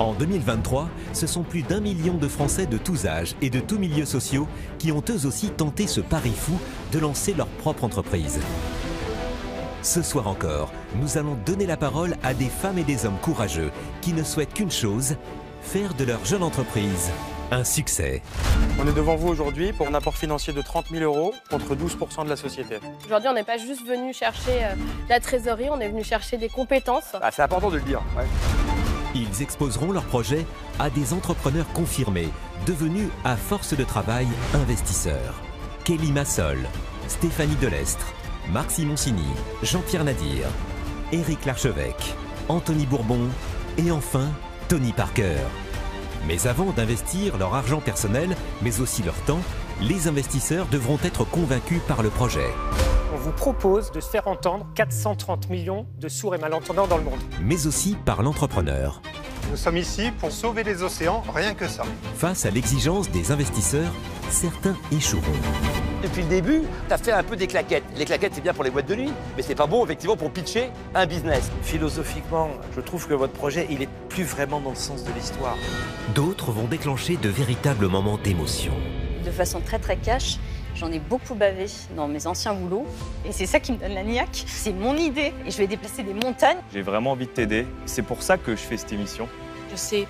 En 2023, ce sont plus d'un million de Français de tous âges et de tous milieux sociaux qui ont eux aussi tenté ce pari fou de lancer leur propre entreprise. Ce soir encore, nous allons donner la parole à des femmes et des hommes courageux qui ne souhaitent qu'une chose, faire de leur jeune entreprise un succès. On est devant vous aujourd'hui pour un apport financier de 30 000 euros contre 12 de la société. Aujourd'hui, on n'est pas juste venu chercher euh, la trésorerie, on est venu chercher des compétences. Ah, c'est important de le dire. Ils exposeront leur projet à des entrepreneurs confirmés, devenus à force de travail investisseurs. Kelly Massol, Stéphanie Delestre, Marc Simoncini, Jean-Pierre Nadir, Éric Larchevêque, Anthony Bourbon et enfin Tony Parker. Mais avant d'investir leur argent personnel, mais aussi leur temps, les investisseurs devront être convaincus par le projet. On vous propose de se faire entendre 430 millions de sourds et malentendants dans le monde. Mais aussi par l'entrepreneur. Nous sommes ici pour sauver les océans, rien que ça. Face à l'exigence des investisseurs, certains échoueront. Depuis le début, tu as fait un peu des claquettes. Les claquettes, c'est bien pour les boîtes de nuit, mais c'est pas bon, effectivement, pour pitcher un business. Philosophiquement, je trouve que votre projet, il est plus vraiment dans le sens de l'histoire. D'autres vont déclencher de véritables moments d'émotion. De façon très très cash, J'en ai beaucoup bavé dans mes anciens boulots. Et c'est ça qui me donne la niaque. C'est mon idée. Et je vais déplacer des montagnes. J'ai vraiment envie de t'aider. C'est pour ça que je fais cette émission. Je sais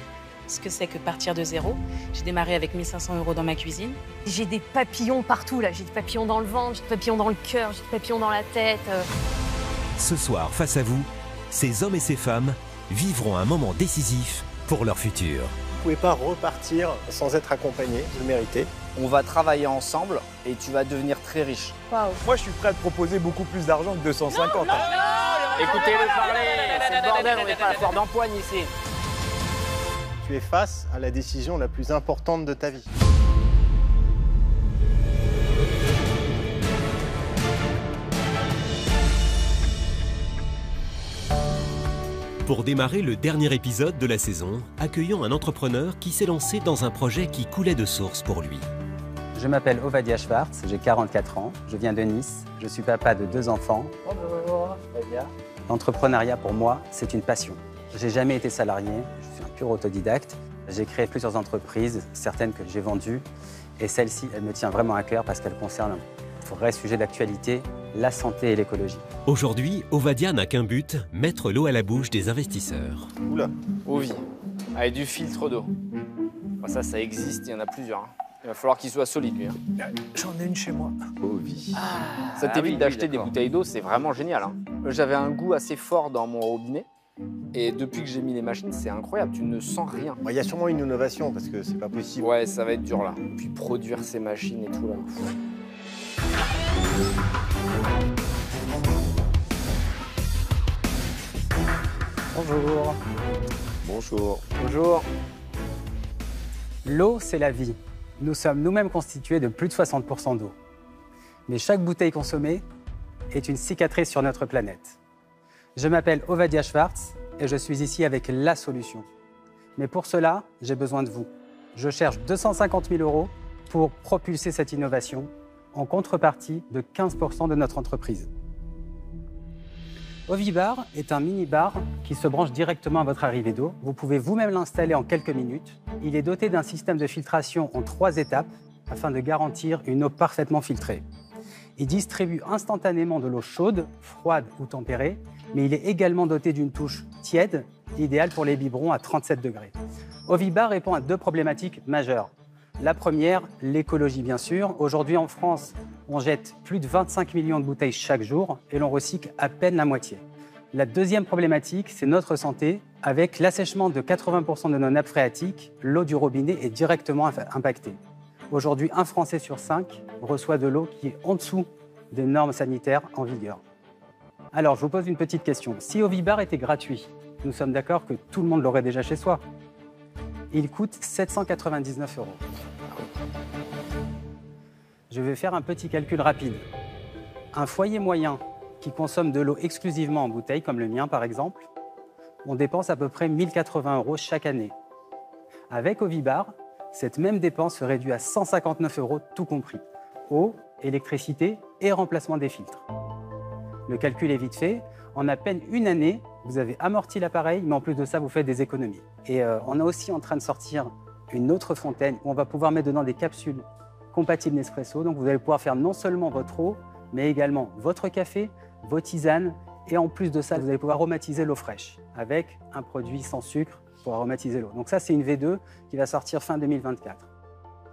ce que c'est que partir de zéro. J'ai démarré avec 1500 euros dans ma cuisine. J'ai des papillons partout là. J'ai des papillons dans le ventre, j'ai des papillons dans le cœur, j'ai des papillons dans la tête. Euh. Ce soir, face à vous, ces hommes et ces femmes vivront un moment décisif pour leur futur. Vous ne pouvez pas repartir sans être accompagné, vous le méritez. On va travailler ensemble et tu vas devenir très riche. Moi, je suis prêt à te proposer beaucoup plus d'argent que 250. Écoutez-le parler, c'est le bordel, on n'est pas à la foire d'empoigne ici tu es face à la décision la plus importante de ta vie. Pour démarrer le dernier épisode de la saison, accueillons un entrepreneur qui s'est lancé dans un projet qui coulait de source pour lui. Je m'appelle Ovadia Schwartz, j'ai 44 ans, je viens de Nice, je suis papa de deux enfants. L'entrepreneuriat pour moi, c'est une passion. J'ai jamais été salarié, je suis un pur autodidacte. J'ai créé plusieurs entreprises, certaines que j'ai vendues, et celle-ci, elle me tient vraiment à cœur parce qu'elle concerne vrai sujet d'actualité, la santé et l'écologie. Aujourd'hui, Ovadia n'a qu'un but, mettre l'eau à la bouche des investisseurs. Oula, Ovi, avec du filtre d'eau. ça, ça existe, il y en a plusieurs. Hein. Il va falloir qu'il soit solide, lui. Hein. J'en ai une chez moi. Ovi. Ah, ça t'évite ah d'acheter des bouteilles d'eau, c'est vraiment génial. Hein. J'avais un goût assez fort dans mon robinet. Et depuis que j'ai mis les machines, c'est incroyable, tu ne sens rien. Il y a sûrement une innovation parce que c'est pas possible. Ouais, ça va être dur là. Puis produire ces machines et tout là. Bonjour. Bonjour. Bonjour. L'eau, c'est la vie. Nous sommes nous-mêmes constitués de plus de 60% d'eau. Mais chaque bouteille consommée est une cicatrice sur notre planète. Je m'appelle Ovadia Schwartz et je suis ici avec la solution. Mais pour cela, j'ai besoin de vous. Je cherche 250 000 euros pour propulser cette innovation en contrepartie de 15% de notre entreprise. Ovibar est un mini-bar qui se branche directement à votre arrivée d'eau. Vous pouvez vous-même l'installer en quelques minutes. Il est doté d'un système de filtration en trois étapes afin de garantir une eau parfaitement filtrée. Il distribue instantanément de l'eau chaude, froide ou tempérée mais il est également doté d'une touche tiède, idéale pour les biberons à 37 degrés. Ovibar répond à deux problématiques majeures. La première, l'écologie bien sûr. Aujourd'hui en France, on jette plus de 25 millions de bouteilles chaque jour et l'on recycle à peine la moitié. La deuxième problématique, c'est notre santé. Avec l'assèchement de 80% de nos nappes phréatiques, l'eau du robinet est directement impactée. Aujourd'hui, un Français sur cinq reçoit de l'eau qui est en dessous des normes sanitaires en vigueur. Alors, je vous pose une petite question. Si Ovibar était gratuit, nous sommes d'accord que tout le monde l'aurait déjà chez soi. Il coûte 799 euros. Je vais faire un petit calcul rapide. Un foyer moyen qui consomme de l'eau exclusivement en bouteille, comme le mien par exemple, on dépense à peu près 1080 euros chaque année. Avec Ovibar, cette même dépense se réduit à 159 euros tout compris. Eau, électricité et remplacement des filtres. Le calcul est vite fait. En à peine une année, vous avez amorti l'appareil, mais en plus de ça, vous faites des économies. Et euh, on est aussi en train de sortir une autre fontaine où on va pouvoir mettre dedans des capsules compatibles Nespresso. Donc vous allez pouvoir faire non seulement votre eau, mais également votre café, vos tisanes. Et en plus de ça, vous allez pouvoir aromatiser l'eau fraîche avec un produit sans sucre pour aromatiser l'eau. Donc ça, c'est une V2 qui va sortir fin 2024.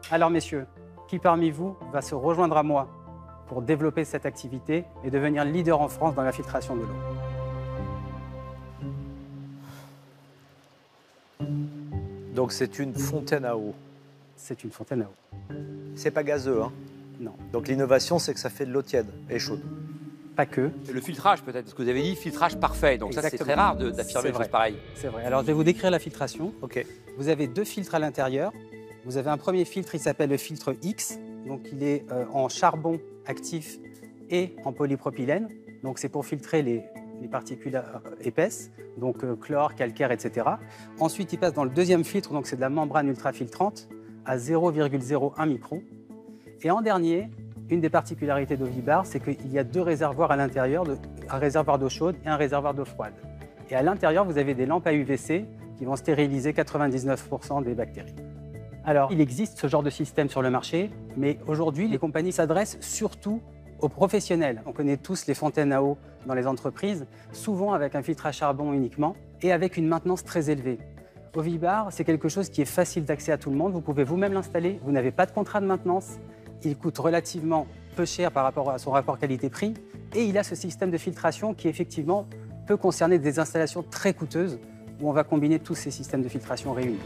Alors messieurs, qui parmi vous va se rejoindre à moi pour développer cette activité et devenir leader en France dans la filtration de l'eau Donc c'est une fontaine à eau. C'est une fontaine à eau. C'est pas gazeux, hein? Non. Donc l'innovation, c'est que ça fait de l'eau tiède et chaude. Pas que. Et le filtrage peut-être, parce que vous avez dit filtrage parfait. Donc ça c'est très rare d'affirmer C'est une chose pareille. C'est vrai. Alors je vais vous décrire la filtration. Ok. Vous avez deux filtres à l'intérieur. Vous avez un premier filtre, il s'appelle le filtre X. Donc il est euh, en charbon actif et en polypropylène. Donc c'est pour filtrer les, les particules euh, épaisses, donc euh, chlore, calcaire, etc. Ensuite il passe dans le deuxième filtre, donc c'est de la membrane ultrafiltrante à 0,01 micron. Et en dernier, une des particularités d'Ovibar, c'est qu'il y a deux réservoirs à l'intérieur, un réservoir d'eau chaude et un réservoir d'eau froide. Et à l'intérieur, vous avez des lampes à UVC qui vont stériliser 99% des bactéries. Alors, il existe ce genre de système sur le marché, mais aujourd'hui, les compagnies s'adressent surtout aux professionnels. On connaît tous les fontaines à eau dans les entreprises, souvent avec un filtre à charbon uniquement et avec une maintenance très élevée. Ovibar, c'est quelque chose qui est facile d'accès à tout le monde. Vous pouvez vous-même l'installer. Vous n'avez pas de contrat de maintenance. Il coûte relativement peu cher par rapport à son rapport qualité-prix. Et il a ce système de filtration qui, effectivement, peut concerner des installations très coûteuses où on va combiner tous ces systèmes de filtration réunis.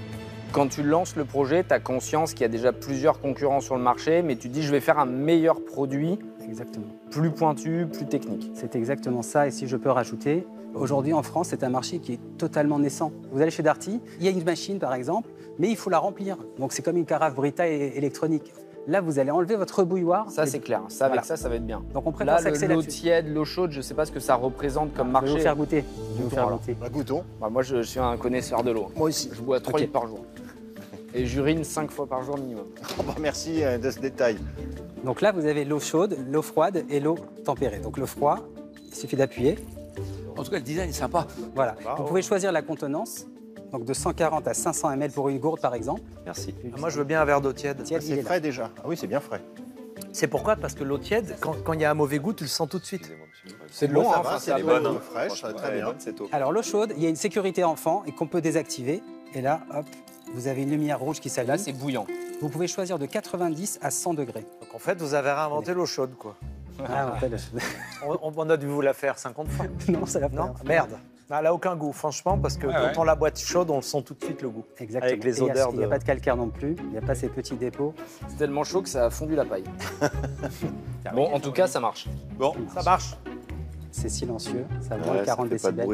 Quand tu lances le projet, tu as conscience qu'il y a déjà plusieurs concurrents sur le marché, mais tu dis je vais faire un meilleur produit, Exactement. plus pointu, plus technique. C'est exactement ça. Et si je peux rajouter, aujourd'hui en France, c'est un marché qui est totalement naissant. Vous allez chez Darty, il y a une machine par exemple, mais il faut la remplir. Donc c'est comme une carafe Brita électronique. Là, vous allez enlever votre bouilloire. Ça, c'est clair. Ça, avec Voilà. ça, ça va être bien. Donc on préfère Là, s'axer le- l'eau tiède, l'eau chaude, je sais pas ce que ça représente comme Je vais marché. vous faire goûter. Je vais vous faire goûter. Bah, goûtons. Bah, moi, je, je suis un connaisseur de l'eau. Moi aussi. Je bois 3 Ok. litres par jour. Et j'urine 5 fois par jour minimum. Oh, bah, merci euh, de ce détail. Donc là, vous avez l'eau chaude, l'eau froide et l'eau tempérée. Donc le froid, il suffit d'appuyer. En tout cas, le design est sympa. Voilà. Vous pouvez choisir la contenance. Donc de 140 à 500 ml pour une gourde, par exemple. Merci. Ah, moi, je veux bien un verre d'eau tiède. Tiède, C'est frais déjà. Ah oui, c'est bien frais. C'est pourquoi? Parce que l'eau tiède, quand quand il y a un mauvais goût, tu le sens tout de suite. C'est de Bon, l'eau, hein, enfin, c'est hein. très bien. Alors l'eau chaude, il y a une sécurité enfant et qu'on peut désactiver. Et là, hop, vous avez une lumière rouge qui s'allume. Là, c'est bouillant. Vous pouvez choisir de 90 à 100 degrés. Donc en fait, vous avez réinventé l'eau chaude, quoi. Ah, en fait, On, on a dû vous la faire 50 fois. non, ça va pas. Non? Merde. Ah, Elle n'a aucun goût, franchement, parce que Ouais, quand ouais. on la boîte chaude, on le sent tout de suite le goût. Exactement. Avec les odeurs Il n'y a de- pas de calcaire non plus. Il n'y a pas ces petits dépôts. C'est tellement chaud que ça a fondu la paille. bon, en tout cas, ça marche. Bon, ça marche. C'est silencieux. Ça va 40 décibels.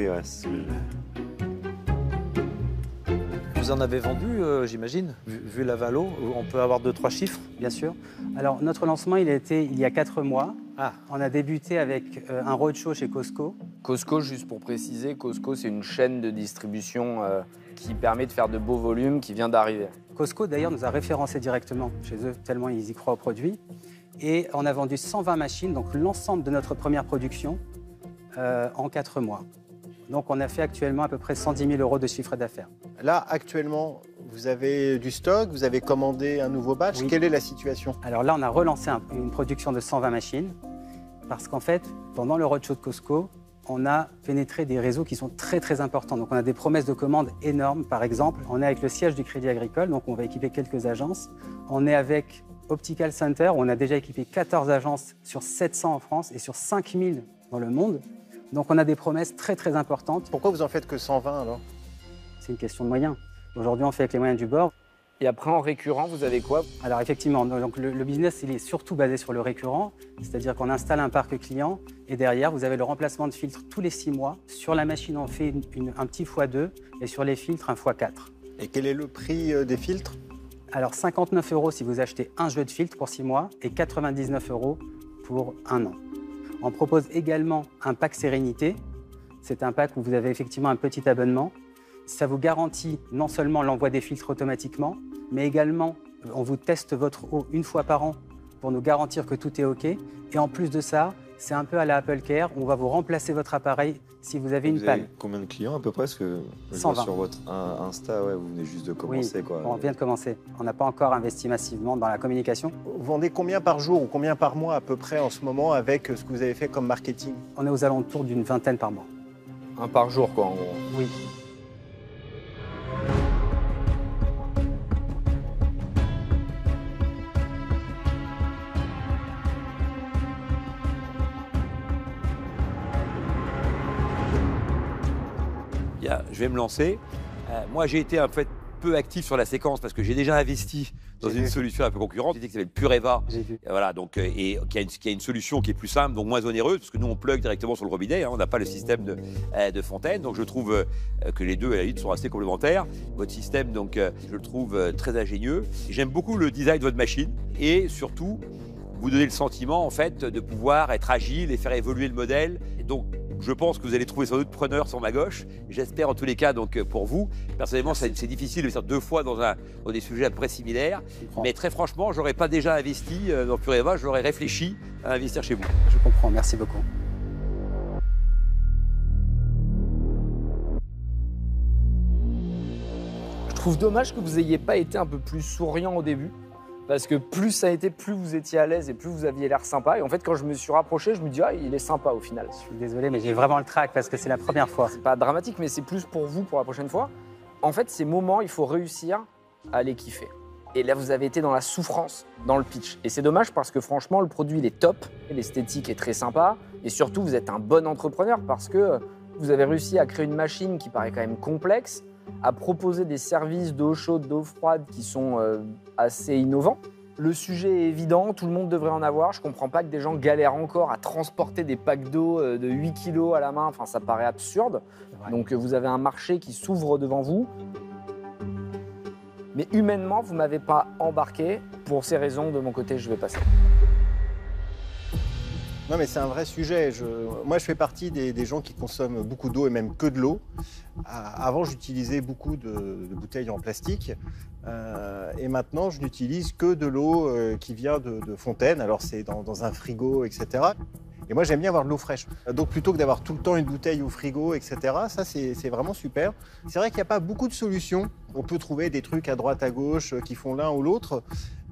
Vous en avez vendu, euh, j'imagine, vu, vu la valo, on peut avoir deux, trois chiffres. Bien sûr. Alors, notre lancement, il a été il y a 4 mois. Ah. On a débuté avec euh, un roadshow chez Costco. Costco, juste pour préciser, Costco, c'est une chaîne de distribution euh, qui permet de faire de beaux volumes, qui vient d'arriver. Costco, d'ailleurs, nous a référencé directement chez eux, tellement ils y croient au produit. Et on a vendu 120 machines, donc l'ensemble de notre première production, euh, en 4 mois. Donc, on a fait actuellement à peu près 110 000 euros de chiffre d'affaires. Là, actuellement, vous avez du stock, vous avez commandé un nouveau batch. Oui. Quelle est la situation? Alors là, on a relancé un- une production de 120 machines parce qu'en fait, pendant le roadshow de Costco, on a pénétré des réseaux qui sont très très importants. Donc on a des promesses de commandes énormes. Par exemple, on est avec le siège du Crédit Agricole, donc on va équiper quelques agences. On est avec Optical Center, où on a déjà équipé 14 agences sur 700 en France et sur 5000 dans le monde. Donc on a des promesses très très importantes. Pourquoi vous en faites que 120 alors? C'est une question de moyens. Aujourd'hui, on fait avec les moyens du bord. Et après, en récurrent, vous avez quoi? Alors effectivement, donc le, le business il est surtout basé sur le récurrent, c'est-à-dire qu'on installe un parc client et derrière vous avez le remplacement de filtres tous les six mois. Sur la machine on fait une- une- un petit x2 et sur les filtres un x4. Et quel est le prix euh, des filtres? Alors 59 euros si vous achetez un jeu de filtre pour six mois et 99 euros pour un an. On propose également un pack sérénité. C'est un pack où vous avez effectivement un petit abonnement. Ça vous garantit non seulement l'envoi des filtres automatiquement, mais également euh, on vous teste votre eau une fois par an pour nous garantir que tout est OK. Et en plus de ça, C'est un peu à la Apple Care. On va vous remplacer votre appareil si vous avez une panne. combien de clients à peu près Parce que je 120. vois sur votre in- Insta, ouais, vous venez juste de commencer. oui, quoi. on vient de commencer. On n'a pas encore investi massivement dans la communication. Vous vendez combien par jour ou combien par mois à peu près en ce moment avec ce que vous avez fait comme marketing? On est aux alentours d'une vingtaine par mois. Un par jour, quoi, en gros. Oui. Vais me lancer. Euh, moi, j'ai été en fait peu actif sur la séquence parce que j'ai déjà investi dans une vu. solution un peu concurrente, qui s'appelle Pureva. Vu. Et Voilà, donc, euh, et qui a, une, qui a une solution qui est plus simple, donc moins onéreuse, parce que nous, on plug directement sur le robinet, hein, on n'a pas le système de, euh, de fontaine. Donc, je trouve euh, que les deux, à la limite, sont assez complémentaires. Votre système, donc, euh, je le trouve très ingénieux. J'aime beaucoup le design de votre machine et surtout, vous donnez le sentiment, en fait, de pouvoir être agile et faire évoluer le modèle. Et donc, je pense que vous allez trouver sans doute preneur sur ma gauche. J'espère en tous les cas donc euh, pour vous. Personnellement, c'est difficile de faire deux fois dans, un, dans des sujets à peu près similaires. Mais très franchement, j'aurais pas déjà investi euh, dans Pureva, j'aurais réfléchi à investir chez vous. Je comprends, merci beaucoup. Je trouve dommage que vous n'ayez pas été un peu plus souriant au début. Parce que plus ça a été, plus vous étiez à l'aise et plus vous aviez l'air sympa. Et en fait, quand je me suis rapproché, je me dis, ah, il est sympa au final. Je suis désolé, mais j'ai vraiment le trac parce que c'est la première fois. C'est pas dramatique, mais c'est plus pour vous pour la prochaine fois. En fait, ces moments, il faut réussir à les kiffer. Et là, vous avez été dans la souffrance, dans le pitch. Et c'est dommage parce que franchement, le produit, il est top. L'esthétique est très sympa. Et surtout, vous êtes un bon entrepreneur parce que vous avez réussi à créer une machine qui paraît quand même complexe, à proposer des services d'eau chaude, d'eau froide qui sont euh, assez innovants. Le sujet est évident, tout le monde devrait en avoir. Je comprends pas que des gens galèrent encore à transporter des packs d'eau euh, de 8 kilos à la main. Enfin, ça paraît absurde. Donc, vous avez un marché qui s'ouvre devant vous. Mais humainement, vous m'avez pas embarqué. Pour ces raisons, de mon côté, je vais passer. Non, mais c'est un vrai sujet. Je- Moi, je fais partie des, des gens qui consomment beaucoup d'eau et même que de l'eau. Avant, j'utilisais beaucoup de, de bouteilles en plastique. Euh, et maintenant, je n'utilise que de l'eau euh, qui vient de, de fontaine. Alors, c'est dans, dans un frigo, etc. Et moi, j'aime bien avoir de l'eau fraîche. Donc, plutôt que d'avoir tout le temps une bouteille au frigo, etc., ça, c'est vraiment super. C'est vrai qu'il n'y a pas beaucoup de solutions. On peut trouver des trucs à droite, à gauche, euh, qui font l'un ou l'autre.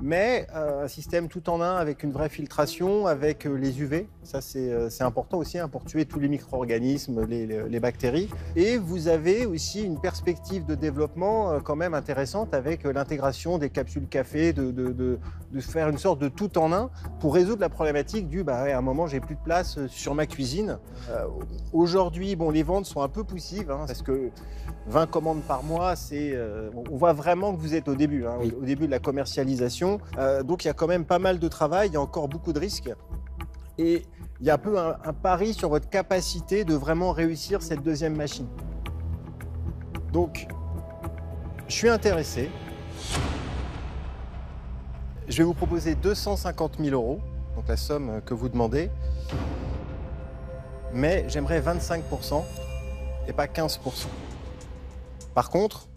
Mais euh, un système tout en un avec une vraie filtration, avec euh, les UV, ça c'est important aussi hein, pour tuer tous les micro-organismes, les, bactéries. Et vous avez aussi une perspective de développement quand même intéressante avec l'intégration des capsules café, de, faire une sorte de tout en un pour résoudre la problématique du bah, à un moment j'ai plus de place sur ma cuisine. Aujourd'hui, bon, les ventes sont un peu poussives hein, parce que 20 commandes par mois, c'est, euh, on voit vraiment que vous êtes au début, hein, au- au début de la commercialisation. Euh, donc il y a quand même pas mal de travail, il y a encore beaucoup de risques. Et il y a un peu un, un pari sur votre capacité de vraiment réussir cette deuxième machine. Donc, je suis intéressé. Je vais vous proposer 250 000 euros, donc la somme que vous demandez. Mais j'aimerais 25% et pas 15%. Par contre,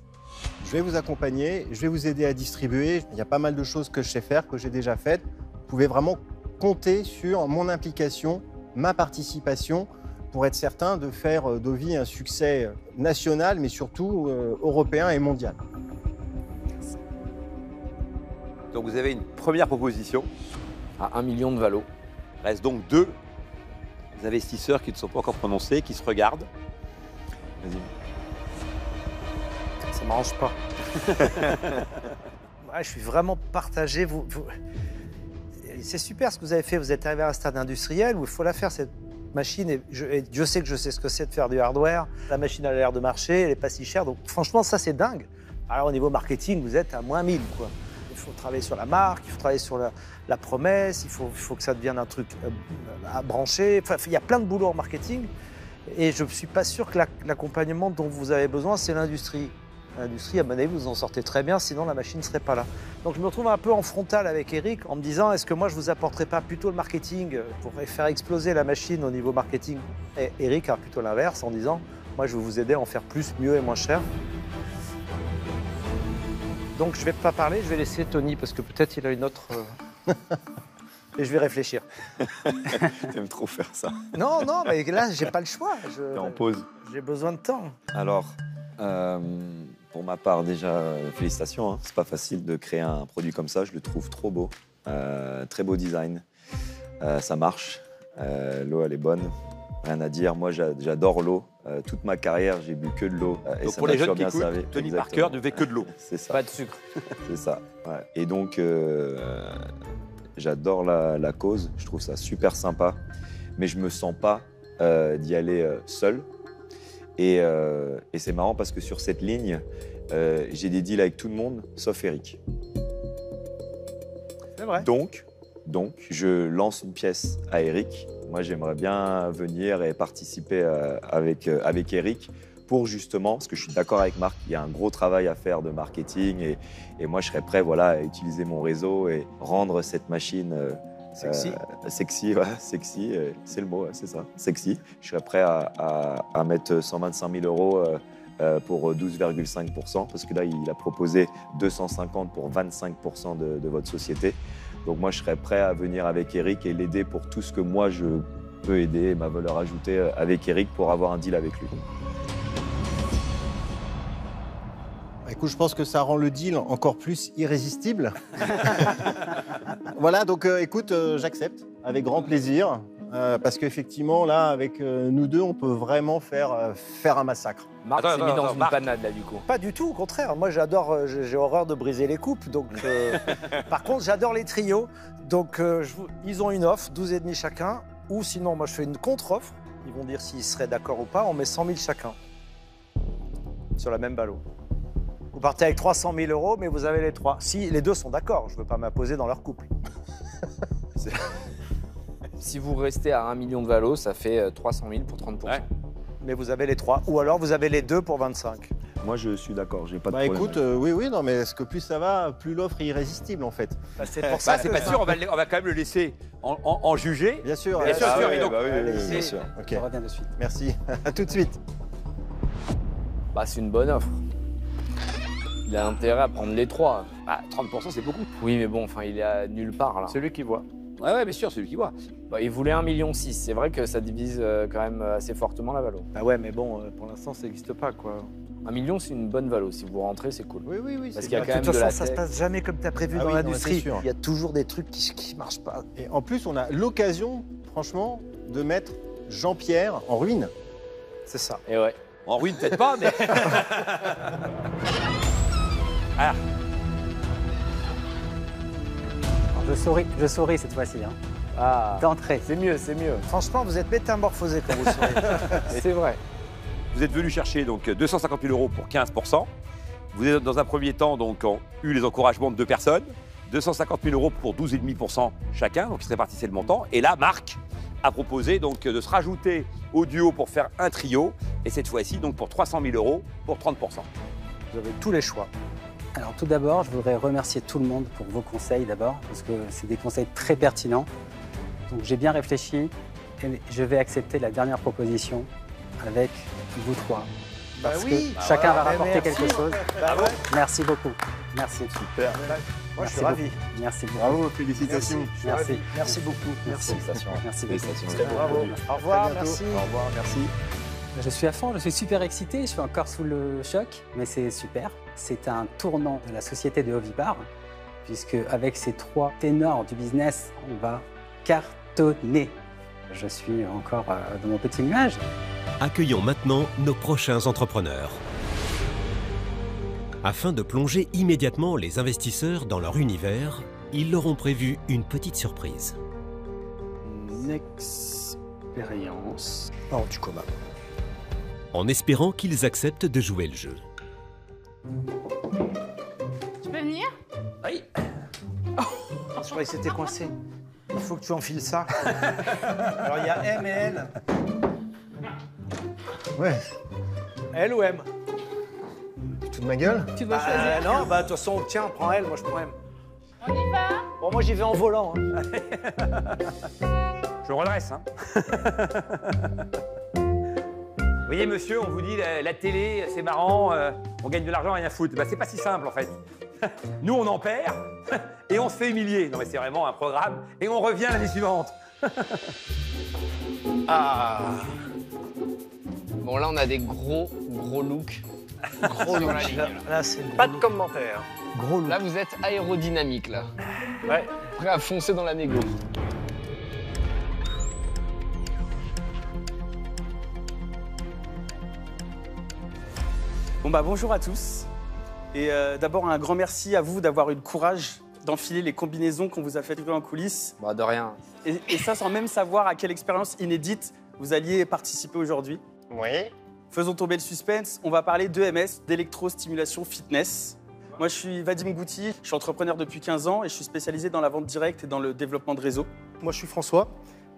je vais vous accompagner, je vais vous aider à distribuer. Il y a pas mal de choses que je sais faire, que j'ai déjà faites. Vous pouvez vraiment compter sur mon implication, ma participation, pour être certain de faire euh, d'Ovi un succès national, mais surtout euh, européen et mondial. Donc vous avez une première proposition. À 1 million de valo. Il reste donc deux investisseurs qui ne sont pas encore prononcés, qui se regardent. Vas-y. Ça m'arrange pas. Je suis vraiment partagé. C'est super ce que vous avez fait. Vous êtes arrivé à un stade industriel où il faut la faire, cette machine. Et, je, et Dieu sait que je sais ce que c'est de faire du hardware. La machine a l'air de marcher, elle n'est pas si chère. Donc franchement, ça, c'est dingue. Alors au niveau marketing, vous êtes à moins 1000. Quoi. Il faut travailler sur la marque, il faut travailler sur la, promesse, il faut, que ça devienne un truc euh, à brancher. Enfin, il y a plein de boulot en marketing. Et je ne suis pas sûr que la- l'accompagnement dont vous avez besoin, c'est l'industrie. L'industrie, à mon avis, vous en sortez très bien, sinon la machine ne serait pas là. Donc je me retrouve un peu en frontal avec Eric en me disant est-ce que moi je vous apporterai pas plutôt le marketing euh, pour faire exploser la machine au niveau marketing? Et Eric a plutôt l'inverse en disant moi je vais vous aider à en faire plus, mieux et moins cher. Donc je vais pas parler, je vais laisser Tony parce que peut-être il a une autre. euh, Et je vais réfléchir. T'aimes trop faire ça. Non, non, mais là, j'ai pas le choix. Je- T'es en pause. J'ai besoin de temps. Alors, euh, pour ma part, déjà, euh, félicitations. hein. C'est pas facile de créer un produit comme ça. Je le trouve trop beau. Euh, très beau design. Euh, ça marche. Euh, l'eau, elle est bonne. Rien à dire. Moi, j'a- j'adore l'eau. Euh, toute ma carrière, j'ai bu que de l'eau. et Donc ça pour les jeunes toujours qui bien écoutent, servi. Tony. Parker ne que de l'eau. C'est ça. Pas de sucre. C'est ça. ouais. Et donc, euh, j'adore la, la cause. Je trouve ça super sympa. Mais je me sens pas euh, d'y aller euh, seul. Et, euh, et c'est marrant parce que sur cette ligne, euh, j'ai des deals avec tout le monde, sauf Eric. C'est vrai. Donc, donc, je lance une pièce à Eric. Moi, j'aimerais bien venir et participer euh, avec, avec Eric pour justement, parce que je suis d'accord avec Marc, il y a un gros travail à faire de marketing et, et moi, je serais prêt voilà, à utiliser mon réseau et rendre cette machine euh, Sexy. euh, sexy, sexy, euh, c'est le mot, ouais, c'est ça, sexy. Je serais prêt à, mettre 125 000 euros euh, pour 12,5%, parce que là, il a proposé 250 pour 25% de, de votre société. Donc moi, je serais prêt à venir avec Eric et l'aider pour tout ce que moi, je peux aider, ma valeur ajoutée avec Eric pour avoir un deal avec lui. Écoute, je pense que ça rend le deal encore plus irrésistible. voilà, donc euh, écoute, euh, j'accepte avec grand plaisir. euh, parce qu'effectivement, là, avec euh, nous deux, on peut vraiment faire, euh, faire un massacre. Marc s'est mis dans attends, une Marc. panade là du coup. Pas du tout, au contraire. Moi, j'adore, euh, j'ai horreur de briser les coupes. Donc, euh, par contre, j'adore les trios. Donc, euh, je ils ont une offre, 12,5 chacun. Ou sinon, moi, je fais une contre-offre. Ils vont dire s'ils seraient d'accord ou pas. On met 100 000 chacun sur la même ballot. Vous partez avec 300 000 euros, mais vous avez les trois. Si les deux sont d'accord, je ne veux pas m'imposer dans leur couple. Si vous restez à 1 million de valo, ça fait euh, 300 000 pour 30%. Mais vous avez les trois. Ou alors, vous avez les deux pour 25. Moi, je suis d'accord, j'ai pas de Bah problème. écoute, euh, oui, oui, non, mais est-ce que plus ça va, plus l'offre est irrésistible en fait. Bah, c'est pour Bah, ça c'est que- pas sûr, on va, on quand même le laisser en, en- en juger. Bien sûr. Bien sûr, Ah sûr, oui, et donc- bah oui, oui, oui, Allez-y. bien sûr. Ok, Je reviens de suite. merci. à tout de suite. Bah c'est une bonne offre. Il a intérêt à prendre les trois. Bah, 30% c'est beaucoup. Oui, mais bon, enfin, il est à nulle part là. C'est lui qui voit. Ouais, ouais, bien sûr, celui qui voit. Bah, il voulait 1,6 million. C'est vrai que ça divise euh, quand même assez fortement la valo. Bah ouais, mais bon, euh, pour l'instant, ça n'existe pas, quoi. 1 million, c'est une bonne valo. Si vous rentrez, c'est cool. Oui, oui, oui. Parce qu'il y a quand De même toute de façon, la ça se passe jamais comme tu as prévu Ah dans oui, l'industrie. Il y a toujours des trucs qui ne marchent pas. Et en plus, on a l'occasion, franchement, de mettre Jean-Pierre en ruine. C'est ça. Et ouais. En ruine, peut-être pas, mais. ah, Alors, je souris, je souris cette fois-ci. Hein. Ah, D'entrée. c'est mieux, c'est mieux. Franchement, vous êtes métamorphosé quand vous souriez. c'est vrai. vous êtes venu chercher donc 250 000 euros pour 15%. Vous êtes dans un premier temps donc eu les encouragements de deux personnes. 250 000 euros pour 12,5% chacun, donc il se répartissait le montant. Et là, Marc a proposé donc de se rajouter au duo pour faire un trio, et cette fois-ci donc pour 300 000 euros pour 30%. Vous avez tous les choix. Alors tout d'abord, je voudrais remercier tout le monde pour vos conseils d'abord, parce que c'est des conseils très pertinents. Donc j'ai bien réfléchi et je vais accepter la dernière proposition avec vous trois. Bah Parce oui. que chacun va Bah rapporter merci. quelque chose. Bah ouais. Merci beaucoup. Merci. Super. Moi, je suis Merci ravi. beaucoup. Merci beaucoup. Bravo, félicitations. Merci. Merci. Merci beaucoup. Merci. Félicitations. Merci beaucoup. Félicitations. Bravo. Au revoir. Merci. Au revoir, merci. Je suis à fond, je suis super excité, je suis encore sous le choc, mais c'est super. C'est un tournant de la société de Ovipar, puisque avec ces trois ténors du business, on va cartonner. Je suis encore euh, dans mon petit nuage. Accueillons maintenant nos prochains entrepreneurs. Afin de plonger immédiatement les investisseurs dans leur univers, ils leur ont prévu une petite surprise. Une expérience. Oh, du commun. En espérant qu'ils acceptent de jouer le jeu. Tu peux venir? Oui. Je croyais que c'était coincé. Il faut que tu enfiles ça. Alors, il y a M et L. Ouais. L ou M? Tu de ma gueule? Tu dois Bah, choisir. Non, bah de toute façon, tiens, prends L, moi je prends M. On y va? Bon, moi j'y vais en volant. hein. Je redresse. Hein. vous voyez, monsieur, on vous dit la, la télé, c'est marrant, euh, on gagne de l'argent, rien à foutre. Bah, c'est pas si simple en fait. Nous, on en perd et on se fait humilier. Non, mais c'est vraiment un programme. Et on revient l'année suivante. Ah. Bon, là, on a des gros, gros looks. Gros look. la ligne. Là, là. là, c'est Pas de commentaires. Gros look. Là, vous êtes aérodynamique, là. Ouais. Prêt à foncer dans la négo. Bah bonjour à tous. Et euh, d'abord un grand merci à vous d'avoir eu le courage d'enfiler les combinaisons qu'on vous a fait livrer en coulisses. Bah, de rien. Et, et ça sans même savoir à quelle expérience inédite vous alliez participer aujourd'hui. Oui. Faisons tomber le suspense, on va parler d'EMS, d'électrostimulation fitness. Moi je suis Vadim Gouti, je suis entrepreneur depuis 15 ans et je suis spécialisé dans la vente directe et dans le développement de réseaux. Moi, je suis François.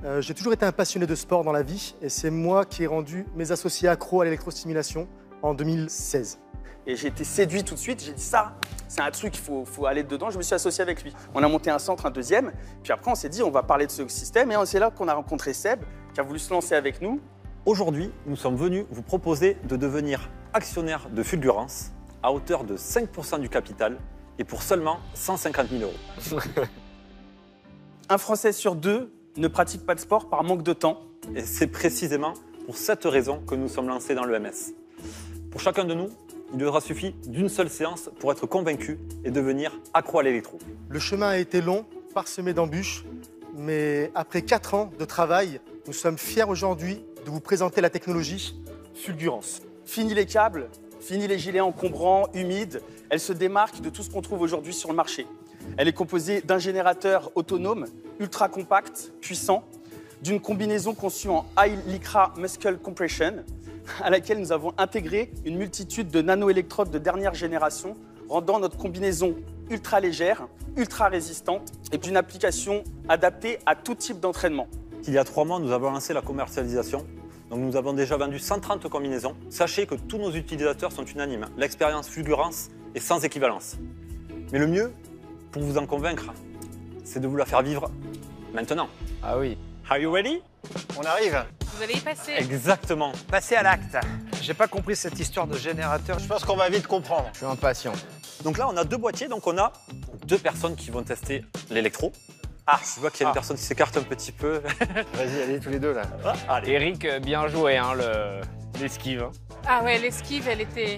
Euh, j'ai toujours été un passionné de sport dans la vie et c'est moi qui ai rendu mes associés accros à l'électrostimulation en 2016. Et j'ai été séduit tout de suite. J'ai dit ça, c'est un truc, il faut, faut aller dedans. Je me suis associé avec lui. On a monté un centre, un deuxième. Puis après, on s'est dit, on va parler de ce système. Et c'est là qu'on a rencontré Seb, qui a voulu se lancer avec nous. Aujourd'hui, nous sommes venus vous proposer de devenir actionnaire de Fulgurance à hauteur de 5% du capital et pour seulement 150 000 euros. Un Français sur deux ne pratique pas de sport par manque de temps. Et c'est précisément pour cette raison que nous sommes lancés dans l'EMS. Pour chacun de nous, il aura suffi d'une seule séance pour être convaincu et devenir accro à l'électro. Le chemin a été long, parsemé d'embûches, mais après 4 ans de travail, nous sommes fiers aujourd'hui de vous présenter la technologie Fulgurance. Fini les câbles, fini les gilets encombrants, humides. Elle se démarque de tout ce qu'on trouve aujourd'hui sur le marché. Elle est composée d'un générateur autonome, ultra compact, puissant, d'une combinaison conçue en High Lycra Muscle Compression, à laquelle nous avons intégré une multitude de nanoélectrodes de dernière génération, rendant notre combinaison ultra légère, ultra résistante et d'une application adaptée à tout type d'entraînement. Il y a trois mois, nous avons lancé la commercialisation. Donc nous avons déjà vendu 130 combinaisons. Sachez que tous nos utilisateurs sont unanimes. L'expérience Fulgurance est sans équivalence. Mais le mieux, pour vous en convaincre, c'est de vous la faire vivre maintenant. Ah oui. Are you ready? On arrive. Vous allez y passer. Exactement. Passer à l'acte. J'ai pas compris cette histoire de générateur. Je pense qu'on va vite comprendre. Je suis impatient. Donc là, on a deux boîtiers, donc on a deux personnes qui vont tester l'électro. Ah, je vois qu'il y a une Ah. personne qui s'écarte un petit peu. Vas-y, allez tous les deux là. Ah, allez. Eric, euh, bien joué, hein, le... l'esquive. hein. Ah ouais, l'esquive, elle était.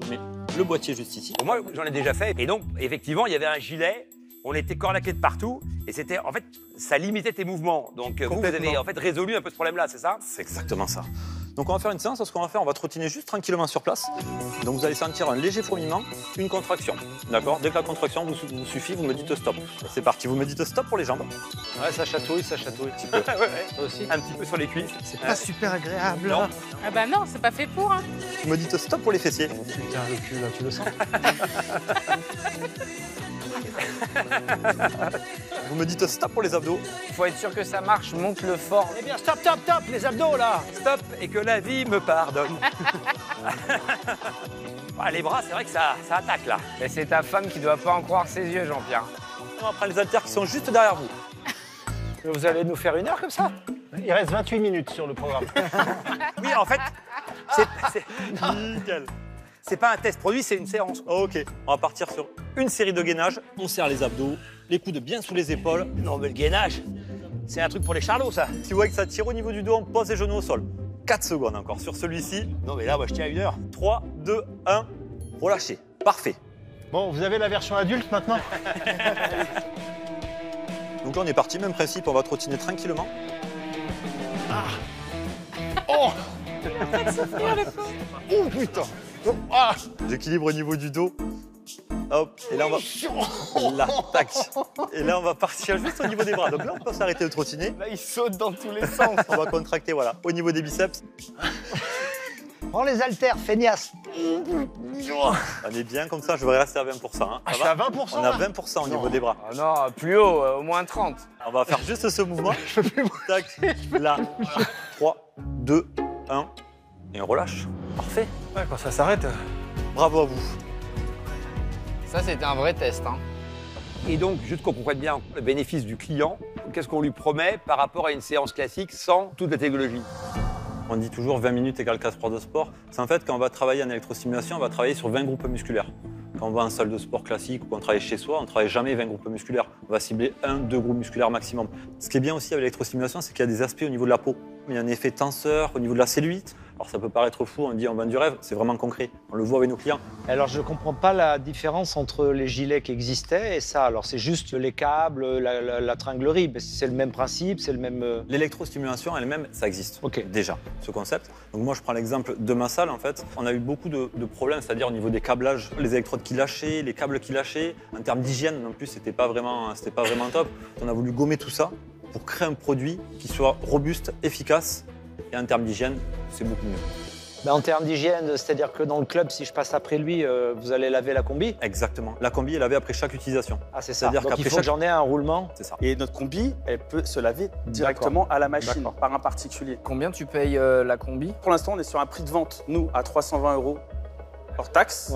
Je mets le boîtier juste ici. Moi, j'en ai déjà fait. Et donc, effectivement, il y avait un gilet. On était cornaqués de partout. Et c'était, en fait, ça limitait tes mouvements. Donc, vous, vous avez en fait résolu un peu ce problème-là, c'est ça? C'est exactement ça. Donc on va faire une séance, ce qu'on va faire, on va trottiner juste tranquillement sur place. Donc vous allez sentir un léger fourmillement, une contraction. D'accord? Dès que la contraction vous, vous suffit, vous me dites stop. C'est parti, vous me dites stop pour les jambes. Ouais, ça chatouille, ça chatouille un petit peu. Ouais, ouais. aussi. Un petit peu sur les cuisses. C'est pas super agréable. Non. Ah bah non, c'est pas fait pour. Hein. Vous me dites stop pour les fessiers. Putain, le cul là, tu le sens Vous me dites stop pour les abdos. Il faut être sûr que ça marche, monte le fort. Eh bien, stop, stop, stop, les abdos là Stop et que la vie me pardonne. Ah, les bras, c'est vrai que ça, ça attaque là. Mais c'est ta femme qui doit pas en croire ses yeux, Jean-Pierre. On va prendre les haltères qui sont juste derrière vous. Vous allez nous faire une heure comme ça? Il reste 28 minutes sur le programme. Oui, en fait, c'est, c'est- Nickel. C'est pas un test produit, c'est une séance. Ok, on va partir sur une série de gainages. On serre les abdos, les coudes bien sous les épaules. Non, mais le gainage, c'est un truc pour les charlots, ça. Si vous voyez que ça tire au niveau du dos, on pose les genoux au sol. 4 secondes encore sur celui-ci. Non, mais là, moi, je tiens à une heure. 3, 2, 1. Relâchez. Parfait. Bon, vous avez la version adulte maintenant? Donc là, on est parti. Même principe, on va trottiner tranquillement. Oh Souffrir, le pauvre. Oh putain Oh, ah L'équilibre au niveau du dos. Hop, et là on va. Là, tac. Et là on va partir juste au niveau des bras. Donc là on peut s'arrêter de trottiner. Là, il saute dans tous les sens. On va contracter, voilà, au niveau des biceps. Prends les haltères, feignasse. On est bien comme ça, je vais rester à 20%. hein. Ah, je suis à 20% On a là. 20% au niveau des bras. Ah non, plus haut, euh, au moins 30. On va faire juste ce mouvement. Tac, là. 3, 2, 1. Et on relâche. Parfait. Ouais, quand ça s'arrête. Bravo à vous. Ça, c'était un vrai test. Hein. Et donc, juste qu'on comprenne bien le bénéfice du client, qu'est-ce qu'on lui promet par rapport à une séance classique sans toute la technologie? On dit toujours 20 minutes égale 4 sports de sport. C'est en fait quand on va travailler en électrostimulation, on va travailler sur 20 groupes musculaires. Quand on va en salle de sport classique ou qu'on travaille chez soi, on ne travaille jamais 20 groupes musculaires. On va cibler un, deux groupes musculaires maximum. Ce qui est bien aussi avec l'électrostimulation, c'est qu'il y a des aspects au niveau de la peau. Il y a un effet tenseur au niveau de la cellulite. Alors ça peut paraître fou, on dit on vend du rêve, c'est vraiment concret. On le voit avec nos clients. Alors je ne comprends pas la différence entre les gilets qui existaient et ça. Alors c'est juste les câbles, la, la- la tringlerie, mais c'est le même principe, c'est le même... euh, L'électrostimulation elle-même, ça existe déjà, ce concept. Donc moi, je prends l'exemple de ma salle, en fait. On a eu beaucoup de, de problèmes, c'est-à-dire au niveau des câblages, les électrodes qui lâchaient, les câbles qui lâchaient. En termes d'hygiène, non plus, c'était pas vraiment, c'était pas vraiment top. On a voulu gommer tout ça pour créer un produit qui soit robuste, efficace. Et en termes d'hygiène, c'est beaucoup mieux. Ben, en termes d'hygiène, c'est-à-dire que dans le club, si je passe après lui, euh, vous allez laver la combi? Exactement. La combi est lavée après chaque utilisation. Ah, c'est ça. C'est-à-dire Donc qu'après chaque- j'en ai un roulement. C'est ça. Et notre combi, elle peut se laver directement à la machine par un particulier. Combien tu payes euh, la combi? Pour l'instant, on est sur un prix de vente, nous, à 320 euros hors taxe.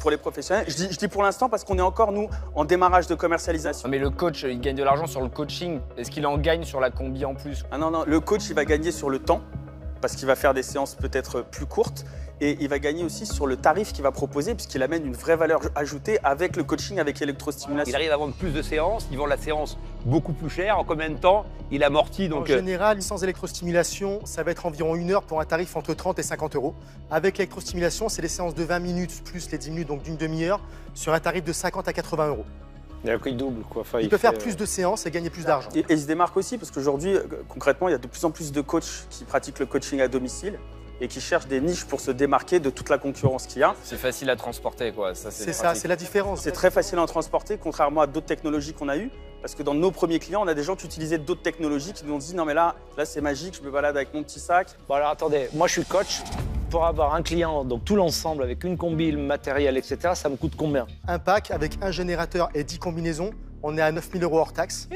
Pour les professionnels. Je dis, je dis pour l'instant parce qu'on est encore, nous, en démarrage de commercialisation. Mais le coach, il gagne de l'argent sur le coaching. Est-ce qu'il en gagne sur la combi en plus? Ah non, non, le coach, il va gagner sur le temps, parce qu'il va faire des séances peut-être plus courtes, et il va gagner aussi sur le tarif qu'il va proposer, puisqu'il amène une vraie valeur ajoutée avec le coaching, avec l'électrostimulation. Il arrive à vendre plus de séances, il vend la séance beaucoup plus cher. En combien de temps il amortit En donc euh, général, sans électrostimulation, ça va être environ une heure pour un tarif entre 30 et 50 euros. Avec l'électrostimulation, c'est des séances de 20 minutes plus les 10 minutes, donc d'une demi-heure, sur un tarif de 50 à 80 euros. Il double, quoi. Enfin, Il peut faire plus de séances et gagner plus d'argent. Et, et il se démarque aussi parce qu'aujourd'hui, euh, concrètement, il y a de plus en plus de coachs qui pratiquent le coaching à domicile et qui cherchent des niches pour se démarquer de toute la concurrence qu'il y a. C'est facile à transporter, quoi. C'est ça, c'est la différence. C'est très facile à en transporter, contrairement à d'autres technologies qu'on a eues. Parce que dans nos premiers clients, on a des gens qui utilisaient d'autres technologies qui nous ont dit non mais là, là c'est magique, je me balade avec mon petit sac. Bon alors attendez, moi je suis coach. Pour avoir un client, donc tout l'ensemble avec une combi, le matériel, etc., ça me coûte combien? Un pack avec un générateur et 10 combinaisons, on est à 9000 euros hors taxe.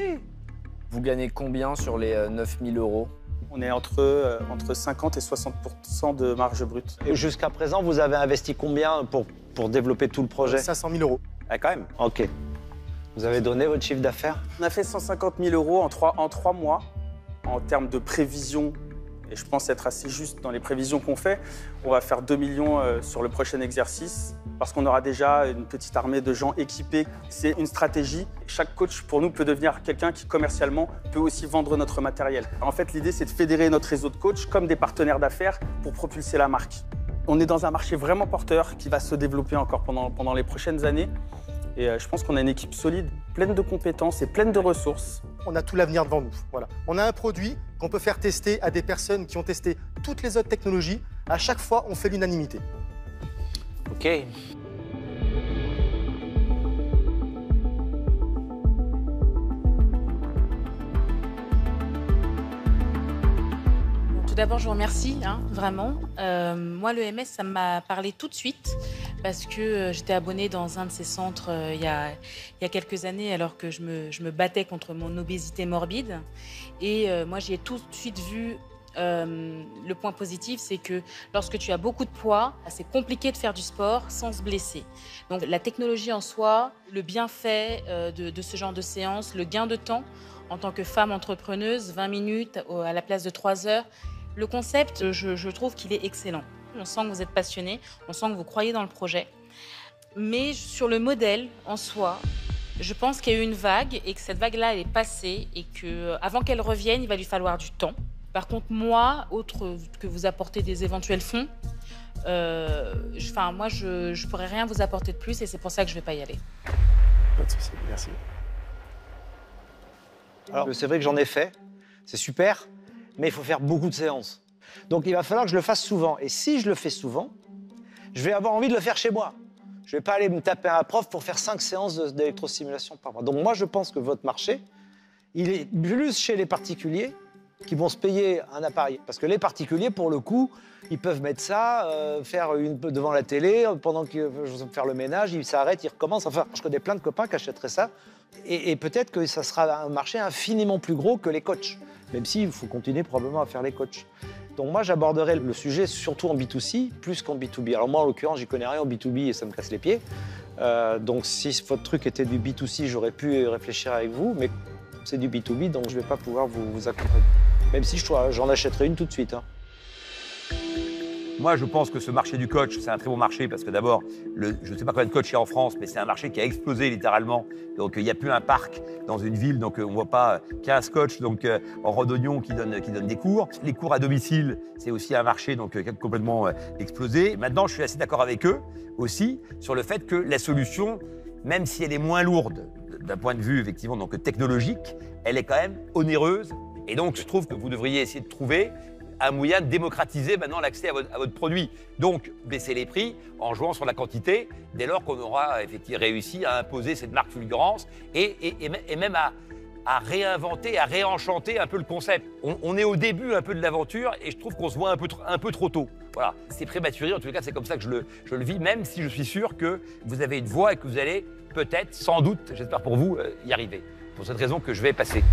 Vous gagnez combien sur les euh, 9000 euros? On est entre, euh, entre 50 et 60% de marge brute. Et jusqu'à présent, vous avez investi combien pour, pour développer tout le projet? 500 000 euros. Ah, quand même Ok. Vous avez donné votre chiffre d'affaires? On a fait 150 000 euros en trois, en trois mois en termes de prévision. Et je pense être assez juste dans les prévisions qu'on fait. On va faire 2 millions euh, sur le prochain exercice parce qu'on aura déjà une petite armée de gens équipés. C'est une stratégie. Chaque coach, pour nous, peut devenir quelqu'un qui, commercialement, peut aussi vendre notre matériel. En fait, l'idée, c'est de fédérer notre réseau de coachs comme des partenaires d'affaires pour propulser la marque. On est dans un marché vraiment porteur qui va se développer encore pendant, pendant les prochaines années. Et euh, je pense qu'on a une équipe solide, pleine de compétences et pleine de ressources. On a tout l'avenir devant nous. On a un produit qu'on peut faire tester à des personnes qui ont testé toutes les autres technologies. À chaque fois, on fait l'unanimité. Ok. D'abord, je vous remercie, hein, vraiment. Euh, moi, le MS, ça m'a parlé tout de suite parce que euh, j'étais abonnée dans un de ces centres euh, il, y a, il y a quelques années alors que je me, je me battais contre mon obésité morbide. Et moi, j'ai tout de suite vu le point positif, c'est que lorsque tu as beaucoup de poids, c'est compliqué de faire du sport sans se blesser. Donc la technologie en soi, le bienfait de, de ce genre de séance, le gain de temps en tant que femme entrepreneuse, 20 minutes à la place de 3 heures, le concept, je, je trouve qu'il est excellent. On sent que vous êtes passionné, on sent que vous croyez dans le projet. Mais sur le modèle en soi, je pense qu'il y a eu une vague et que cette vague-là, elle est passée et que avant qu'elle revienne, il va lui falloir du temps. Par contre, moi, autre que vous apporter des éventuels fonds, euh, je- enfin, moi, je ne pourrais rien vous apporter de plus et c'est pour ça que je ne vais pas y aller. Pas de souci, merci. Alors, c'est vrai que j'en ai fait, c'est super, mais il faut faire beaucoup de séances. Donc, il va falloir que je le fasse souvent. Et si je le fais souvent, je vais avoir envie de le faire chez moi. Je ne vais pas aller me taper un prof pour faire cinq séances d'électrostimulation par mois. Donc, moi, je pense que votre marché, il est plus chez les particuliers qui vont se payer un appareil. Parce que les particuliers, pour le coup, ils peuvent mettre ça, euh, faire une devant la télé, euh, pendant que je vais faire le ménage, ils s'arrêtent, ils recommencent. Enfin, je connais plein de copains qui achèteraient ça. Et, et peut-être que ça sera un marché infiniment plus gros que les coachs. Même s'il faut continuer probablement à faire les coachs. Donc moi, j'aborderai le sujet surtout en B2C, plus qu'en B2B. Alors moi, en l'occurrence, j'y connais rien en B2B et ça me casse les pieds. Euh, donc si votre truc était du B2C, j'aurais pu réfléchir avec vous, mais c'est du B2B, donc je ne vais pas pouvoir vous, accompagner. Même si je- j'en achèterai une tout de suite. hein. Moi, je pense que ce marché du coach, c'est un très bon marché parce que d'abord, je ne sais pas combien de coachs il y a en France, mais c'est un marché qui a explosé littéralement. Donc, il n'y a plus un parc dans une ville, donc euh, on ne voit pas 15 coachs donc, euh, en rhodognon qui donnent, qui donnent des cours. Les cours à domicile, c'est aussi un marché donc, euh, qui a complètement euh, explosé. Maintenant, je suis assez d'accord avec eux aussi sur le fait que la solution, même si elle est moins lourde d'un point de vue effectivement donc technologique, elle est quand même onéreuse. Et donc, je trouve que vous devriez essayer de trouver un moyen de démocratiser maintenant l'accès à votre, produit. Donc, baisser les prix en jouant sur la quantité, dès lors qu'on aura effectivement réussi à imposer cette marque fulgurance et, et- et mê- et même à, réinventer, à réenchanter un peu le concept. On, est au début un peu de l'aventure et je trouve qu'on se voit un peu, trop tôt. Voilà, c'est prématuré, en tout cas c'est comme ça que je le, je le vis, même si je suis sûr que vous avez une voie et que vous allez peut-être, sans doute, j'espère pour vous, euh, y arriver. Pour cette raison que je vais passer.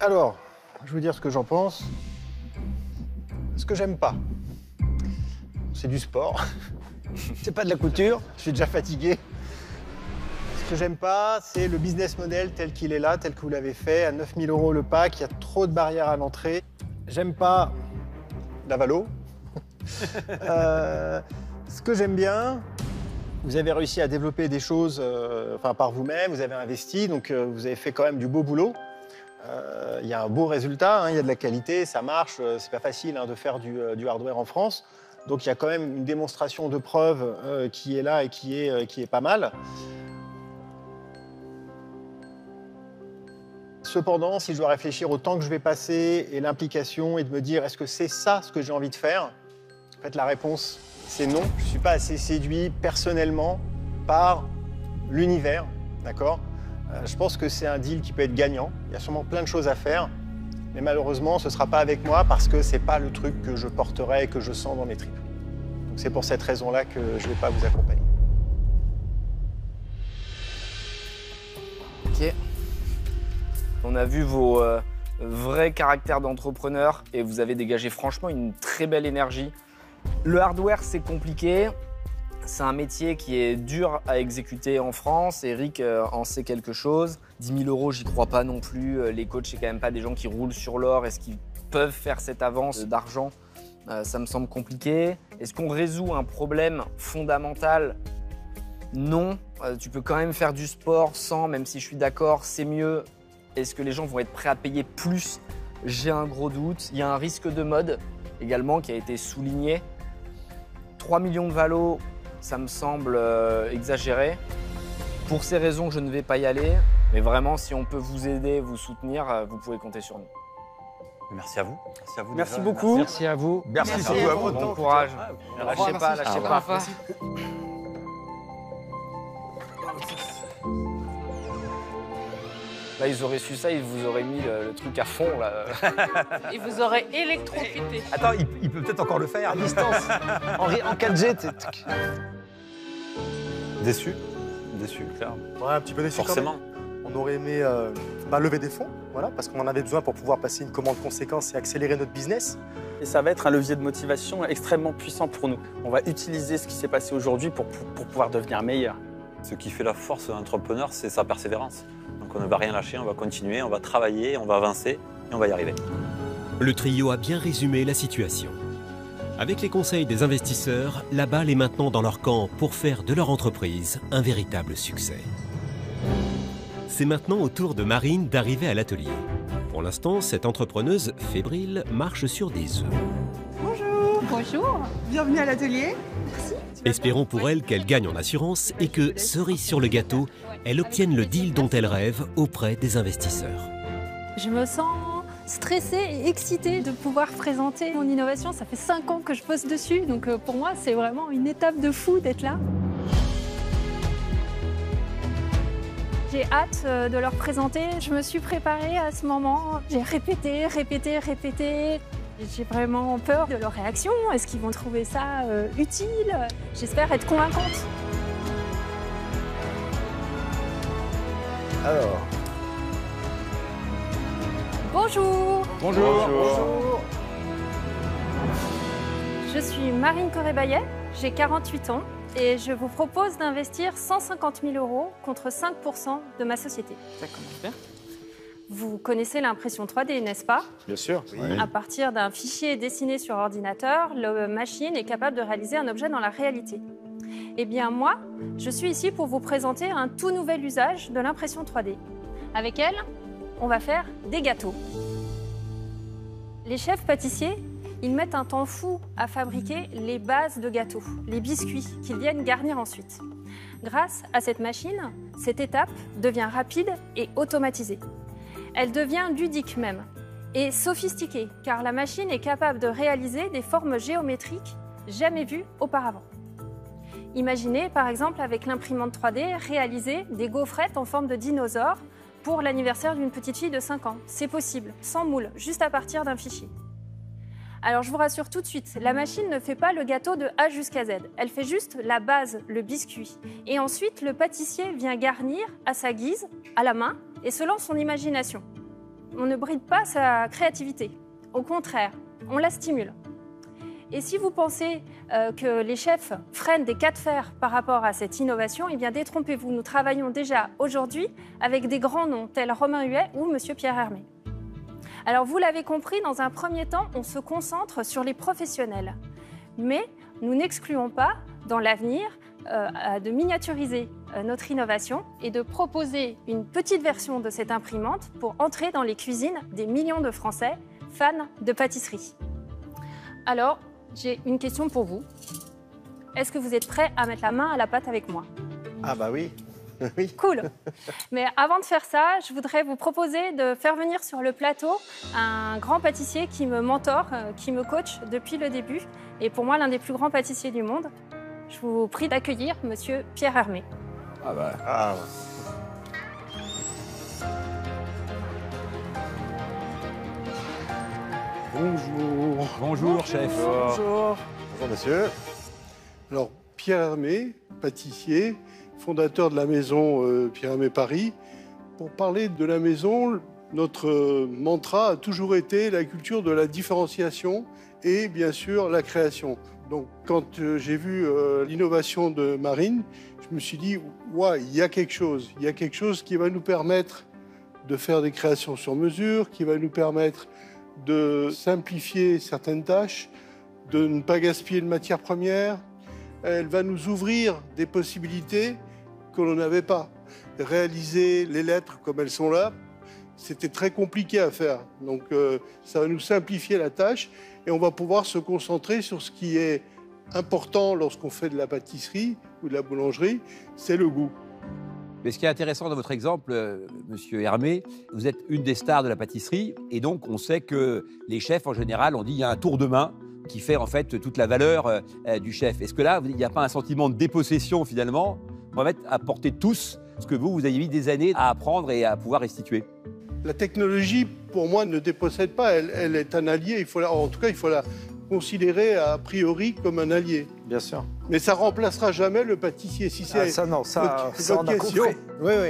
Alors, je vais vous dire ce que j'en pense. Ce que j'aime pas, c'est du sport. c'est pas de la couture, je suis déjà fatigué. Ce que j'aime pas, c'est le business model tel qu'il est là, tel que vous l'avez fait, à 9000 euros le pack, il y a trop de barrières à l'entrée. J'aime pas la valo. Euh, ce que j'aime bien, vous avez réussi à développer des choses euh, enfin, par vous-même, vous avez investi, donc euh, vous avez fait quand même du beau boulot. Euh, Il y a un beau résultat, hein, il y a de la qualité, ça marche. euh, C'est pas facile hein, de faire du, euh, du hardware en France. Donc il y a quand même une démonstration de preuve qui est là et qui est, qui est pas mal. Cependant, si je dois réfléchir au temps que je vais passer et l'implication et de me dire est-ce que c'est ça ce que j'ai envie de faire? En fait, la réponse, c'est non. Je ne suis pas assez séduit personnellement par l'univers, d'accord? Je pense que c'est un deal qui peut être gagnant. Il y a sûrement plein de choses à faire, mais malheureusement, ce ne sera pas avec moi parce que ce n'est pas le truc que je porterai et que je sens dans mes tripes. Donc c'est pour cette raison-là que je ne vais pas vous accompagner. Ok. On a vu vos euh, vrais caractères d'entrepreneur et vous avez dégagé franchement une très belle énergie. Le hardware, c'est compliqué. C'est un métier qui est dur à exécuter en France. Eric euh, en sait quelque chose. 10 000 euros, j'y crois pas non plus. Euh, Les coachs, c'est quand même pas des gens qui roulent sur l'or. Est-ce qu'ils peuvent faire cette avance d'argent? Euh, Ça me semble compliqué. Est-ce qu'on résout un problème fondamental? Non, tu peux quand même faire du sport sans, même si je suis d'accord, c'est mieux. Est-ce que les gens vont être prêts à payer plus? J'ai un gros doute. Il y a un risque de mode également qui a été souligné. 3 millions de valos, ça me semble euh, exagéré. Pour ces raisons, je ne vais pas y aller. Mais vraiment, si on peut vous aider, vous soutenir, euh, vous pouvez compter sur nous. Merci à vous. Merci à vous. Merci déjà. beaucoup. Merci à vous. Merci, à à vous. vous. Bon courage. Lâchez pas, lâchez pas. Là, ils auraient su ça, ils vous auraient mis le, le truc à fond. Là. Il vous aurait électrocuté. Attends, il, il peut peut-être encore le faire. À distance. en, ré- en 4G, t'es- Déçu Déçu, clair. Ouais, un petit peu déçu Forcément. On aurait aimé euh, bah, lever des fonds, voilà, parce qu'on en avait besoin pour pouvoir passer une commande conséquence et accélérer notre business. Et ça va être un levier de motivation extrêmement puissant pour nous. On va utiliser ce qui s'est passé aujourd'hui pour, pour- pour pouvoir devenir meilleur. Ce qui fait la force d'un entrepreneur, c'est sa persévérance. On ne va rien lâcher, on va continuer, on va travailler, on va avancer et on va y arriver. Le trio a bien résumé la situation. Avec les conseils des investisseurs, la balle est maintenant dans leur camp pour faire de leur entreprise un véritable succès. C'est maintenant au tour de Marine d'arriver à l'atelier. Pour l'instant, cette entrepreneuse fébrile marche sur des œufs. Bonjour. Bonjour. Bienvenue à l'atelier. Merci. Espérons pour elle qu'elle gagne en assurance et que, cerise sur le gâteau, elle obtienne le deal dont elle rêve auprès des investisseurs. Je me sens stressée et excitée de pouvoir présenter mon innovation. Ça fait cinq ans que je pose dessus, donc euh, pour moi, c'est vraiment une étape de fou d'être là. J'ai hâte euh, de leur présenter. Je me suis préparée à ce moment. J'ai répété, répété, répété. J'ai vraiment peur de leur réaction. Est-ce qu'ils vont trouver ça euh, utile? J'espère être convaincante. Alors, Bonjour Bonjour. Bonjour. Je suis Marine Corrébaillet, j'ai 48 ans et je vous propose d'investir 150 000 euros contre 5% de ma société. Ça commence bien. Vous connaissez l'impression 3D, n'est-ce pas? Bien sûr. À partir d'un fichier dessiné sur ordinateur, la machine est capable de réaliser un objet dans la réalité. Eh bien moi, je suis ici pour vous présenter un tout nouvel usage de l'impression 3D. Avec elle, on va faire des gâteaux. Les chefs pâtissiers, ils mettent un temps fou à fabriquer les bases de gâteaux, les biscuits qu'ils viennent garnir ensuite. Grâce à cette machine, cette étape devient rapide et automatisée. Elle devient ludique même et sophistiquée car la machine est capable de réaliser des formes géométriques jamais vues auparavant. Imaginez par exemple avec l'imprimante 3D réaliser des gaufrettes en forme de dinosaure pour l'anniversaire d'une petite fille de 5 ans. C'est possible, sans moule, juste à partir d'un fichier. Alors je vous rassure tout de suite, la machine ne fait pas le gâteau de A jusqu'à Z. Elle fait juste la base, le biscuit. Et ensuite, le pâtissier vient garnir à sa guise, à la main, et selon son imagination. On ne bride pas sa créativité. Au contraire, on la stimule. Et si vous pensez euh, que les chefs freinent des cas de fer par rapport à cette innovation, eh bien détrompez-vous. Nous travaillons déjà aujourd'hui avec des grands noms tels Romain Huet ou Monsieur Pierre Hermé. Alors vous l'avez compris, dans un premier temps, on se concentre sur les professionnels. Mais nous n'excluons pas, dans l'avenir, euh, de miniaturiser euh, notre innovation et de proposer une petite version de cette imprimante pour entrer dans les cuisines des millions de Français fans de pâtisserie. Alors, j'ai une question pour vous. Est-ce que vous êtes prêts à mettre la main à la pâte avec moi? Ah bah oui. oui. Cool. Mais avant de faire ça, je voudrais vous proposer de faire venir sur le plateau un grand pâtissier qui me mentor, euh, qui me coach depuis le début, et pour moi l'un des plus grands pâtissiers du monde. Je vous prie d'accueillir Monsieur Pierre Hermé. Ah bah. Ah, Bonjour. Bonjour, chef. Bonjour. Bonjour monsieur. Alors, Pierre Hermé, pâtissier, fondateur de la maison euh, Pierre Hermé Paris. Pour parler de la maison, notre euh, mantra a toujours été la culture de la différenciation et bien sûr la création. Donc, quand euh, j'ai vu euh, l'innovation de Marine, je me suis dit, ouais, il y a quelque chose. Il y a quelque chose qui va nous permettre de faire des créations sur mesure, qui va nous permettre de simplifier certaines tâches, de ne pas gaspiller de matières premières. Elle va nous ouvrir des possibilités que l'on n'avait pas. Réaliser les lettres comme elles sont là, c'était très compliqué à faire. Donc euh, ça va nous simplifier la tâche et on va pouvoir se concentrer sur ce qui est important lorsqu'on fait de la pâtisserie ou de la boulangerie, c'est le goût. Mais ce qui est intéressant dans votre exemple, euh, monsieur Hermé, vous êtes une des stars de la pâtisserie, et donc on sait que les chefs, en général, on dit il y a un tour de main qui fait en fait toute la valeur euh, euh, du chef. Est-ce que là, il n'y a pas un sentiment de dépossession finalement mettre à porter tous ce que vous, vous avez mis des années à apprendre et à pouvoir restituer? La technologie, pour moi, ne dépossède pas. Elle, est un allié. En tout cas, il faut la considérer a priori comme un allié. Bien sûr. Mais ça remplacera jamais le pâtissier. Si c'est Ah, ça, non, ça, votre, ça, on votre a question. compris. Oui, oui.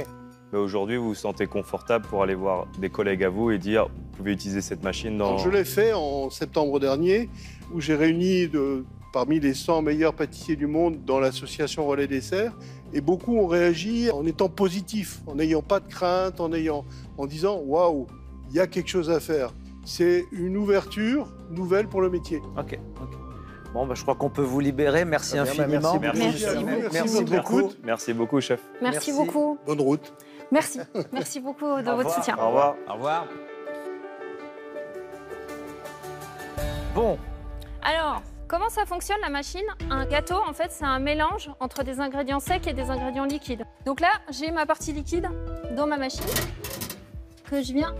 Mais aujourd'hui, vous vous sentez confortable pour aller voir des collègues à vous et dire vous pouvez utiliser cette machine dans. Alors, je l'ai fait en septembre dernier, où j'ai réuni de, parmi les 100 meilleurs pâtissiers du monde dans l'association Relais Dessert. Et beaucoup ont réagi en étant positifs, en n'ayant pas de crainte, en, ayant, en disant waouh, il y a quelque chose à faire. C'est une ouverture nouvelle pour le métier. Ok. Bon, bah, je crois qu'on peut vous libérer. Merci bien, bah, infiniment. merci beaucoup. Merci beaucoup, chef. Merci, beaucoup. Bonne route. Merci. Merci beaucoup de votre soutien. Au revoir. Au revoir. Bon, Alors, comment ça fonctionne la machine? Un gâteau, en fait, c'est un mélange entre des ingrédients secs et des ingrédients liquides. Donc là, j'ai ma partie liquide dans ma machine que je viens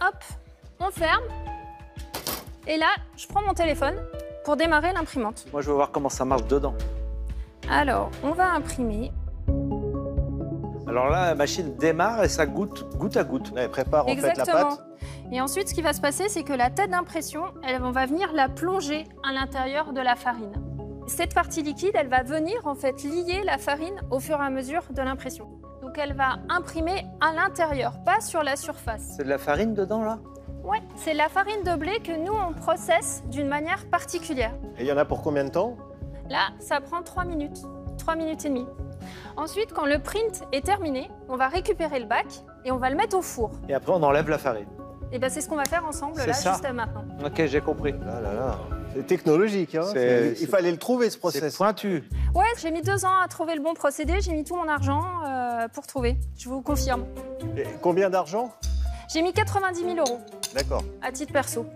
Hop, on ferme. Et là, je prends mon téléphone pour démarrer l'imprimante. moi, je veux voir comment ça marche dedans. Alors, on va imprimer. Alors là, la machine démarre et ça goûte goutte à goutte. Elle prépare en fait la Exactement. pâte. Et ensuite, ce qui va se passer, c'est que la tête d'impression, on va venir la plonger à l'intérieur de la farine. Cette partie liquide, elle va venir en fait lier la farine au fur et à mesure de l'impression. Donc elle va imprimer à l'intérieur, pas sur la surface. C'est de la farine dedans là? Ouais, c'est la farine de blé que nous on processe d'une manière particulière. Et il y en a pour combien de temps? Là, ça prend 3 minutes, 3 minutes et demie. Ensuite, quand le print est terminé, on va récupérer le bac et on va le mettre au four. Et après, on enlève la farine. Et ben c'est ce qu'on va faire ensemble C'est là, ça. juste maintenant. Ok, j'ai compris. Là, là, là. C'est technologique. Hein. C'est- C'est- Il fallait le trouver, ce C'est process. pointu. Ouais, j'ai mis deux ans à trouver le bon procédé. J'ai mis tout mon argent euh, pour trouver. Je vous confirme. Et combien d'argent? J'ai mis 90 000 euros D'accord. à titre perso.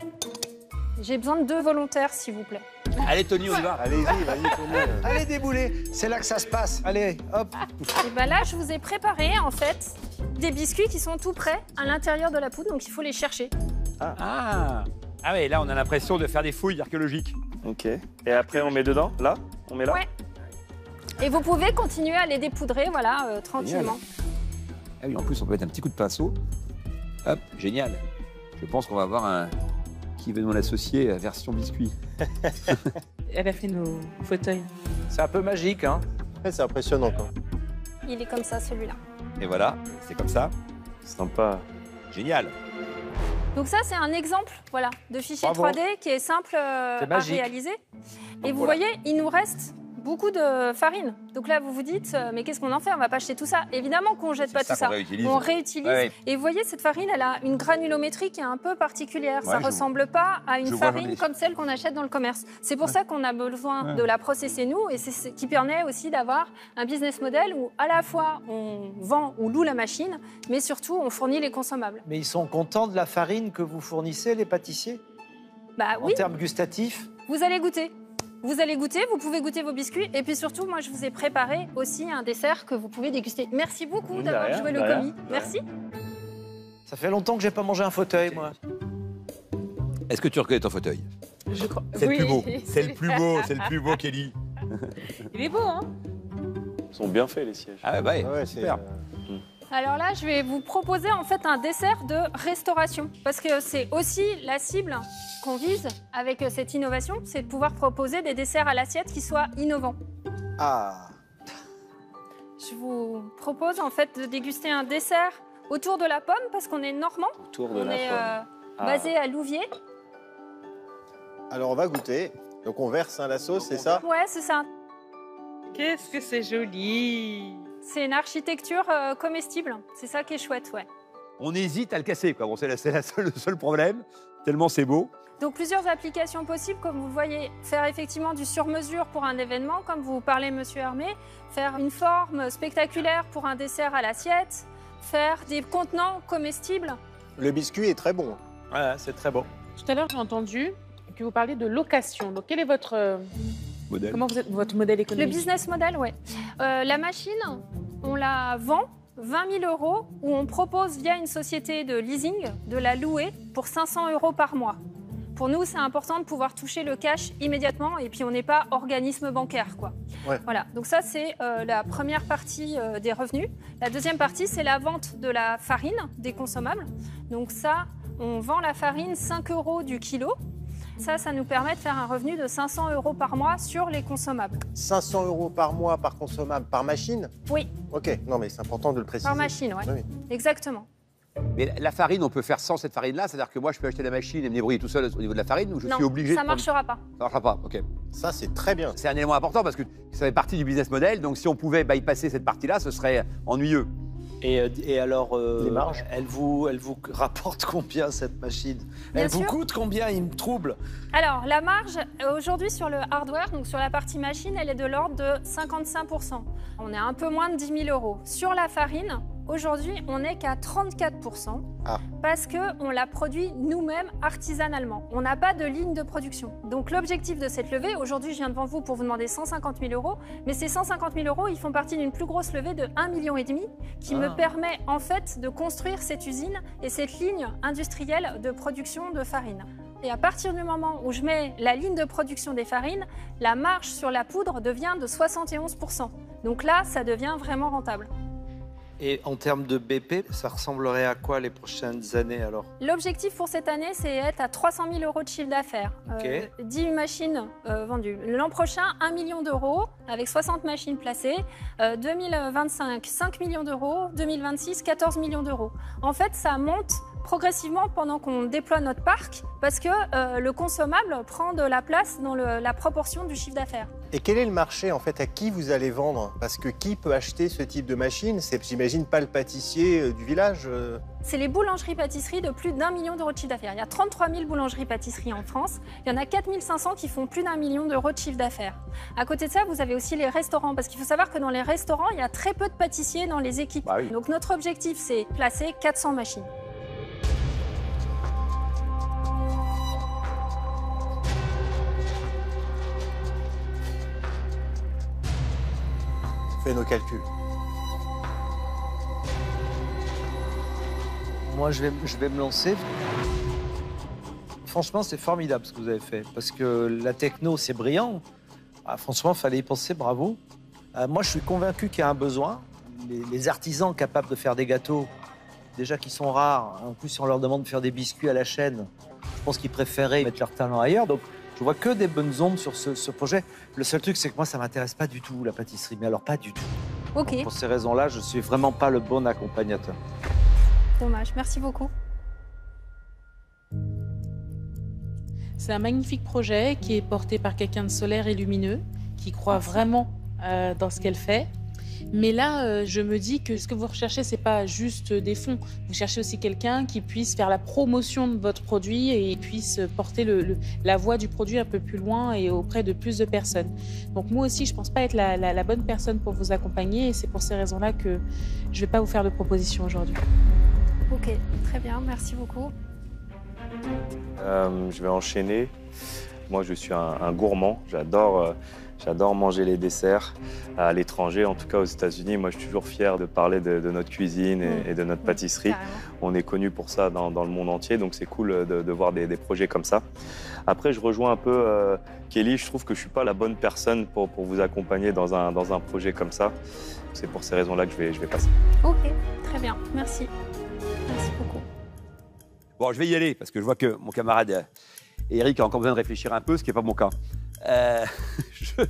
J'ai besoin de deux volontaires, s'il vous plaît. Allez, Tony, on y va. Allez-y, vas-y, Tony. Allez, déboulez. C'est là que ça se passe. Allez, hop. Et ben là, je vous ai préparé en fait des biscuits qui sont tout prêts à l'intérieur de la poudre, donc il faut les chercher. Ah Ah ouais, là, on a l'impression de faire des fouilles archéologiques. Ok. Et après, on met dedans Là? On met là? Ouais. Et vous pouvez continuer à les dépoudrer, voilà, euh, tranquillement. Ah oui, en plus, on peut mettre un petit coup de pinceau. Hop, génial. Je pense qu'on va avoir un. Qui veut nous l'associer à version biscuit Elle a fait nos fauteuils. C'est un peu magique, hein Ouais, C'est impressionnant, quoi. Il est comme ça, celui-là. Et voilà, c'est comme ça. Sympa. Génial. Donc ça, c'est un exemple, voilà, de fichier Bravo. 3D qui est simple euh, à réaliser. Et vous voilà. voyez, il nous reste beaucoup de farine. Donc là, vous vous dites, euh, mais qu'est-ce qu'on en fait? On va pas acheter tout ça. Évidemment qu'on jette pas ça tout ça. réutilise. On réutilise. Ouais. Et vous voyez, cette farine, elle a une granulométrie qui est un peu particulière. ça je ressemble pas à une Je farine comme celle qu'on achète dans le commerce. C'est pour ça qu'on a besoin de la processer nous, et c'est ce qui permet aussi d'avoir un business model où à la fois on vend ou loue la machine, mais surtout on fournit les consommables. Mais ils sont contents de la farine que vous fournissez, les pâtissiers? Bah En oui. termes gustatifs? Vous allez goûter. Vous allez goûter, vous pouvez goûter vos biscuits. Et puis surtout, moi, je vous ai préparé aussi un dessert que vous pouvez déguster. Merci beaucoup d'avoir joué le commis. Merci. Ça fait longtemps que j'ai pas mangé un fauteuil, moi. Est-ce que tu reconnais ton fauteuil? Je crois. C'est Oui. le plus beau. C'est le plus beau, c'est le plus beau, Kelly. Il est beau, hein? Ils sont bien faits, les sièges. Ah ouais, Ouais, c'est, super. Euh, Alors là, je vais vous proposer en fait un dessert de restauration. Parce que c'est aussi la cible qu'on vise avec cette innovation, c'est de pouvoir proposer des desserts à l'assiette qui soient innovants. Ah, Je vous propose en fait de déguster un dessert autour de la pomme parce qu'on est normand. Autour de on la est pomme. euh, Ah. basé à Louviers. alors on va goûter. Donc on verse hein, la sauce, c'est ça? Ouais, c'est ça. Qu'est-ce que c'est joli C'est une architecture euh, comestible. C'est ça qui est chouette, ouais. On hésite à le casser, quoi. Bon, c'est la- c'est la seule- le seul problème, tellement c'est beau. Donc plusieurs applications possibles, comme vous le voyez, faire effectivement du sur-mesure pour un événement, comme vous parlez, Monsieur Hermé, faire une forme spectaculaire pour un dessert à l'assiette, faire des contenants comestibles. Le biscuit est très bon. Ouais, c'est très bon. Tout à l'heure, j'ai entendu que vous parliez de location. Donc, quel est votre. Modèle. Comment vous êtes votre modèle Le économique business model, ouais. Euh, la machine, on la vend 20 000 euros, où on propose via une société de leasing de la louer pour 500 euros par mois. Pour nous, c'est important de pouvoir toucher le cash immédiatement et puis on n'est pas organisme bancaire. Quoi. Ouais. Voilà, donc ça c'est euh, la première partie euh, des revenus. La deuxième partie, c'est la vente de la farine, des consommables. Donc ça, on vend la farine 5 euros du kilo. Ça, ça nous permet de faire un revenu de 500 euros par mois sur les consommables. 500 euros par mois par consommable par machine? Oui, Ok, non mais c'est important de le préciser. par machine, ouais. Oui. Exactement. Mais la- farine, on peut faire sans cette farine-là, c'est-à-dire que moi, je peux acheter la machine et me débrouiller tout seul au niveau de la farine, ou je non, suis obligé ça ne prendre- marchera pas. Ça marchera pas, ok. Ça, c'est très bien. C'est un élément important parce que ça fait partie du business model, donc si on pouvait bypasser cette partie-là, ce serait ennuyeux. Et, euh, et alors, euh, Les marges elle vous, elle vous rapporte combien cette machine? Bien Elle vous coûte combien? Il me trouble. Alors, la marge, euh, aujourd'hui, sur le hardware, donc sur la partie machine, elle est de l'ordre de 55%. On est un peu moins de 10 000 euros. Sur la farine, aujourd'hui, on n'est qu'à 34%. Ah. Parce qu'on la produit nous-mêmes artisanalement. On n'a pas de ligne de production. Donc l'objectif de cette levée, aujourd'hui je viens devant vous pour vous demander 150 000 euros, mais ces 150 000 euros, ils font partie d'une plus grosse levée de 1,5 million qui Ah. me permet en fait de construire cette usine et cette ligne industrielle de production de farine. Et à partir du moment où je mets la ligne de production des farines, la marge sur la poudre devient de 71%. Donc là, ça devient vraiment rentable. Et en termes de BP, ça ressemblerait à quoi les prochaines années alors? L'objectif pour cette année, c'est être à 300 000 euros de chiffre d'affaires. Euh, 10 machines euh, vendues. L'an prochain, 1 million d'euros avec 60 machines placées. Euh, 2025, 5 millions d'euros. 2026, 14 millions d'euros. En fait, ça monte progressivement pendant qu'on déploie notre parc parce que euh, le consommable prend de la place dans le- la proportion du chiffre d'affaires. Et quel est le marché en fait À qui vous allez vendre? Parce que qui peut acheter ce type de machine? C'est, j'imagine, pas le pâtissier euh, du village. euh. C'est les boulangeries-pâtisseries de plus d'un million d'euros de chiffre d'affaires. Il y a 33 000 boulangeries-pâtisseries en France. Il y en a 4 500 qui font plus d'un million d'euros de chiffre d'affaires. À côté de ça, vous avez aussi les restaurants. Parce qu'il faut savoir que dans les restaurants, il y a très peu de pâtissiers dans les équipes. Bah oui. Donc notre objectif, c'est placer 400 machines. Fais nos calculs. Moi, je vais, je vais me lancer. Franchement, c'est formidable ce que vous avez fait. Parce que la techno, c'est brillant. Ah, franchement, fallait y penser, bravo. Euh, moi, je suis convaincu qu'il y a un besoin. Les, artisans capables de faire des gâteaux, déjà qui sont rares, en plus, si on leur demande de faire des biscuits à la chaîne, je pense qu'ils préféraient mettre leur talent ailleurs. Donc, je vois que des bonnes ondes sur ce, ce projet. Le seul truc, c'est que moi, ça m'intéresse pas du tout, la pâtisserie. Mais alors, pas du tout. Ok, Pour ces raisons-là, je suis vraiment pas le bon accompagnateur. dommage. Merci beaucoup. C'est un magnifique projet qui est porté par quelqu'un de solaire et lumineux, qui croit vraiment euh, dans ce qu'elle fait. Mais là, euh, je me dis que ce que vous recherchez, c'est pas juste des fonds. Vous cherchez aussi quelqu'un qui puisse faire la promotion de votre produit et puisse porter le- le- la voix du produit un peu plus loin et auprès de plus de personnes. Donc moi aussi, je pense pas être la, la- la bonne personne pour vous accompagner et c'est pour ces raisons-là que je vais pas vous faire de proposition aujourd'hui. Ok, très bien. Merci beaucoup. Euh, je vais enchaîner. Moi, je suis un, un gourmand. J'adore, euh, j'adore manger les desserts à l'étranger, en tout cas aux États-Unis. Moi, je suis toujours fier de parler de, de notre cuisine et, et de notre pâtisserie. On est connu pour ça dans, dans le monde entier, donc c'est cool de, de voir des, des projets comme ça. Après, je rejoins un peu euh, Kelly. Je trouve que je suis pas la bonne personne pour, pour vous accompagner dans un, dans un projet comme ça. C'est pour ces raisons-là que je vais, je vais passer. Ok, très bien. Merci. Merci beaucoup. Bon, je vais y aller parce que je vois que mon camarade euh, Eric a encore besoin de réfléchir un peu, ce qui n'est pas mon cas. Euh, je-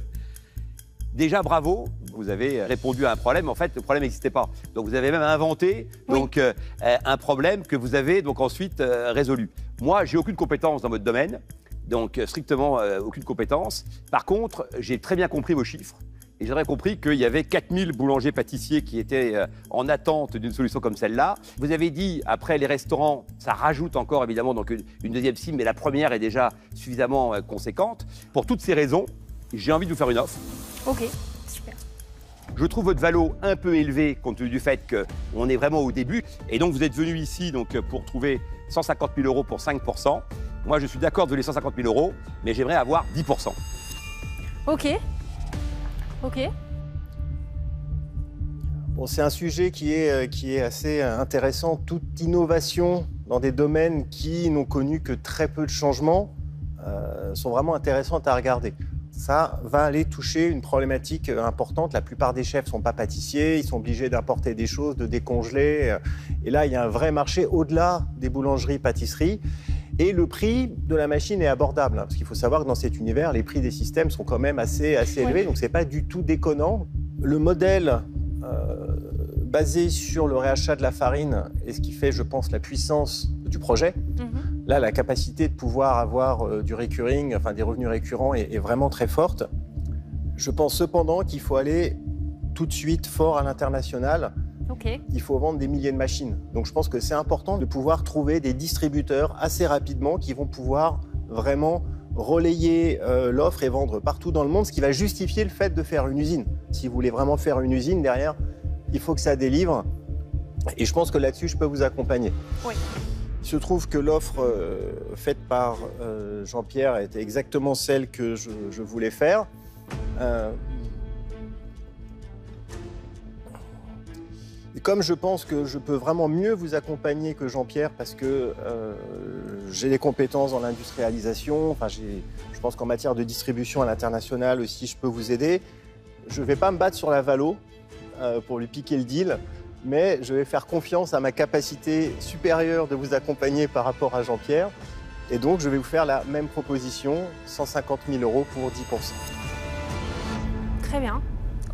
Déjà, bravo, vous avez répondu à un problème. En fait, le problème n'existait pas. Donc, vous avez même inventé donc, euh, euh, un problème que vous avez donc ensuite euh, résolu. Moi, j'ai aucune compétence dans votre domaine, donc strictement aucune compétence. Par contre, j'ai très bien compris vos chiffres. Et j'aurais compris qu'il y avait 4000 boulangers-pâtissiers qui étaient euh, en attente d'une solution comme celle-là. Vous avez dit, après les restaurants, ça rajoute encore évidemment donc une, une deuxième cible, mais la première est déjà suffisamment euh, conséquente. Pour toutes ces raisons, j'ai envie de vous faire une offre. Ok, super. Je trouve votre valo un peu élevé compte tenu du fait qu'on est vraiment au début. Et donc, vous êtes venu ici donc, pour trouver 150 000 euros pour 5% Moi, je suis d'accord de donner 150 000 euros, mais j'aimerais avoir 10% Ok. Ok. Bon, c'est un sujet qui est, euh, qui est assez euh, intéressant. Toute innovation dans des domaines qui n'ont connu que très peu de changements euh, sont vraiment intéressantes à regarder. Ça va aller toucher une problématique importante. La plupart des chefs ne sont pas pâtissiers, ils sont obligés d'importer des choses, de décongeler. Et là, il y a un vrai marché au-delà des boulangeries-pâtisseries. Et le prix de la machine est abordable, hein, parce qu'il faut savoir que dans cet univers, les prix des systèmes sont quand même assez, assez Ouais. élevés, donc c'est pas du tout déconnant. Le modèle euh, basé sur le réachat de la farine est ce qui fait, je pense, la puissance du projet. Mhm. Là, la capacité de pouvoir avoir euh, du recurring, enfin des revenus récurrents, est, est vraiment très forte. Je pense cependant qu'il faut aller tout de suite fort à l'international. Il faut vendre des milliers de machines. Donc je pense que c'est important de pouvoir trouver des distributeurs assez rapidement qui vont pouvoir vraiment relayer euh, l'offre et vendre partout dans le monde, ce qui va justifier le fait de faire une usine. Si vous voulez vraiment faire une usine derrière, il faut que ça délivre. Et je pense que là-dessus, je peux vous accompagner. Oui. Il se trouve que l'offre euh, faite par euh, Jean-Pierre était exactement celle que je, je voulais faire. Et comme je pense que je peux vraiment mieux vous accompagner que Jean-Pierre parce que euh, j'ai des compétences dans l'industrialisation, enfin, je pense qu'en matière de distribution à l'international aussi, je peux vous aider. Je ne vais pas me battre sur la valo euh, pour lui piquer le deal, mais je vais faire confiance à ma capacité supérieure de vous accompagner par rapport à Jean-Pierre. Et donc, je vais vous faire la même proposition, 150 000 euros pour 10% Très bien.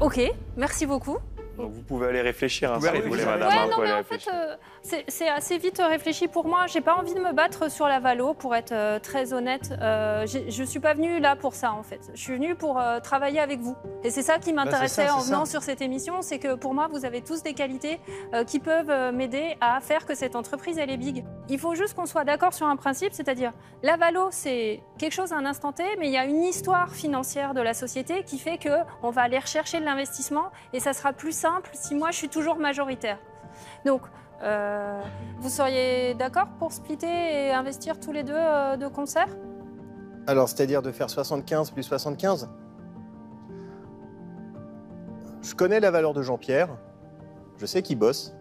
Ok, merci beaucoup. Donc vous pouvez aller réfléchir, hein, Vous pouvez si vous voulez, madame. Ouais, hein, non, vous pouvez mais en fait, euh, c'est assez vite réfléchi pour moi. J'ai pas envie de me battre sur la valo, pour être euh, très honnête. Euh, je suis pas venue là pour ça, en fait. Je suis venue pour euh, travailler avec vous. Et c'est ça qui m'intéressait ça, en venant ça. sur cette émission, c'est que pour moi, vous avez tous des qualités euh, qui peuvent euh, m'aider à faire que cette entreprise, elle est big. Il faut juste qu'on soit d'accord sur un principe, c'est-à-dire la valo, c'est quelque chose à un instant T, mais il y a une histoire financière de la société qui fait que on va aller rechercher de l'investissement et ça sera plus simple si moi je suis toujours majoritaire. Donc, euh, vous seriez d'accord pour splitter et investir tous les deux euh, de concert? Alors, c'est-à-dire de faire 75 plus 75 Je connais la valeur de Jean-Pierre. Je sais qu'il bosse.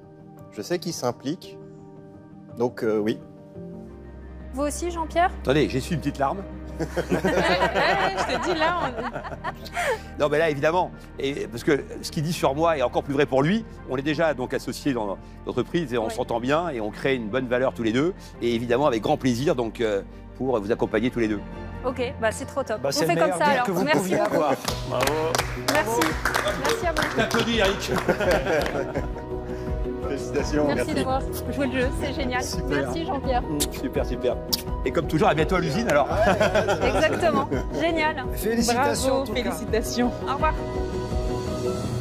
Je sais qu'il s'implique. Donc, euh, oui. Vous aussi, Jean-Pierre? Attendez, j'ai su une petite larme. Je te dis là, Non, mais là, évidemment, et parce que ce qu'il dit sur moi est encore plus vrai pour lui. On est déjà donc associés dans l'entreprise et on s'entend bien et on crée une bonne valeur tous les deux. Et évidemment, avec grand plaisir, donc euh, pour vous accompagner tous les deux. Ok, bah c'est trop top. Bah, on fait comme ça alors. que vous Merci beaucoup. avoir. Bravo. Merci. Merci à vous. T'applaudis, Eric. Félicitations. Merci, d'avoir joué le jeu, c'est génial. Merci Jean-Pierre. Super, super. Et comme toujours, à bientôt à l'usine alors. Exactement. Génial. Bravo, félicitations. Au revoir.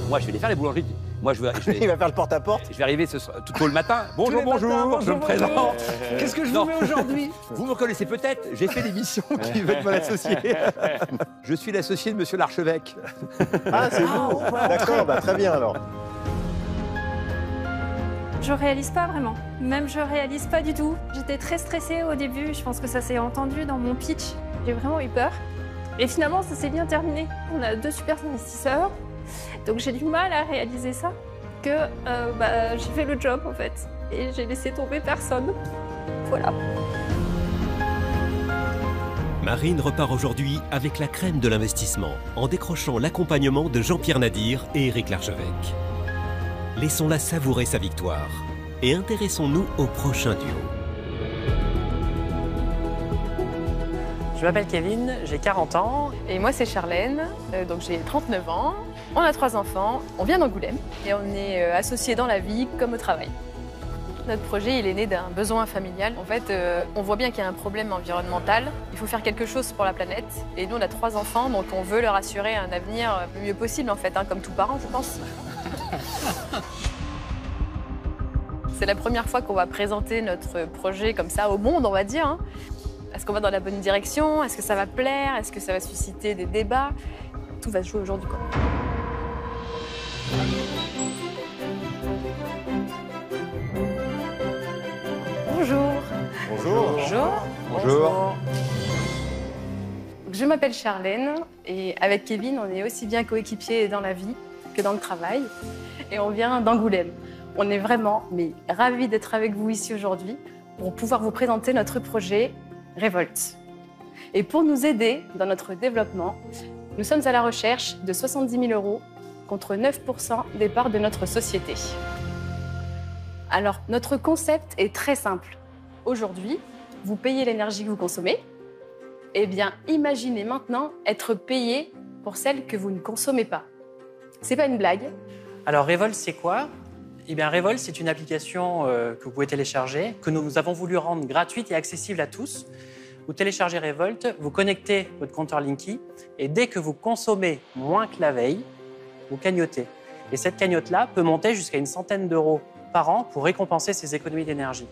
Moi, je vais les faire les boulangeries. Moi, je vais. je vais- Il va faire le porte-à-porte. Je vais arriver ce soir- tout tôt le matin. Bonjour, bonjour, matins, je bonjour, me présente. bonjour. Qu'est-ce que je vous mets aujourd'hui Vous me connaissez peut-être, j'ai fait l'émission qui veut être mon associé. je suis l'associé de monsieur l'archevêque. Ah, c'est vous D'accord, bah, très bien alors. Je réalise pas vraiment. Même je réalise pas du tout. J'étais très stressée au début. Je pense que ça s'est entendu dans mon pitch. J'ai vraiment eu peur. Et finalement, ça s'est bien terminé. On a deux super investisseurs. Donc j'ai du mal à réaliser ça. Que euh, bah, j'ai fait le job en fait. Et j'ai laissé tomber personne. Voilà. Marine repart aujourd'hui avec la crème de l'investissement en décrochant l'accompagnement de Jean-Pierre Nadir et Éric Larchevêque. Laissons-la savourer sa victoire et intéressons-nous au prochain duo. Je m'appelle Kevin, j'ai 40 ans. Et moi, c'est Charlène, euh, donc j'ai 39 ans. On a trois enfants, on vient d'Angoulême et on est euh, associés dans la vie comme au travail. Notre projet, il est né d'un besoin familial. En fait, euh, on voit bien qu'il y a un problème environnemental. Il faut faire quelque chose pour la planète. Et nous, on a trois enfants, donc on veut leur assurer un avenir le mieux possible, en fait, hein, comme tous parents, je pense. C'est la première fois qu'on va présenter notre projet comme ça au monde, on va dire. hein. Est-ce qu'on va dans la bonne direction? Est-ce que ça va plaire? Est-ce que ça va susciter des débats? Tout va se jouer aujourd'hui. quoi. Bonjour. Bonjour. Bonjour. Bonjour. Je m'appelle Charlène et avec Kevin, on est aussi bien coéquipiers dans la vie que dans le travail. Et on vient d'Angoulême. On est vraiment mais ravis d'être avec vous ici aujourd'hui pour pouvoir vous présenter notre projet Révolte. Et pour nous aider dans notre développement, nous sommes à la recherche de 70 000 euros contre 9% des parts de notre société. Alors, notre concept est très simple. Aujourd'hui, vous payez l'énergie que vous consommez. Eh bien, imaginez maintenant être payé pour celle que vous ne consommez pas. C'est pas une blague. Alors Revolt, c'est quoi? Eh bien Revolt, c'est une application euh, que vous pouvez télécharger, que nous avons voulu rendre gratuite et accessible à tous. Vous téléchargez Revolt, vous connectez votre compteur Linky, et dès que vous consommez moins que la veille, vous cagnotez. Et cette cagnotte-là peut monter jusqu'à une centaine d'euros par an pour récompenser ces économies d'énergie.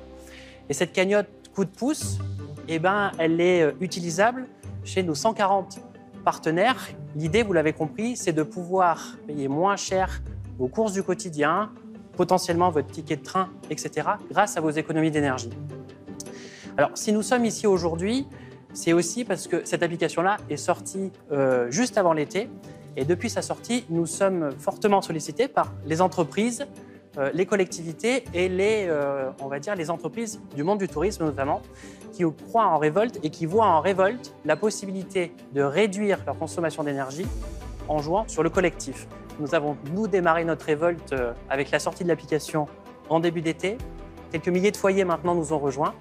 Et cette cagnotte coup de pouce, eh ben, elle est euh, utilisable chez nos 140 partenaires. L'idée, vous l'avez compris, c'est de pouvoir payer moins cher vos courses du quotidien, potentiellement votre ticket de train, etc., grâce à vos économies d'énergie. Alors, si nous sommes ici aujourd'hui, c'est aussi parce que cette application-là est sortie euh, juste avant l'été. Et depuis sa sortie, nous sommes fortement sollicités par les entreprises, les collectivités et les, euh, on va dire, les entreprises du monde du tourisme notamment, qui croient en révolte et qui voient en révolte la possibilité de réduire leur consommation d'énergie en jouant sur le collectif. Nous avons, nous, démarré notre révolte euh, avec la sortie de l'application en début d'été. Quelques milliers de foyers maintenant nous ont rejoints.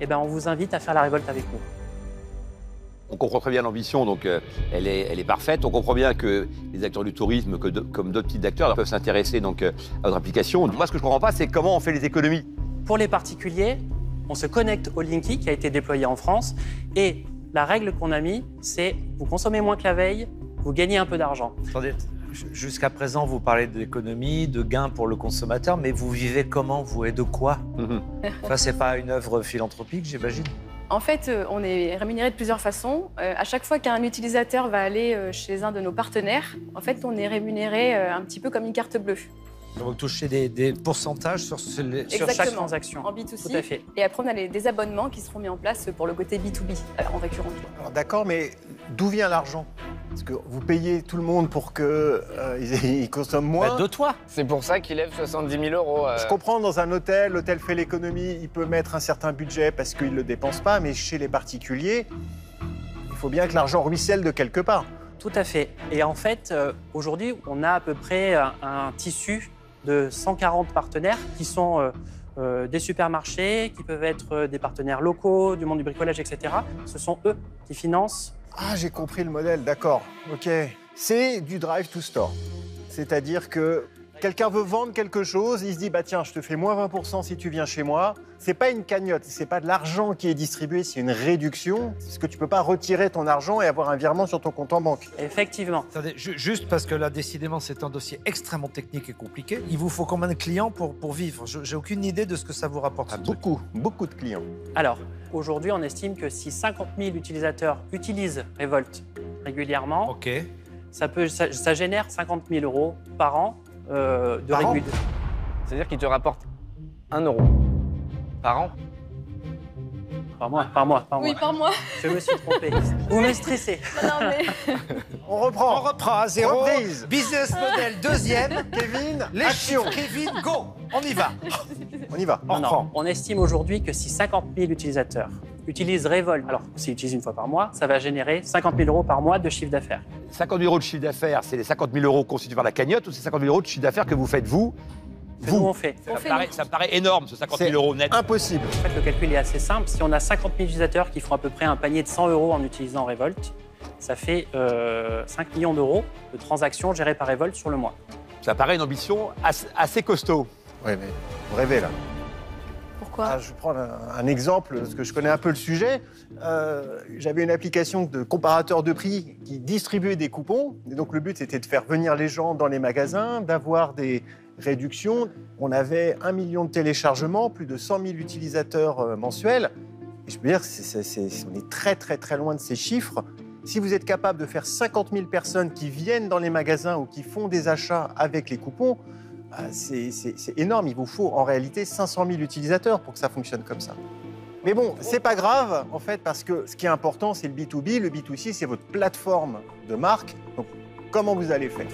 Et ben, on vous invite à faire la révolte avec nous. On comprend très bien l'ambition, donc euh, elle, est, elle est parfaite. On comprend bien que les acteurs du tourisme, que de- comme d'autres types d'acteurs, peuvent s'intéresser donc euh, à votre application. Moi, ce que je comprends pas, c'est comment on fait les économies. Pour les particuliers, on se connecte au Linky qui a été déployé en France et la règle qu'on a mis, c'est vous consommez moins que la veille, vous gagnez un peu d'argent. Attendez, j- jusqu'à présent, vous parlez d'économie, de gains pour le consommateur, mais vous vivez comment, vous, et de quoi? Enfin, c'est pas une œuvre philanthropique, j'imagine? En fait, euh, on est rémunéré de plusieurs façons. Euh, à chaque fois qu'un utilisateur va aller euh, chez un de nos partenaires, en fait, on est rémunéré un petit peu comme une carte bleue. Vous touchez des, des pourcentages sur, ce- les- Exactement, transaction. En B2C. Tout à fait. Et après, on a les, des abonnements qui seront mis en place pour le côté B2B, euh, en récurrent. D'accord, mais d'où vient l'argent? Parce que vous payez tout le monde pour qu'ils ils consomment moins. de toi C'est pour ça qu'il lève 70 000 euros. euh. Je comprends, dans un hôtel, l'hôtel fait l'économie, il peut mettre un certain budget parce qu'il ne le dépense pas, mais chez les particuliers, il faut bien que l'argent ruisselle de quelque part. Tout à fait. Et en fait, euh, aujourd'hui, on a à peu près un, un tissu de 140 partenaires qui sont euh, euh, des supermarchés, qui peuvent être euh, des partenaires locaux, du monde du bricolage, etc. Ce sont eux qui financent. Ah, j'ai compris le modèle, d'accord. Ok. C'est du drive to store. C'est-à-dire que quelqu'un veut vendre quelque chose, il se dit bah tiens, je te fais moins 20% si tu viens chez moi. C'est pas une cagnotte, c'est pas de l'argent qui est distribué, c'est une réduction. Parce que tu peux pas retirer ton argent et avoir un virement sur ton compte en banque. Effectivement. Attendez, ju- juste parce que là, décidément, c'est un dossier extrêmement technique et compliqué. Il vous faut combien de clients pour, pour vivre? Je- J'ai aucune idée de ce que ça vous rapporte. ce truc. beaucoup, beaucoup de clients. Alors, aujourd'hui, on estime que si 50 000 utilisateurs utilisent Revolt régulièrement, ça, peut, ça, ça génère 50 000 euros par an euh, de Par an régul- C'est-à-dire qu'il te rapporte 1 euro par an Par mois, par mois, par Oui, mois. par mois. Je me suis trompé. Vous me stressez. Non, mais... On reprend. On reprend à zéro. Reprise. Business model deuxième. Kevin, Les action. Kevin, go On y va. On y va. Non, On non. reprend. On estime aujourd'hui que si 50 000 utilisateurs utilisent Revolt, alors s'ils utilisent une fois par mois, ça va générer 50 000 euros par mois de chiffre d'affaires. 50 000 euros de chiffre d'affaires, c'est les 50 000 euros constitués par la cagnotte ou c'est 50 000 euros de chiffre d'affaires que vous faites vous? Nous, on fait. ça, me paraît, ça me paraît énorme, ce 50 000 C'est euros net. Impossible. En fait, le calcul est assez simple. Si on a 50 000 utilisateurs qui font à peu près un panier de 100 euros en utilisant Revolt, ça fait euh, 5 millions d'euros de transactions gérées par Revolt sur le mois. Ça paraît une ambition assez, assez costaud. Oui, mais vous rêvez là. Ah, Je vais prendre un, exemple, parce que je connais un peu le sujet. Euh, J'avais une application de comparateur de prix qui distribuait des coupons. Et donc le but, c'était de faire venir les gens dans les magasins, d'avoir des réductions. On avait un million de téléchargements, plus de 100 000 utilisateurs euh, mensuels. Je peux dire, on est très très très loin de ces chiffres. Si vous êtes capable de faire 50 000 personnes qui viennent dans les magasins ou qui font des achats avec les coupons, c'est c'est- énorme. Il vous faut en réalité 500 000 utilisateurs pour que ça fonctionne comme ça. Mais bon, c'est pas grave en fait parce que ce qui est important, c'est le B2B. Le B2C, c'est votre plateforme de marque. Donc, comment vous allez faire?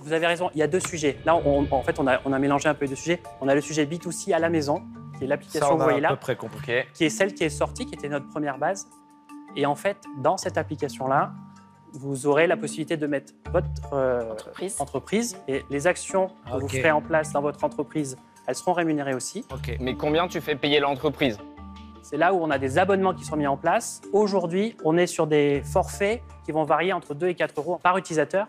Vous avez raison, il y a deux sujets. Là, on- en fait, on a, on a mélangé un peu les deux sujets. On a le sujet B2C à la maison, qui est l'application que vous voyez à là, peu près qui est celle qui est sortie, qui était notre première base. Et en fait, dans cette application-là, vous aurez la possibilité de mettre votre euh, entreprise. et les actions que vous ferez en place dans votre entreprise, elles seront rémunérées aussi. Mais combien tu fais payer l'entreprise? C'est là où on a des abonnements qui sont mis en place. Aujourd'hui, on est sur des forfaits qui vont varier entre 2 et 4 euros par utilisateur.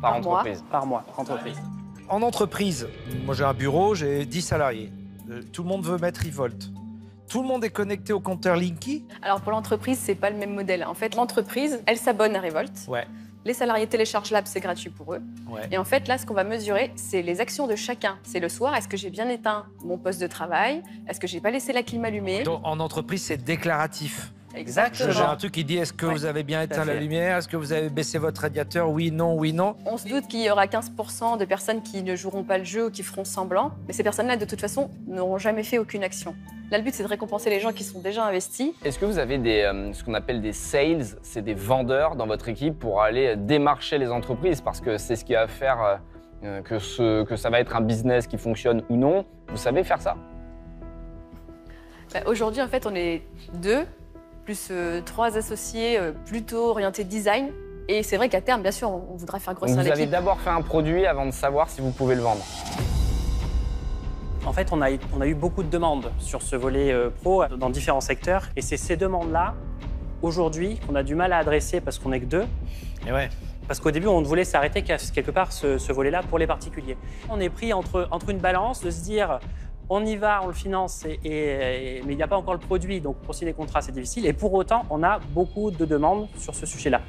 Par entreprise. Par mois, par entreprise. En entreprise, moi j'ai un bureau, j'ai 10 salariés. Euh, Tout le monde veut mettre Revolt. Tout le monde est connecté au compteur Linky Alors pour l'entreprise, c'est pas le même modèle. En fait, l'entreprise, elle s'abonne à Revolt. Ouais. Les salariés téléchargent l'app, c'est gratuit pour eux. Ouais. Et en fait, là, ce qu'on va mesurer, c'est les actions de chacun. C'est le soir, est-ce que j'ai bien éteint mon poste de travail? Est-ce que j'ai pas laissé la clim allumée? Donc, en entreprise, c'est déclaratif. Exactement. J'ai un truc qui dit est-ce que vous avez bien éteint la lumière? Est-ce que vous avez baissé votre radiateur? Oui, non, oui, non. On se doute qu'il y aura 15% de personnes qui ne joueront pas le jeu ou qui feront semblant, mais ces personnes-là, de toute façon, n'auront jamais fait aucune action. Là, le but, c'est de récompenser les gens qui sont déjà investis. Est-ce que vous avez des, euh, ce qu'on appelle des sales, c'est des vendeurs dans votre équipe pour aller euh, démarcher les entreprises? Parce que c'est ce qui va faire euh, euh, que, ce, que ça va être un business qui fonctionne ou non. Vous savez faire ça? Bah, Aujourd'hui, en fait, on est deux, plus euh, trois associés euh, plutôt orientés design. Et c'est vrai qu'à terme, bien sûr, on, on voudra faire grossir vous avez l'équipe. d'abord fait un produit avant de savoir si vous pouvez le vendre. En fait, on a, on a eu beaucoup de demandes sur ce volet euh, pro dans différents secteurs. Et c'est ces demandes-là aujourd'hui qu'on a du mal à adresser parce qu'on n'est que deux. Et ouais. Parce qu'au début, on voulait s'arrêter qu'à- quelque part ce, ce volet-là pour les particuliers. On est pris entre, entre une balance de se dire on y va, on le finance, et, et- et- mais il n'y a pas encore le produit, donc pour signer des contrats, c'est difficile. Et pour autant, on a beaucoup de demandes sur ce sujet-là.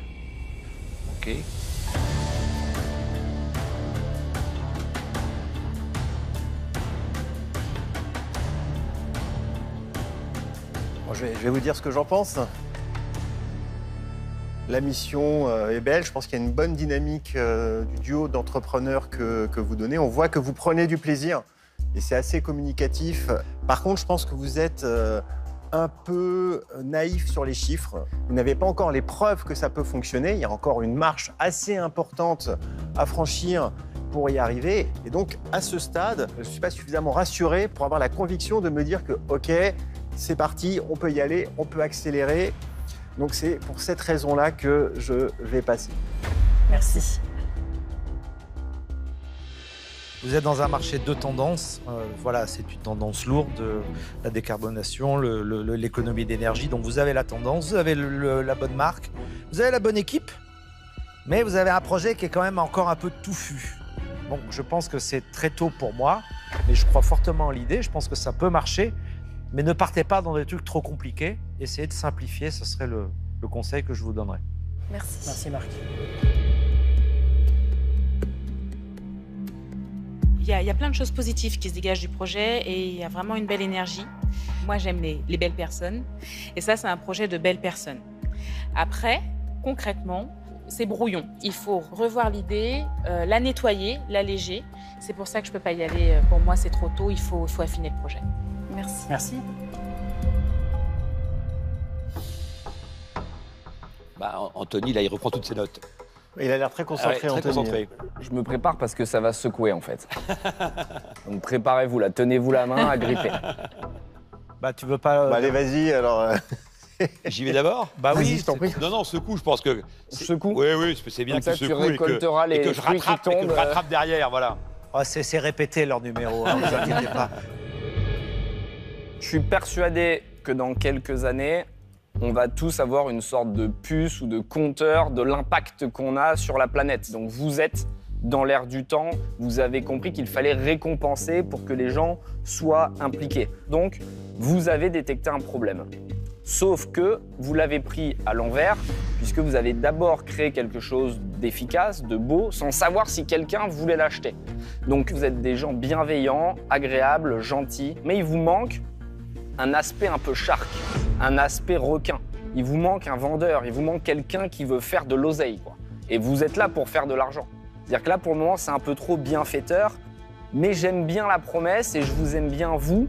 Ok. Bon, je, vais, je vais vous dire ce que j'en pense. La mission euh, est belle. Je pense qu'il y a une bonne dynamique euh, du duo d'entrepreneurs que, que vous donnez. On voit que vous prenez du plaisir et c'est assez communicatif. Par contre, je pense que vous êtes euh, un peu naïf sur les chiffres. Vous n'avez pas encore les preuves que ça peut fonctionner. Il y a encore une marche assez importante à franchir pour y arriver. Et donc, à ce stade, je ne suis pas suffisamment rassuré pour avoir la conviction de me dire que, OK, c'est parti, on peut y aller, on peut accélérer. Donc, c'est pour cette raison-là que je vais passer. Merci. Vous êtes dans un marché de tendance. Euh, voilà, c'est une tendance lourde, euh, la décarbonation, l'économie d'énergie. Donc vous avez la tendance, vous avez le- le- la bonne marque, vous avez la bonne équipe, mais vous avez un projet qui est quand même encore un peu touffu. Donc je pense que c'est très tôt pour moi, mais je crois fortement en l'idée. Je pense que ça peut marcher, mais ne partez pas dans des trucs trop compliqués. Essayez de simplifier, ce serait le, le conseil que je vous donnerais. Merci. Merci Marc. Il y, a, il y a plein de choses positives qui se dégagent du projet et il y a vraiment une belle énergie. Moi, j'aime les, les belles personnes. Et ça, c'est un projet de belles personnes. Après, concrètement, c'est brouillon. Il faut revoir l'idée, euh, la nettoyer, l'alléger. C'est pour ça que je ne peux pas y aller. Pour moi, c'est trop tôt. Il faut, faut affiner le projet. Merci. Merci. Bah, An- Anthony, là, il reprend toutes ses notes. Il a l'air très concentré, ouais, très Anthony. concentré. Je me prépare parce que ça va secouer en fait. Donc préparez-vous là, tenez-vous la main, agrippez. Bah tu veux pas. Bah, allez, vas-y, alors. euh, J'y vais d'abord Bah Vas-y, je t'en prie. Non, non, secoue, je pense que. Secoue Oui, oui, c'est bien Comme que ça, tu tu secoues et que, les et que je rattrape, et que je euh. rattrape derrière, voilà. Oh, c'est c'est répété leur numéro, hein, vous inquiétez pas. Je suis persuadé que dans quelques années, on va tous avoir une sorte de puce ou de compteur de l'impact qu'on a sur la planète. Donc vous êtes dans l'air du temps, vous avez compris qu'il fallait récompenser pour que les gens soient impliqués. Donc vous avez détecté un problème. Sauf que vous l'avez pris à l'envers, puisque vous avez d'abord créé quelque chose d'efficace, de beau, sans savoir si quelqu'un voulait l'acheter. Donc vous êtes des gens bienveillants, agréables, gentils, mais il vous manque un aspect un peu shark, un aspect requin. Il vous manque un vendeur, il vous manque quelqu'un qui veut faire de l'oseille. quoi. Et vous êtes là pour faire de l'argent. C'est-à-dire que là, pour le moment, c'est un peu trop bienfaiteur, mais j'aime bien la promesse et je vous aime bien vous,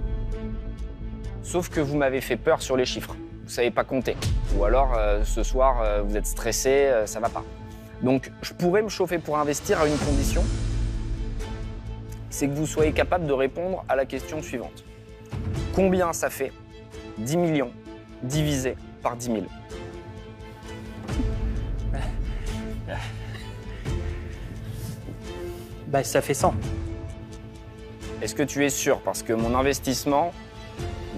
sauf que vous m'avez fait peur sur les chiffres. Vous savez pas compter. Ou alors, euh, ce soir, euh, vous êtes stressé, euh, ça va pas. Donc, je pourrais me chauffer pour investir à une condition, c'est que vous soyez capable de répondre à la question suivante. Combien ça fait 10 millions divisé par 10 000 Bah, ça fait 100. Est-ce que tu es sûr? Parce que mon investissement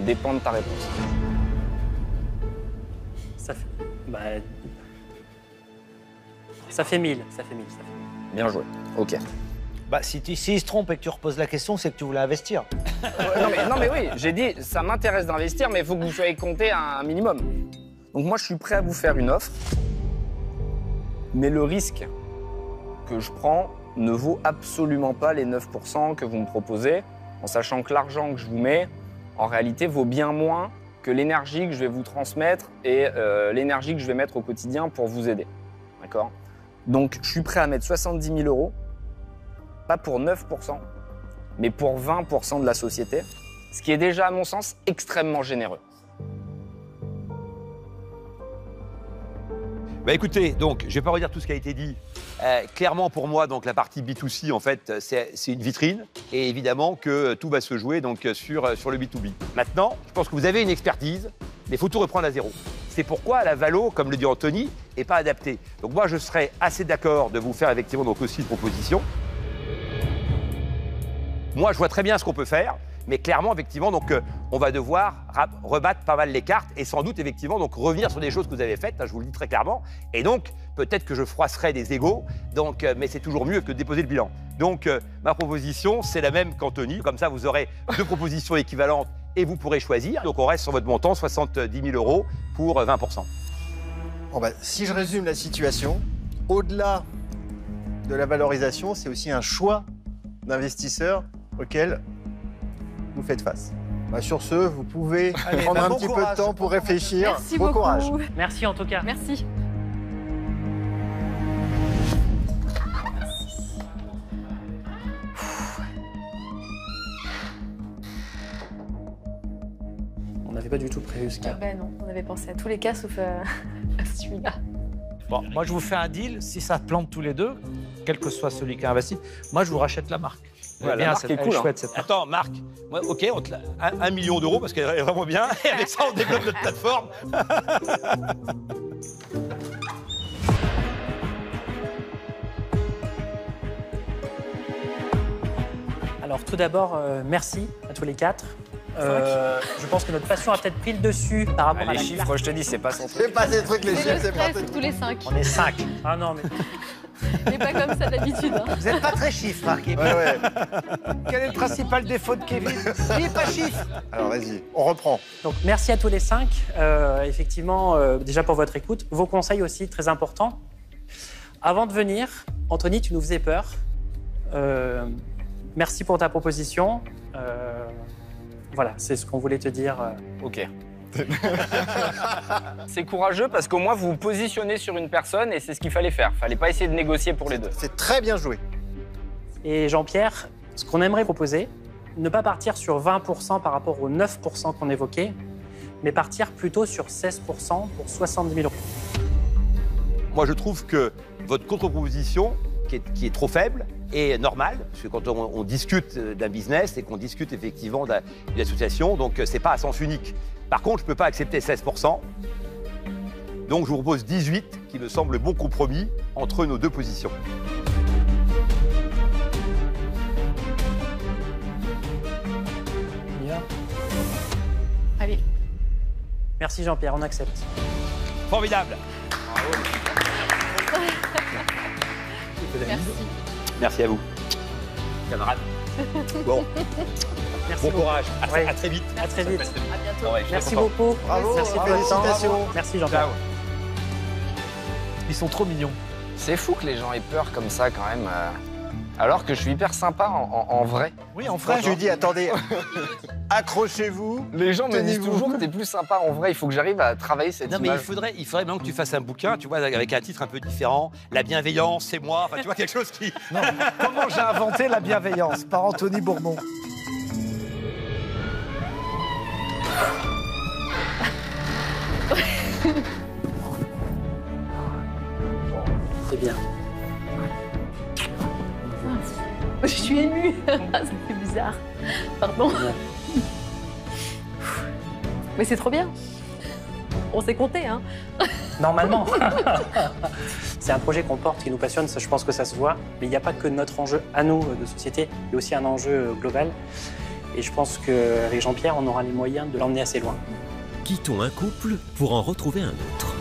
dépend de ta réponse. Ça fait. Bah, ça fait 1000. Ça fait 1000. Ça fait 1000. Bien joué. Ok. Bah, si tu- s'il se trompe et que tu reposes la question, c'est que tu voulais investir. Non, mais, oui, j'ai dit, ça m'intéresse d'investir, mais il faut que vous soyez compté un minimum. Donc moi, je suis prêt à vous faire une offre, mais le risque que je prends ne vaut absolument pas les 9% que vous me proposez, en sachant que l'argent que je vous mets, en réalité, vaut bien moins que l'énergie que je vais vous transmettre et euh, l'énergie que je vais mettre au quotidien pour vous aider. D'accord? Donc, je suis prêt à mettre 70 000 euros, pas pour 9%, mais pour 20% de la société, ce qui est déjà, à mon sens, extrêmement généreux. Bah écoutez, donc, je vais pas redire tout ce qui a été dit. Euh, clairement, pour moi, donc la partie B2C, en fait, c'est une vitrine. Et évidemment que tout va se jouer donc sur, sur le B2B. Maintenant, je pense que vous avez une expertise, mais il faut tout reprendre à zéro. C'est pourquoi la Valo, comme le dit Anthony, n'est pas adaptée. Donc moi, je serais assez d'accord de vous faire effectivement donc aussi une proposition. Moi, je vois très bien ce qu'on peut faire. Mais clairement, effectivement, donc, euh, on va devoir rebattre pas mal les cartes et sans doute, effectivement, donc, revenir sur des choses que vous avez faites, hein, je vous le dis très clairement. Et donc, peut-être que je froisserai des égaux, donc, euh, mais c'est toujours mieux que de déposer le bilan. Donc, euh, ma proposition, c'est la même qu'Anthony. Comme ça, vous aurez deux propositions équivalentes et vous pourrez choisir. Donc, on reste sur votre montant, 70 000 euros pour euh, 20 Bon, bah, si je résume la situation, au-delà de la valorisation, c'est aussi un choix d'investisseur auquel vous faites face. Bah, sur ce, vous pouvez Allez, prendre bah, un bon petit peu de temps pour réfléchir. Merci bon beaucoup. courage. Merci en tout cas. Merci. On n'avait pas du tout prévu ce Ah cas. ben non, on avait pensé à tous les cas sauf euh, à celui-là. Bon, moi, je vous fais un deal. Si ça plante tous les deux, quel que soit celui qui a investi, moi, je vous rachète la marque. La bien, cette- est cool, hein. chouette, cette marque. Attends, Marc, moi, ok, on te la- un, un million d'euros parce qu'elle est vraiment bien. Et avec ça, on développe notre plateforme. Alors tout d'abord, euh, merci à tous les quatre. Euh, je pense que notre passion a peut-être pris le dessus par rapport Ah, à les la chiffres, je te dis, c'est pas son truc. C'est pas ces trucs, les C'est chiffres, le c'est pas stress, tous les cinq. On est cinq. Ah non, mais Mais pas comme ça d'habitude. hein. Vous n'êtes pas très chiffre, ouais. Quel est le principal défaut de Kevin? Il n'est pas chiffre. Alors, vas-y, on reprend. Donc merci à tous les cinq. Euh, effectivement, euh, déjà pour votre écoute. Vos conseils aussi, très importants. Avant de venir, Anthony, tu nous faisais peur. Euh, merci pour ta proposition. Euh, voilà, c'est ce qu'on voulait te dire. euh. Ok. c'est courageux parce qu'au moins vous vous positionnez sur une personne et c'est ce qu'il fallait faire. Fallait pas essayer de négocier pour les deux. C'est très bien joué. Et Jean-Pierre, ce qu'on aimerait proposer, ne pas partir sur 20% par rapport aux 9% qu'on évoquait, mais partir plutôt sur 16% pour 70 000 euros. Moi, je trouve que votre contre-proposition, qui est, qui est trop faible, est normale, parce que quand on, on discute euh, d'un business et qu'on discute effectivement d'un- d'une association, donc euh, c'est pas à sens unique. Par contre, je ne peux pas accepter 16%. Donc, je vous propose 18, qui me semble le bon compromis entre nos deux positions. Allez. Merci Jean-Pierre, on accepte. Formidable. Merci. Merci à vous, camarades. Bon, Merci bon beaucoup. courage. À, Ouais. à très vite. À très vite. À bientôt. Ouais, suis Merci beaucoup. Bravo, Merci félicitations. Merci Jean-Pierre. Ils sont trop mignons. C'est fou que les gens aient peur comme ça quand même. euh, Alors que je suis hyper sympa en, en- en vrai. Oui, en Quand je lui dis, attendez, accrochez-vous. Les gens me disent toujours que t'es plus sympa en vrai. Il faut que j'arrive à travailler cette Non, mais il faudrait, il faudrait maintenant que tu fasses un bouquin, tu vois, avec un titre un peu différent. La bienveillance, c'est moi. Enfin, tu vois, quelque chose qui. Non, comment j'ai inventé la bienveillance? Par Anthony Bourmont. C'est bien. Je suis émue. Ça fait bizarre. Pardon. Mais c'est trop bien. On s'est compté, hein. Normalement. C'est un projet qu'on porte, qui nous passionne, ça, je pense que ça se voit. Mais il n'y a pas que notre enjeu à nous euh, de société, il y a aussi un enjeu euh, global. Et je pense qu'avec Jean-Pierre, on aura les moyens de l'emmener assez loin. Quittons un couple pour en retrouver un autre.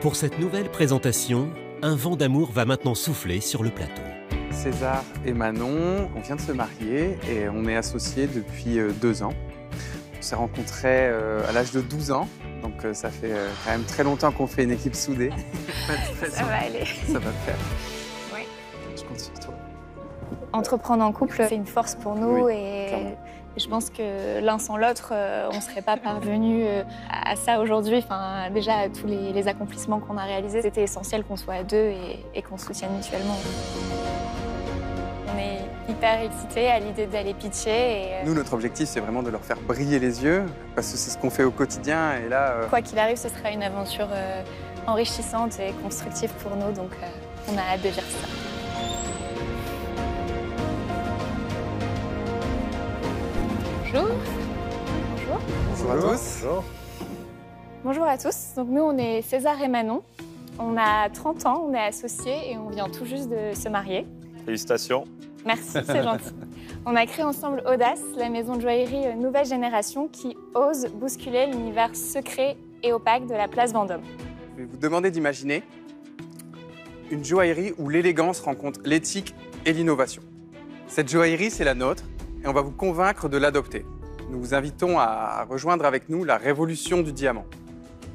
Pour cette nouvelle présentation, un vent d'amour va maintenant souffler sur le plateau. César et Manon, on vient de se marier et on est associés depuis euh, deux ans. On s'est rencontrés euh, à l'âge de 12 ans, donc euh, ça fait euh, quand même très longtemps qu'on fait une équipe soudée. Ça va aller. Ça va le faire. Oui. Je compte sur toi. Entreprendre en couple, c'est une force pour nous Oui, et, clairement. je pense que l'un sans l'autre, euh, on ne serait pas parvenu euh, à ça aujourd'hui. Enfin, déjà, à tous les, les accomplissements qu'on a réalisés, c'était essentiel qu'on soit à deux et, et qu'on se soutienne mutuellement. On est hyper excités à l'idée d'aller pitcher et euh, Nous, notre objectif, c'est vraiment de leur faire briller les yeux, parce que c'est ce qu'on fait au quotidien. Et là, euh, quoi qu'il arrive, ce sera une aventure euh, enrichissante et constructive pour nous. Donc, euh, on a hâte de vivre ça. Bonjour. Bonjour. bonjour à tous. Bonjour à tous. Donc nous, on est César et Manon. On a 30 ans, on est associés et on vient tout juste de se marier. Félicitations. Merci, c'est gentil. On a créé ensemble Audace, la maison de joaillerie euh, nouvelle génération qui ose bousculer l'univers secret et opaque de la place Vendôme. Je vais vous demander d'imaginer une joaillerie où l'élégance rencontre l'éthique et l'innovation. Cette joaillerie, c'est la nôtre et on va vous convaincre de l'adopter. Nous vous invitons à rejoindre avec nous la révolution du diamant.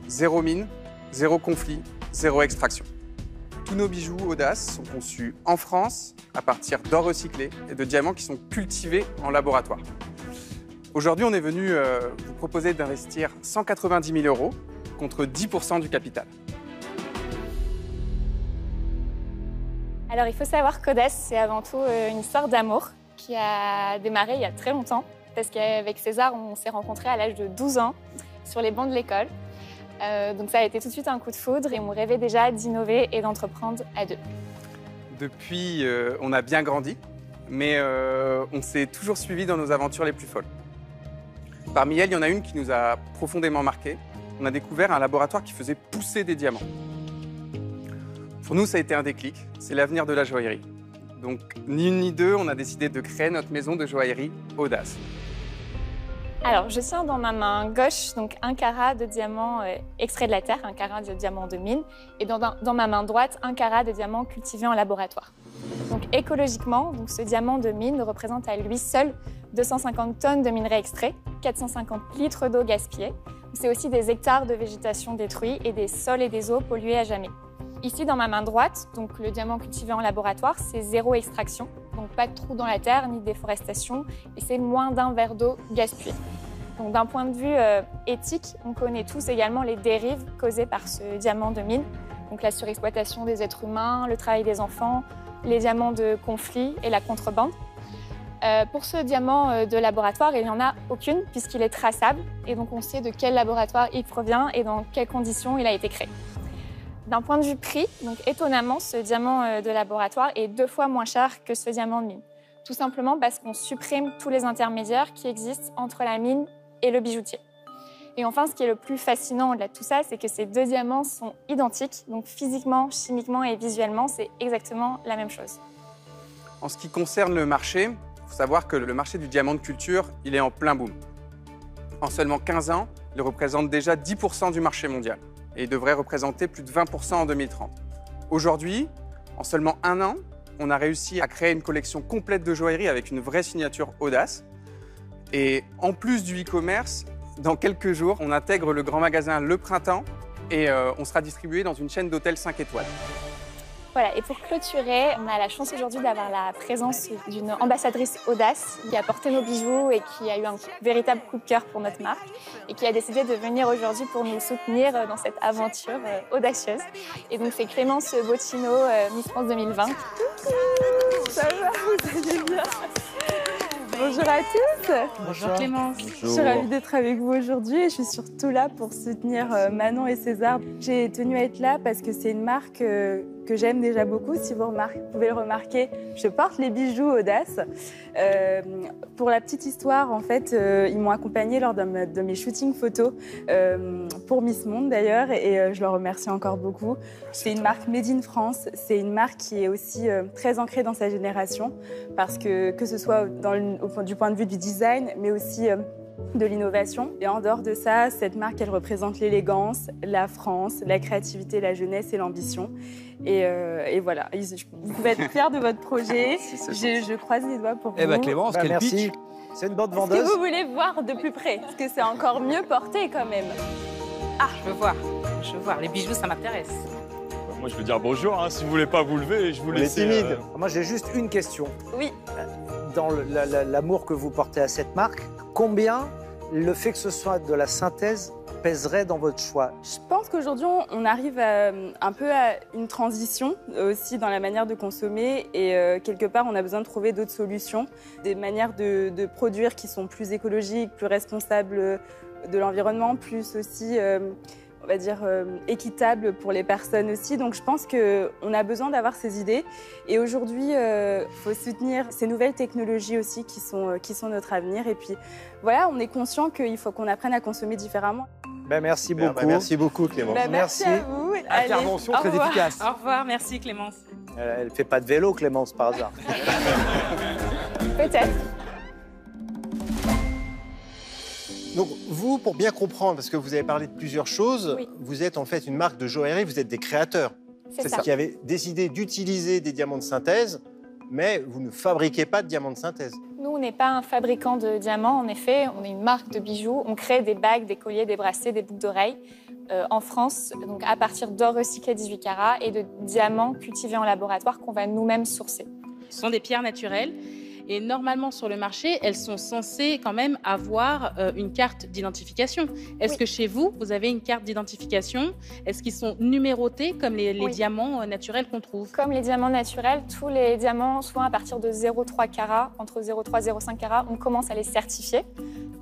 Zéro mine, zéro conflit, zéro extraction. Tous nos bijoux Audace sont conçus en France à partir d'or recyclé et de diamants qui sont cultivés en laboratoire. Aujourd'hui, on est venu euh, vous proposer d'investir 190 000 euros contre 10% du capital. Alors il faut savoir qu'Audace, c'est avant tout euh, une histoire d'amour qui a démarré il y a très longtemps. Parce qu'avec César, on s'est rencontrés à l'âge de 12 ans sur les bancs de l'école. Euh, donc ça a été tout de suite un coup de foudre et on rêvait déjà d'innover et d'entreprendre à deux. Depuis, euh, on a bien grandi, mais euh, on s'est toujours suivi dans nos aventures les plus folles. Parmi elles, il y en a une qui nous a profondément marqué. On a découvert un laboratoire qui faisait pousser des diamants. Pour nous, ça a été un déclic. C'est l'avenir de la joaillerie. Donc, ni une ni deux, on a décidé de créer notre maison de joaillerie Audace. Alors, je tiens dans ma main gauche donc un carat de diamant euh, extrait de la terre, un carat de diamant de mine, et dans, dans ma main droite un carat de diamant cultivé en laboratoire. Donc, écologiquement, donc, ce diamant de mine représente à lui seul 250 tonnes de minerais extraits, 450 litres d'eau gaspillée. C'est aussi des hectares de végétation détruits et des sols et des eaux pollués à jamais. Ici, dans ma main droite, donc le diamant cultivé en laboratoire, c'est zéro extraction, donc pas de trou dans la terre ni de déforestation, et c'est moins d'un verre d'eau gaspillé. Donc d'un point de vue euh, éthique, on connaît tous également les dérives causées par ce diamant de mine, donc la surexploitation des êtres humains, le travail des enfants, les diamants de conflit et la contrebande. Euh, pour ce diamant euh, de laboratoire, il n'y en a aucune puisqu'il est traçable et donc on sait de quel laboratoire il provient et dans quelles conditions il a été créé. D'un point de vue prix, étonnamment, ce diamant euh, de laboratoire est deux fois moins cher que ce diamant de mine. Tout simplement parce qu'on supprime tous les intermédiaires qui existent entre la mine et le bijoutier. Et enfin, ce qui est le plus fascinant de tout ça, c'est que ces deux diamants sont identiques. Donc physiquement, chimiquement et visuellement, c'est exactement la même chose. En ce qui concerne le marché, il faut savoir que le marché du diamant de culture, il est en plein boom. En seulement 15 ans, il représente déjà 10% du marché mondial et devrait représenter plus de 20% en 2030. Aujourd'hui, en seulement un an, on a réussi à créer une collection complète de joaillerie avec une vraie signature audace. Et en plus du e-commerce, dans quelques jours, on intègre le grand magasin Le Printemps et euh, on sera distribué dans une chaîne d'hôtels 5 étoiles. Voilà, et pour clôturer, on a la chance aujourd'hui d'avoir la présence d'une ambassadrice audace qui a porté nos bijoux et qui a eu un véritable coup de cœur pour notre marque et qui a décidé de venir aujourd'hui pour nous soutenir dans cette aventure euh, audacieuse. Et donc c'est Clémence Bottino, euh, Miss France 2020. Ça va, vous allez bien? Bonjour à tous. Bonjour Clémence. Je suis ravie d'être avec vous aujourd'hui et je suis surtout là pour soutenir euh, Manon et César. J'ai tenu à être là parce que c'est une marque que j'aime déjà beaucoup. Si vous, pouvez le remarquer, je porte les bijoux Audace. Euh, pour la petite histoire, en fait, euh, ils m'ont accompagnée lors de, me- de mes shootings photos euh, pour Miss Monde d'ailleurs et je leur remercie encore beaucoup. C'est une marque Made in France. C'est une marque qui est aussi très ancrée dans sa génération parce que que ce soit du point de vue du design, mais aussi de l'innovation. Et en dehors de ça, cette marque, elle représente l'élégance, la France, la créativité, la jeunesse et l'ambition. Et, euh, et voilà, vous pouvez être fiers de votre projet. je, je croise les doigts pour Eh vous. ben, Clémence, Bah, quel merci. pitch. C'est une bande Est-ce que vendeuse. vous voulez voir de plus près? Parce que c'est encore mieux porté quand même. Ah, je veux voir. Je veux voir. Les bijoux, ça m'intéresse. Moi, je veux dire bonjour. hein. Si vous voulez pas vous lever, je vous laisse. timide. Moi, j'ai juste une question. Oui. Dans l'amour que vous portez à cette marque, combien le fait que ce soit de la synthèse pèserait dans votre choix? Je pense qu'aujourd'hui, on- arrive à, un peu à une transition euh, aussi dans la manière de consommer et euh, quelque part, on a besoin de trouver d'autres solutions, des manières de, de produire qui sont plus écologiques, plus responsables de l'environnement, plus aussi, euh, on va dire, euh, équitable pour les personnes aussi. Donc je pense qu'on a besoin d'avoir ces idées. Et aujourd'hui, il faut soutenir ces nouvelles technologies aussi qui sont, qui sont notre avenir. Et puis voilà, on est conscient qu'il faut qu'on apprenne à consommer différemment. Ben, merci beaucoup. Ben, merci beaucoup, Clémence. Ben, merci, à vous. Intervention très efficace. Au revoir, merci Clémence. Elle ne fait pas de vélo, Clémence, par hasard. Peut-être. Donc vous, pour bien comprendre, parce que vous avez parlé de plusieurs choses, vous êtes en fait une marque de joaillerie, vous êtes des créateurs. C'est ça. Qui avez décidé d'utiliser des diamants de synthèse, mais vous ne fabriquez pas de diamants de synthèse. Nous, on n'est pas un fabricant de diamants, en effet, on est une marque de bijoux. On crée des bagues, des colliers, des bracelets, des boucles d'oreilles euh, en France, donc à partir d'or recyclé 18 carats et de diamants cultivés en laboratoire qu'on va nous-mêmes sourcer. Ce sont des pierres naturelles. Et normalement, sur le marché, elles sont censées quand même avoir euh, une carte d'identification. Est-ce que chez vous, vous avez une carte d'identification? Est-ce qu'ils sont numérotés comme les, les Oui. diamants euh, naturels qu'on trouve? Comme les diamants naturels, tous les diamants, souvent à partir de 0,3 carats, entre 0,3 et 0,5 carats, on commence à les certifier.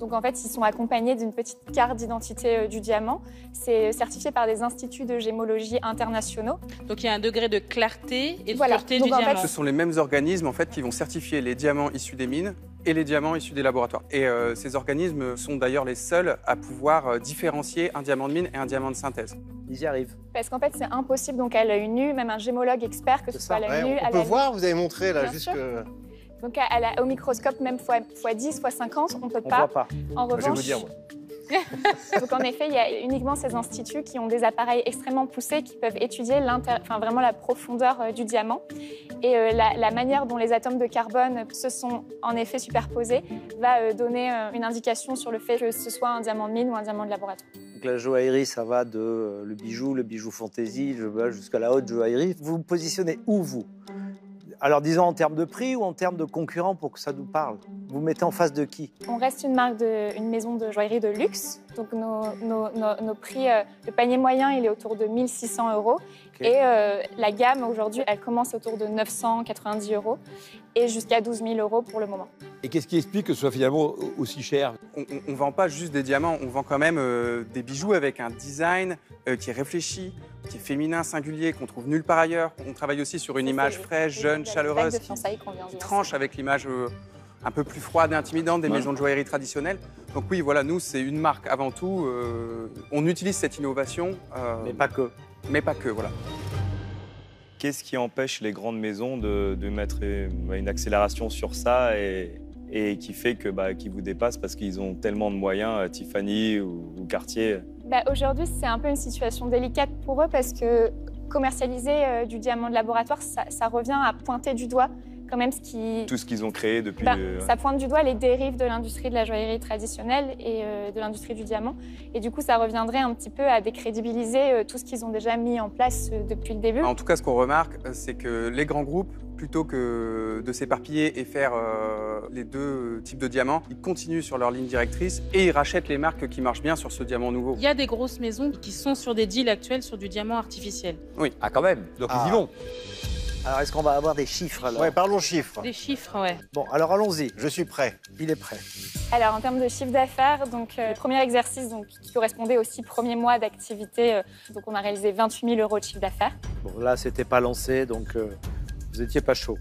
Donc en fait, ils sont accompagnés d'une petite carte d'identité euh, du diamant. C'est certifié par des instituts de gémologie internationaux. Donc il y a un degré de clarté et de Voilà. pureté Donc, du en fait, diamant. Ce sont les mêmes organismes en fait qui vont certifier les diamants issus des mines et les diamants issus des laboratoires. Et euh, ces organismes sont d'ailleurs les seuls à pouvoir euh, différencier un diamant de mine et un diamant de synthèse. Ils y arrivent. Parce qu'en fait, c'est impossible donc à l'œil nu, même un gémologue expert, que ce soit à l'œil Ouais, nu, on à peut la voir, vous avez montré là, Bien juste sûr. que... Donc à- à la- au microscope, même fois, fois 10, fois 50, on ne peut On pas. voit pas. En Je vais revanche, vous dire, moi. donc en effet, il y a uniquement ces instituts qui ont des appareils extrêmement poussés qui peuvent étudier enfin, vraiment la profondeur euh, du diamant. Et euh, la, la manière dont les atomes de carbone se sont en effet superposés va euh, donner une indication sur le fait que ce soit un diamant de mine ou un diamant de laboratoire. Donc la joaillerie, ça va de le bijou, le bijou fantaisie, jusqu'à la haute joaillerie. Vous vous positionnez où, vous? Alors disons en termes de prix ou en termes de concurrents pour que ça nous parle Vous mettez en face de qui? On reste une marque de, une maison de joaillerie de luxe. Donc nos, nos- nos- prix, euh, le panier moyen, il est autour de 1600 euros. Et euh, la gamme aujourd'hui, elle commence autour de 990 euros et jusqu'à 12 000 euros pour le moment. Et qu'est-ce qui explique que ce soit finalement aussi cher? On ne vend pas juste des diamants, on vend quand même euh, des bijoux avec un design euh, qui est réfléchi, qui est féminin, singulier, qu'on trouve nulle part ailleurs. On travaille aussi sur une image fraîche, jeune, chaleureuse, de qui, fiançailles qu'on vient de qui tranche avec l'image euh, un peu plus froide et intimidante des Ouais. maisons de joaillerie traditionnelles. Donc oui, voilà, nous, c'est une marque avant tout. euh, on utilise cette innovation. mais pas que. Mais pas que, voilà. Qu'est-ce qui empêche les grandes maisons de, de mettre euh, une accélération sur ça et, et qui fait que bah, qu'ils vous dépassent parce qu'ils ont tellement de moyens, euh, Tiffany ou, ou Cartier? Bah, Aujourd'hui, c'est un peu une situation délicate pour eux parce que commercialiser euh, du diamant de laboratoire, ça, ça revient à pointer du doigt quand même ce qui... Tout ce qu'ils ont créé depuis. Bah, euh, Ça pointe du doigt les dérives de l'industrie de la joaillerie traditionnelle et euh, de l'industrie du diamant. Et du coup, ça reviendrait un petit peu à décrédibiliser euh, tout ce qu'ils ont déjà mis en place euh, depuis le début. En tout cas, ce qu'on remarque, c'est que les grands groupes, plutôt que de s'éparpiller et faire euh, les deux types de diamants, ils continuent sur leur ligne directrice et ils rachètent les marques qui marchent bien sur ce diamant nouveau. Il y a des grosses maisons qui sont sur des deals actuels sur du diamant artificiel. Oui. Ah, quand même. Donc ils y vont. Alors est-ce qu'on va avoir des chiffres alors Ouais, parlons chiffres. Des chiffres, ouais. Bon, alors allons-y. Je suis prêt. Il est prêt. Alors en termes de chiffre d'affaires, donc euh, le premier exercice donc, qui correspondait aux six premiers mois d'activité, euh, donc on a réalisé 28 000 euros de chiffre d'affaires. Bon, là, c'était pas lancé, donc euh, vous étiez pas chaud.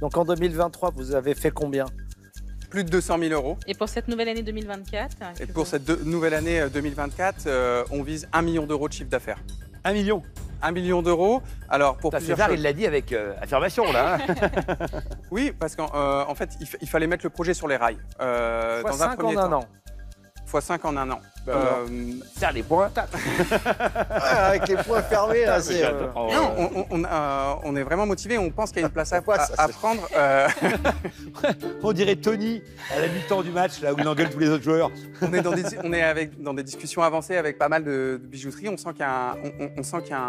Donc en 2023, vous avez fait combien? Plus de 200 000 euros. Et pour cette nouvelle année 2024 Et pour cette nouvelle année euh, 2024, euh, on vise 1 million d'euros de chiffre d'affaires. 1 million 1 million d'euros. Alors pour plusieurs César, choses. il l'a dit avec euh, affirmation, là. hein. Oui, parce qu'en euh, en fait, il, fa- il fallait mettre le projet sur les rails. euh, Fois dans un premier un temps. an. Fois 5 en un an. Ben alors. ça, les points. Ah, avec les points fermés, là, c'est. euh, Non, on, on- on, euh, on est vraiment motivé, on pense qu'il y a une place à, ça, à- prendre. euh, On dirait Tony à la mi-temps du match, là où il engueule tous les autres joueurs. on est, dans des, on est avec, dans des discussions avancées avec pas mal de, de bijouterie. On sent qu'il y a un, on, sent qu'il y a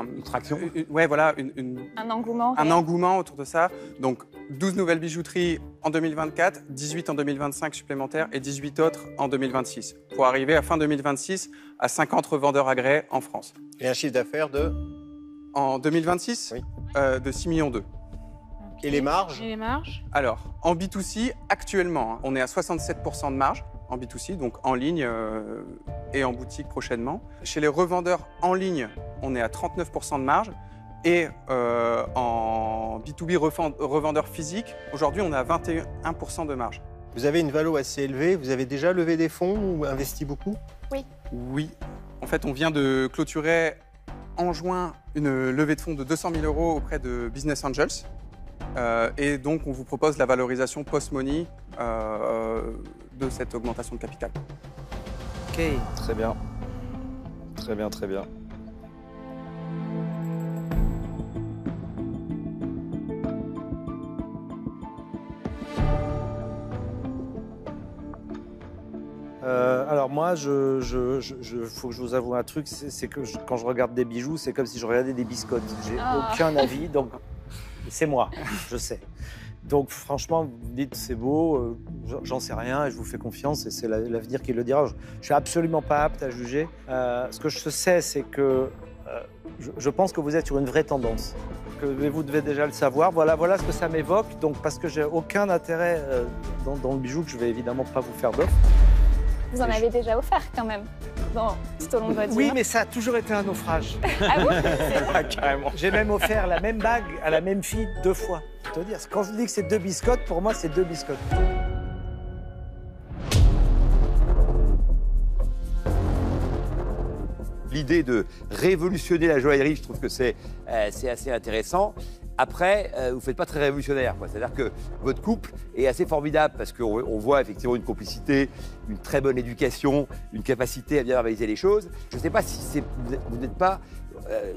un- Une traction. une- ouais, voilà, une- une- Un engouement. un engouement autour de ça. Donc 12 nouvelles bijouteries en 2024, 18 en 2025 supplémentaires et 18 autres en 2026, pour arriver à fin 2026 à 50 revendeurs agréés en France. Et un chiffre d'affaires de. En 2026, Oui. euh, de 6 millions d'euros. Et les marges Et les marges Alors, en B2C, actuellement, hein, on est à 67% de marge en B2C, donc en ligne, euh, et en boutique prochainement. Chez les revendeurs en ligne, on est à 39% de marge. Et euh, en B2B revend- revendeur physique, aujourd'hui, on à 21% de marge. Vous avez une valo assez élevée, vous avez déjà levé des fonds ou investi beaucoup? Oui. Oui. En fait, on vient de clôturer en juin une levée de fonds de 200 000 euros auprès de Business Angels. Euh, et donc, on vous propose la valorisation post-money euh, de cette augmentation de capital. Ok. Très bien. Très bien, très bien. Euh, alors moi, je, je, je- je- faut que je vous avoue un truc, c'est que quand je regarde des bijoux, c'est comme si je regardais des biscottes. J'ai Ah. aucun avis, donc c'est moi, je sais. Donc franchement, vous me dites c'est beau, euh, j'en- sais rien et je vous fais confiance et c'est la- l'avenir qui le dira. Je, je suis absolument pas apte à juger. Euh, ce que je sais, c'est que euh, je, je pense que vous êtes sur une vraie tendance. Que vous devez déjà le savoir. Voilà, voilà ce que ça m'évoque. Donc parce que j'ai aucun intérêt dans, dans le bijou, que je vais évidemment pas vous faire d'offre. Vous en avez déjà offert quand même, dans, tout au long de votre vie. Oui, mais ça a toujours été un naufrage. Ah bon Ah, carrément. J'ai même offert la même bague à la même fille deux fois. Te dire, quand je dis que c'est deux biscottes, pour moi, c'est deux biscottes. L'idée de révolutionner la joaillerie, je trouve que c'est euh, c'est assez intéressant. Après, euh, vous ne faites pas très révolutionnaire. C'est-à-dire que votre couple est assez formidable parce qu'on on voit effectivement une complicité, une très bonne éducation, une capacité à bien réaliser les choses. Je ne sais pas si vous êtes- vous n'êtes pas, euh,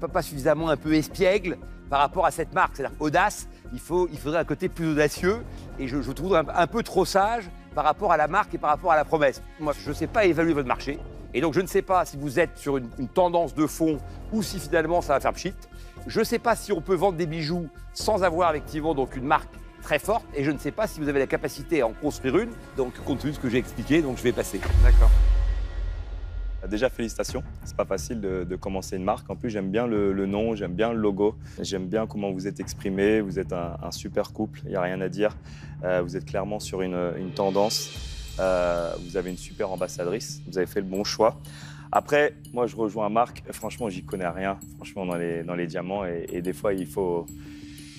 pas, pas suffisamment un peu espiègle par rapport à cette marque. C'est-à-dire audace, il, faudrait un côté plus audacieux et je, je trouve un, peu trop sage par rapport à la marque et par rapport à la promesse. Moi, je ne sais pas évaluer votre marché. Et donc, je ne sais pas si vous êtes sur une, une tendance de fond ou si finalement ça va faire pchit. Je ne sais pas si on peut vendre des bijoux sans avoir effectivement donc une marque très forte. Et je ne sais pas si vous avez la capacité à en construire une. Donc, compte tenu de ce que j'ai expliqué, donc je vais passer. D'accord. Déjà, félicitations. C'est pas facile de, de commencer une marque. En plus, j'aime bien le, le nom, j'aime bien le logo, j'aime bien comment vous êtes exprimé. Vous êtes un, un super couple, il n'y a rien à dire. Euh, vous êtes clairement sur une, une tendance. Euh, vous avez une super ambassadrice. Vous avez fait le bon choix. Après, moi, je rejoins Marc. Franchement, j'y connais rien. Franchement, dans les, dans les diamants. Et, et des fois, il faut,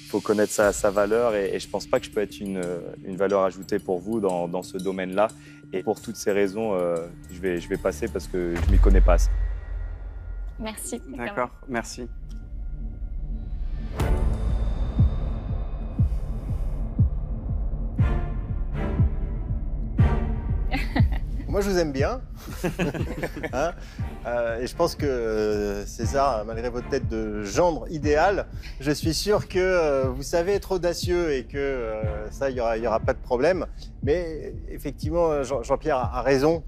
faut connaître sa, sa valeur. Et, et je pense pas que je peux être une, une valeur ajoutée pour vous dans, dans ce domaine-là. Et pour toutes ces raisons, euh, je, vais, je vais passer parce que je m'y connais pas assez. Merci. D'accord, merci. Moi, je vous aime bien. Hein Euh, et je pense que euh, César, malgré votre tête de gendre idéal, je suis sûr que euh, vous savez être audacieux et que ça, il n'y aura, pas de problème. Mais effectivement, Jean- Jean-Pierre a raison.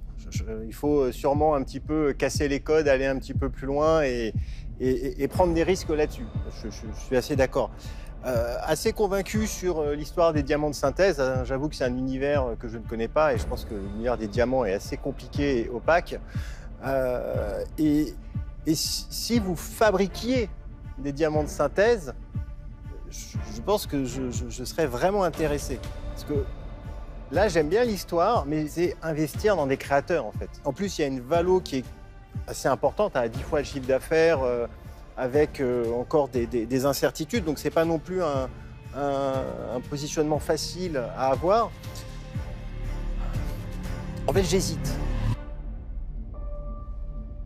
Il faut sûrement un petit peu casser les codes, aller un petit peu plus loin et, prendre des risques là-dessus. Je suis assez d'accord. Euh, assez convaincu sur euh, l'histoire des diamants de synthèse. hein. J'avoue que c'est un univers euh, que je ne connais pas et je pense que l'univers des diamants est assez compliqué et opaque. Euh, et, si vous fabriquiez des diamants de synthèse, je, pense que je, serais vraiment intéressé. Parce que là, j'aime bien l'histoire, mais c'est investir dans des créateurs en fait. En plus, il y a une valo qui est assez importante, à 10 fois le chiffre d'affaires, avec euh, encore des, des- des incertitudes. Donc, c'est pas non plus un, un- un positionnement facile à avoir. En fait, j'hésite.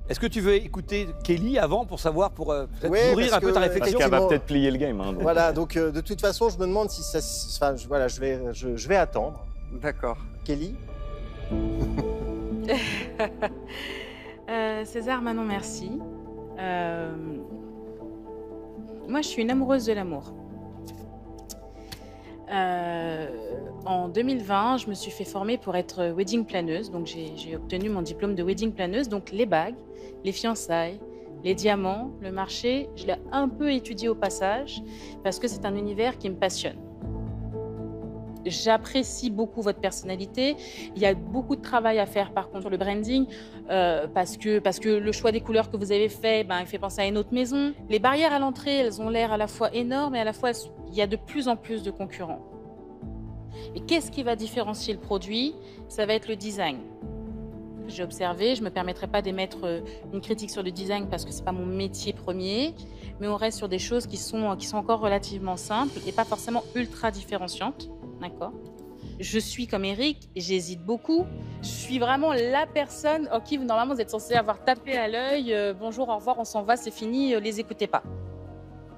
Est-ce que tu veux écouter Kelly avant pour savoir, pour euh, peut-être Ouais, nourrir parce un peu ta parce réflexion? Qu'elle va peut-être plier le game. hein, donc. Voilà, donc euh, de toute façon, je me demande si ça. Enfin, je- voilà, je vais, je, je vais attendre. D'accord. Kelly? Euh, César, Manon, merci. Euh, moi, je suis une amoureuse de l'amour. Euh, en 2020, je me suis fait former pour être wedding planeuse. Donc, j'ai obtenu mon diplôme de wedding planeuse. Donc, les bagues, les fiançailles, les diamants, le marché, je l'ai un peu étudié au passage parce que c'est un univers qui me passionne. J'apprécie beaucoup votre personnalité. Il y a beaucoup de travail à faire par contre sur le branding euh, parce, que, parce que le choix des couleurs que vous avez fait, ben, il fait penser à une autre maison. Les barrières à l'entrée, elles ont l'air à la fois énormes et à la fois il y a de plus en plus de concurrents. Et qu'est-ce qui va différencier le produit? Ça va être le design. J'ai observé, je ne me permettrai pas d'émettre euh, une critique sur le design parce que ce n'est pas mon métier premier, mais on reste sur des choses qui sont, qui sont encore relativement simples et pas forcément ultra différenciantes. D'accord je suis comme Eric, j'hésite beaucoup. Je suis vraiment la personne en qui normalement vous êtes censé avoir tapé à l'œil. euh, bonjour, au revoir, on s'en va, c'est fini, euh, les écoutez pas.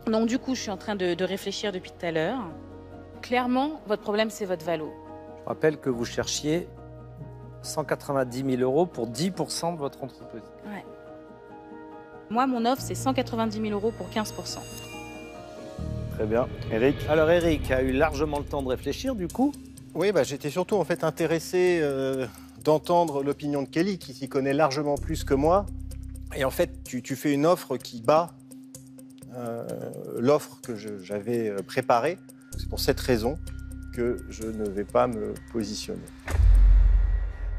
Donc du coup, je suis en train de, de réfléchir depuis tout à l'heure. Clairement, votre problème, c'est votre valo. Je rappelle que vous cherchiez 190 000 euros pour 10% de votre entreprise. Ouais. Moi, mon offre, c'est 190 000 euros pour 15 Très bien. Eric Alors Eric a eu largement le temps de réfléchir, du coup Oui, bah, j'étais surtout en fait intéressé euh, d'entendre l'opinion de Kelly, qui s'y connaît largement plus que moi. Et en fait, tu, tu fais une offre qui bat euh, l'offre que j'avais euh, préparée. C'est pour cette raison que je ne vais pas me positionner.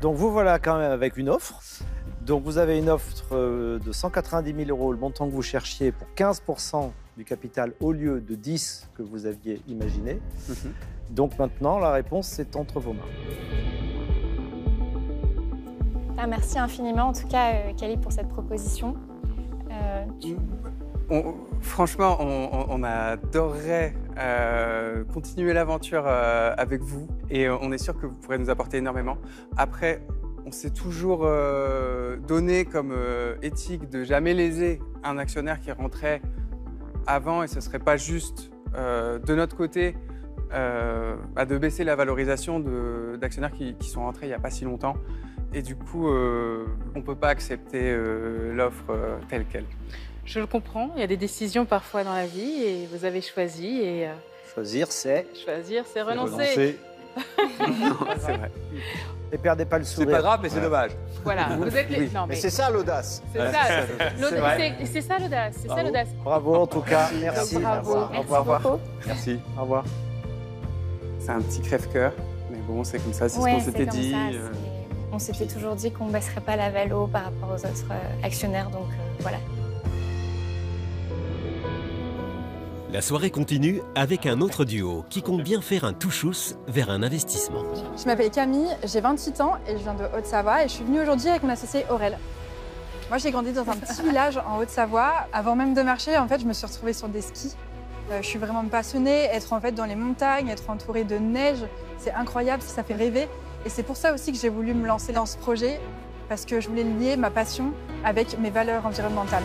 Donc vous voilà quand même avec une offre. Donc vous avez une offre de 190 000 euros, le montant que vous cherchiez pour 15% du capital au lieu de 10 que vous aviez imaginé. Donc maintenant, la réponse, c'est entre vos mains. Ah, merci infiniment, en tout cas, euh, Cali, pour cette proposition. Euh, tu- On- franchement, on, on- adorerait euh, continuer l'aventure euh, avec vous et on est sûr que vous pourrez nous apporter énormément. Après, on s'est toujours euh, donné comme euh, éthique de jamais léser un actionnaire qui rentrait avant et ce serait pas juste euh, de notre côté euh, bah, de baisser la valorisation de- d'actionnaires qui, qui sont rentrés il n'y a pas si longtemps. Et du coup, euh, on ne peut pas accepter euh, l'offre euh, telle qu'elle. Je le comprends, il y a des décisions parfois dans la vie et vous avez choisi et euh, Choisir, c'est choisir, c'est renoncer. c'est vrai. Et perdez pas le C'est sourire. pas grave, mais c'est dommage. Voilà, vous êtes les... Oui. non, Mais c'est ça l'audace. C'est ça, l'audace- vrai. c'est- c'est ça l'audace, c'est ça Bravo. l'audace. Bravo en tout cas. Merci. Bravo. Au Merci revoir. beaucoup. Merci. Au revoir. C'est un petit crève-cœur, mais bon, c'est comme ça, c'est Ouais, ce qu'on c'est s'était dit. ça, euh, c'est- On s'était toujours dit qu'on ne baisserait pas la valo par rapport aux autres euh, actionnaires, donc euh, voilà. La soirée continue avec un autre duo qui compte bien faire un touchous vers un investissement. Je m'appelle Camille, j'ai 28 ans et je viens de Haute-Savoie et je suis venue aujourd'hui avec mon associé Aurel. Moi j'ai grandi dans un petit village en Haute-Savoie. Avant même de marcher, en fait, je me suis retrouvée sur des skis. Euh, je suis vraiment passionnée, être en fait dans les montagnes, être entourée de neige, c'est incroyable, ça fait rêver. Et c'est pour ça aussi que j'ai voulu me lancer dans ce projet parce que je voulais lier ma passion avec mes valeurs environnementales.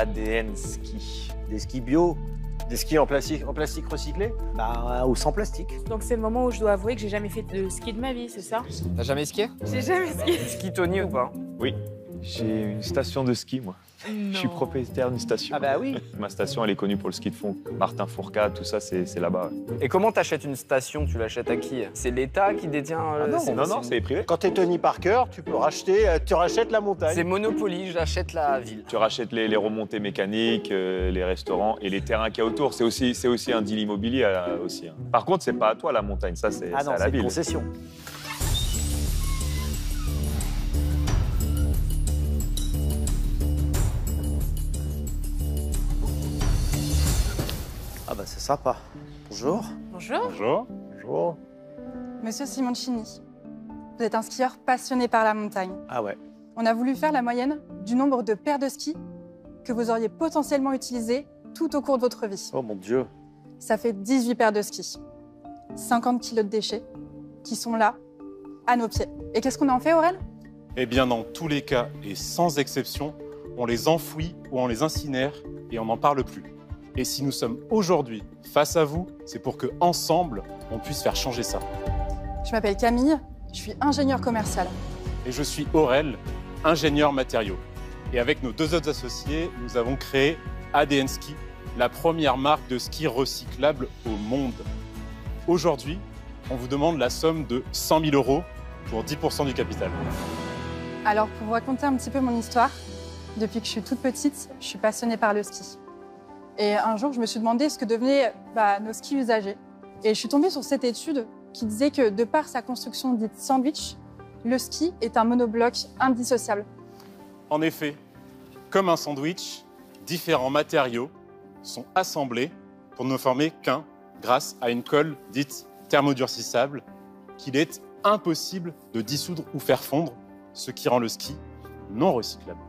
ADN ski. Des skis bio. Des skis en plastique, en plastique recyclé Bah, ou sans plastique. Donc c'est le moment où je dois avouer que j'ai jamais fait de ski de ma vie, c'est ça? T'as jamais skié? J'ai jamais skié. Ski Tony ou pas? Oui, j'ai une station de ski, moi. Je suis propriétaire d'une station. Ah bah oui. Ma station, elle est connue pour le ski de fond. Martin Fourcade, tout ça, c'est c'est là-bas. Et comment t'achètes une station? Tu l'achètes à qui? C'est l'État qui détient euh, Ah non, c'est- non, non, c'est privé. Quand t'es Tony Parker, tu peux racheter, euh, tu rachètes la montagne. C'est Monopoly, j'achète la ville. Tu rachètes les, les remontées mécaniques, euh, les restaurants et les terrains qu'il y a autour. C'est aussi, c'est aussi un deal immobilier euh, aussi. hein. Par contre, c'est pas à toi la montagne, ça c'est Ah non, à la c'est une ville. concession. C'est sympa. Bonjour. Bonjour. Bonjour. Bonjour. Monsieur Simoncini, vous êtes un skieur passionné par la montagne. Ah ouais. On a voulu faire la moyenne du nombre de paires de skis que vous auriez potentiellement utilisées tout au cours de votre vie. Oh mon dieu. Ça fait 18 paires de skis, 50 kilos de déchets qui sont là, à nos pieds. Et qu'est-ce qu'on en fait, Aurel? Eh bien, dans tous les cas, et sans exception, on les enfouit ou on les incinère et on n'en parle plus. Et si nous sommes aujourd'hui face à vous, c'est pour que ensemble, on puisse faire changer ça. Je m'appelle Camille, je suis ingénieure commerciale. Et je suis Aurel, ingénieur matériaux. Et avec nos deux autres associés, nous avons créé ADN Ski, la première marque de ski recyclable au monde. Aujourd'hui, on vous demande la somme de 100 000 euros pour 10% du capital. Alors, pour vous raconter un petit peu mon histoire, depuis que je suis toute petite, je suis passionnée par le ski. Et un jour, je me suis demandé ce que devenaient bah, nos skis usagés. Et je suis tombée sur cette étude qui disait que, de par sa construction dite sandwich, le ski est un monobloc indissociable. En effet, comme un sandwich, différents matériaux sont assemblés pour ne former qu'un grâce à une colle dite thermodurcissable qu'il est impossible de dissoudre ou faire fondre, ce qui rend le ski non recyclable.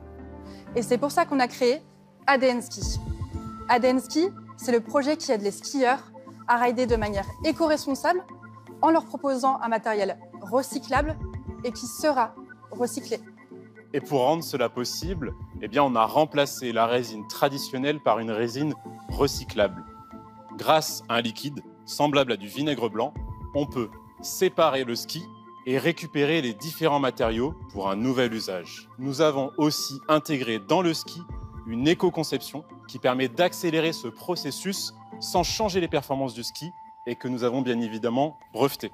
Et c'est pour ça qu'on a créé ADN Ski. ADN Ski, c'est le projet qui aide les skieurs à rider de manière éco-responsable en leur proposant un matériel recyclable et qui sera recyclé. Et pour rendre cela possible, eh bien, on a remplacé la résine traditionnelle par une résine recyclable. Grâce à un liquide semblable à du vinaigre blanc, on peut séparer le ski et récupérer les différents matériaux pour un nouvel usage. Nous avons aussi intégré dans le ski une éco-conception qui permet d'accélérer ce processus sans changer les performances du ski et que nous avons bien évidemment breveté.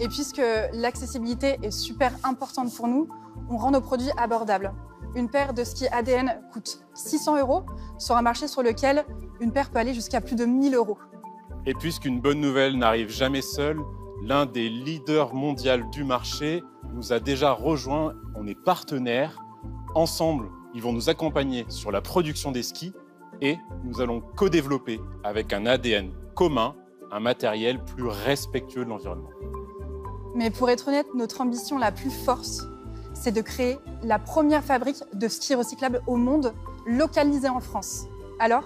Et puisque l'accessibilité est super importante pour nous, on rend nos produits abordables. Une paire de skis ADN coûte 600 euros sur un marché sur lequel une paire peut aller jusqu'à plus de 1000 euros. Et puisqu'une bonne nouvelle n'arrive jamais seule, l'un des leaders mondiaux du marché nous a déjà rejoint. On est partenaires. Ensemble, ils vont nous accompagner sur la production des skis et nous allons co-développer avec un ADN commun un matériel plus respectueux de l'environnement. Mais pour être honnête, notre ambition la plus forte, c'est de créer la première fabrique de skis recyclables au monde, localisée en France. Alors,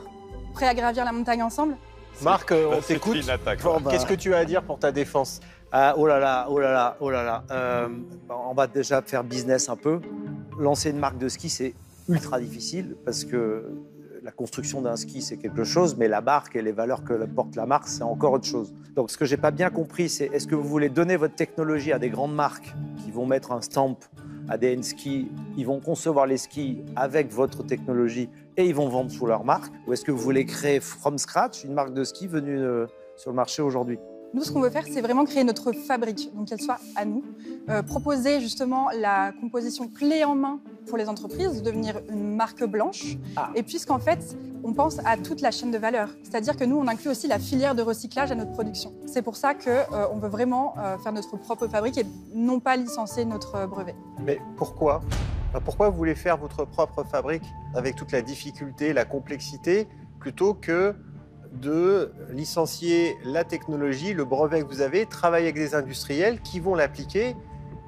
prêt à gravir la montagne ensemble? Marc, euh, Bah, on c'est t'écoute. là. bah, Qu'est-ce que tu as à dire pour ta défense? Ah, oh là là, oh là là, oh là là. Euh, on va déjà faire business un peu. Lancer une marque de ski, c'est ultra difficile parce que la construction d'un ski, c'est quelque chose, mais la marque et les valeurs que porte la marque, c'est encore autre chose. Donc, ce que j'ai pas bien compris, c'est est-ce que vous voulez donner votre technologie à des grandes marques qui vont mettre un stamp ADN Ski, ils vont concevoir les skis avec votre technologie et ils vont vendre sous leur marque Ou est-ce que vous voulez créer from scratch une marque de ski venue euh, sur le marché aujourd'hui? Nous, ce qu'on veut faire, c'est vraiment créer notre fabrique, donc qu'elle soit à nous. Euh, proposer justement la composition clé en main pour les entreprises, devenir une marque blanche. Et puisqu'en fait, on pense à toute la chaîne de valeur. C'est-à-dire que nous, on inclut aussi la filière de recyclage à notre production. C'est pour ça qu'on veut vraiment euh, faire notre propre fabrique et non pas licencier notre euh, brevet. Mais pourquoi? Pourquoi vous voulez faire votre propre fabrique avec toute la difficulté, la complexité, plutôt que de licencier la technologie, le brevet que vous avez, travailler avec des industriels qui vont l'appliquer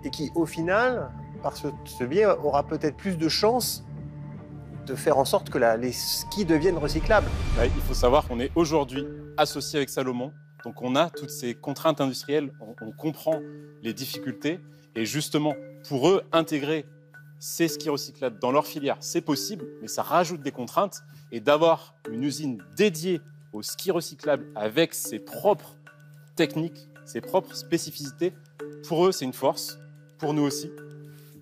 et qui, au final, par ce, biais, aura peut-être plus de chances de faire en sorte que les skis deviennent recyclables. Là, il faut savoir qu'on est aujourd'hui associé avec Salomon. Donc on a toutes ces contraintes industrielles, on comprend les difficultés. Et justement, pour eux, intégrer ces skis recyclables dans leur filière, c'est possible, mais ça rajoute des contraintes. Et d'avoir une usine dédiée aux skis recyclables avec ses propres techniques, ses propres spécificités, pour eux, c'est une force. Pour nous aussi,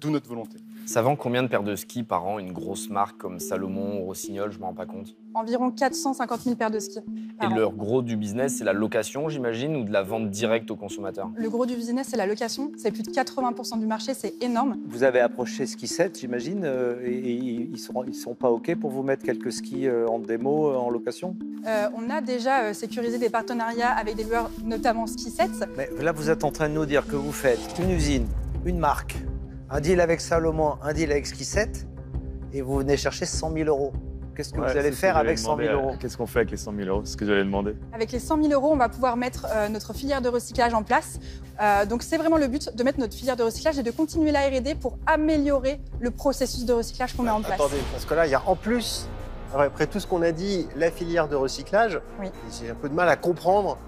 d'où notre volonté. Ça vend combien de paires de skis par an, une grosse marque comme Salomon ou Rossignol Je ne me rends pas compte. Environ 450 000 paires de skis. Et an. leur gros du business, c'est la location, j'imagine, ou de la vente directe aux consommateurs? Le gros du business, c'est la location. C'est plus de 80% du marché, c'est énorme. Vous avez approché Ski 7, j'imagine, euh, et, ils ne sont, ils sont pas OK pour vous mettre quelques skis euh, en démo, euh, en location? Euh, on a déjà sécurisé des partenariats avec des loueurs, notamment Ski 7. Mais là, vous êtes en train de nous dire que vous faites une usine, une marque, un deal avec Salomon, un deal avec Ski 7, et vous venez chercher 100 000 euros. Qu'est-ce que Ouais, vous allez faire avec 100 000 demander, euros Qu'est-ce qu'on fait avec les 100 000 euros? C'est ce que j'allais demander. Avec les 100 000 euros, on va pouvoir mettre euh, notre filière de recyclage en place. Euh, donc c'est vraiment le but de mettre notre filière de recyclage et de continuer la R&D pour améliorer le processus de recyclage qu'on met en place. Attendez, parce que là, il y a en plus, après tout ce qu'on a dit, la filière de recyclage. Oui. J'ai un peu de mal à comprendre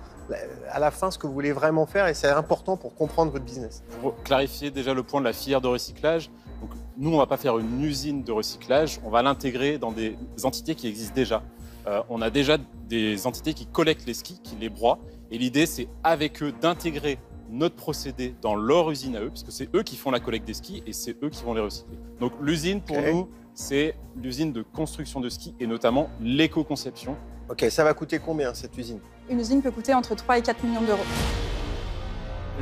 à la fin ce que vous voulez vraiment faire et c'est important pour comprendre votre business. Pour clarifier déjà le point de la filière de recyclage, donc nous, on ne va pas faire une usine de recyclage, on va l'intégrer dans des entités qui existent déjà. Euh, on a déjà des entités qui collectent les skis, qui les broient, et l'idée, c'est avec eux d'intégrer notre procédé dans leur usine à eux, puisque c'est eux qui font la collecte des skis et c'est eux qui vont les recycler. Donc l'usine, pour nous, c'est l'usine de construction de skis et notamment l'éco-conception. Ok, ça va coûter combien cette usine? Une usine peut coûter entre 3 et 4 millions d'euros.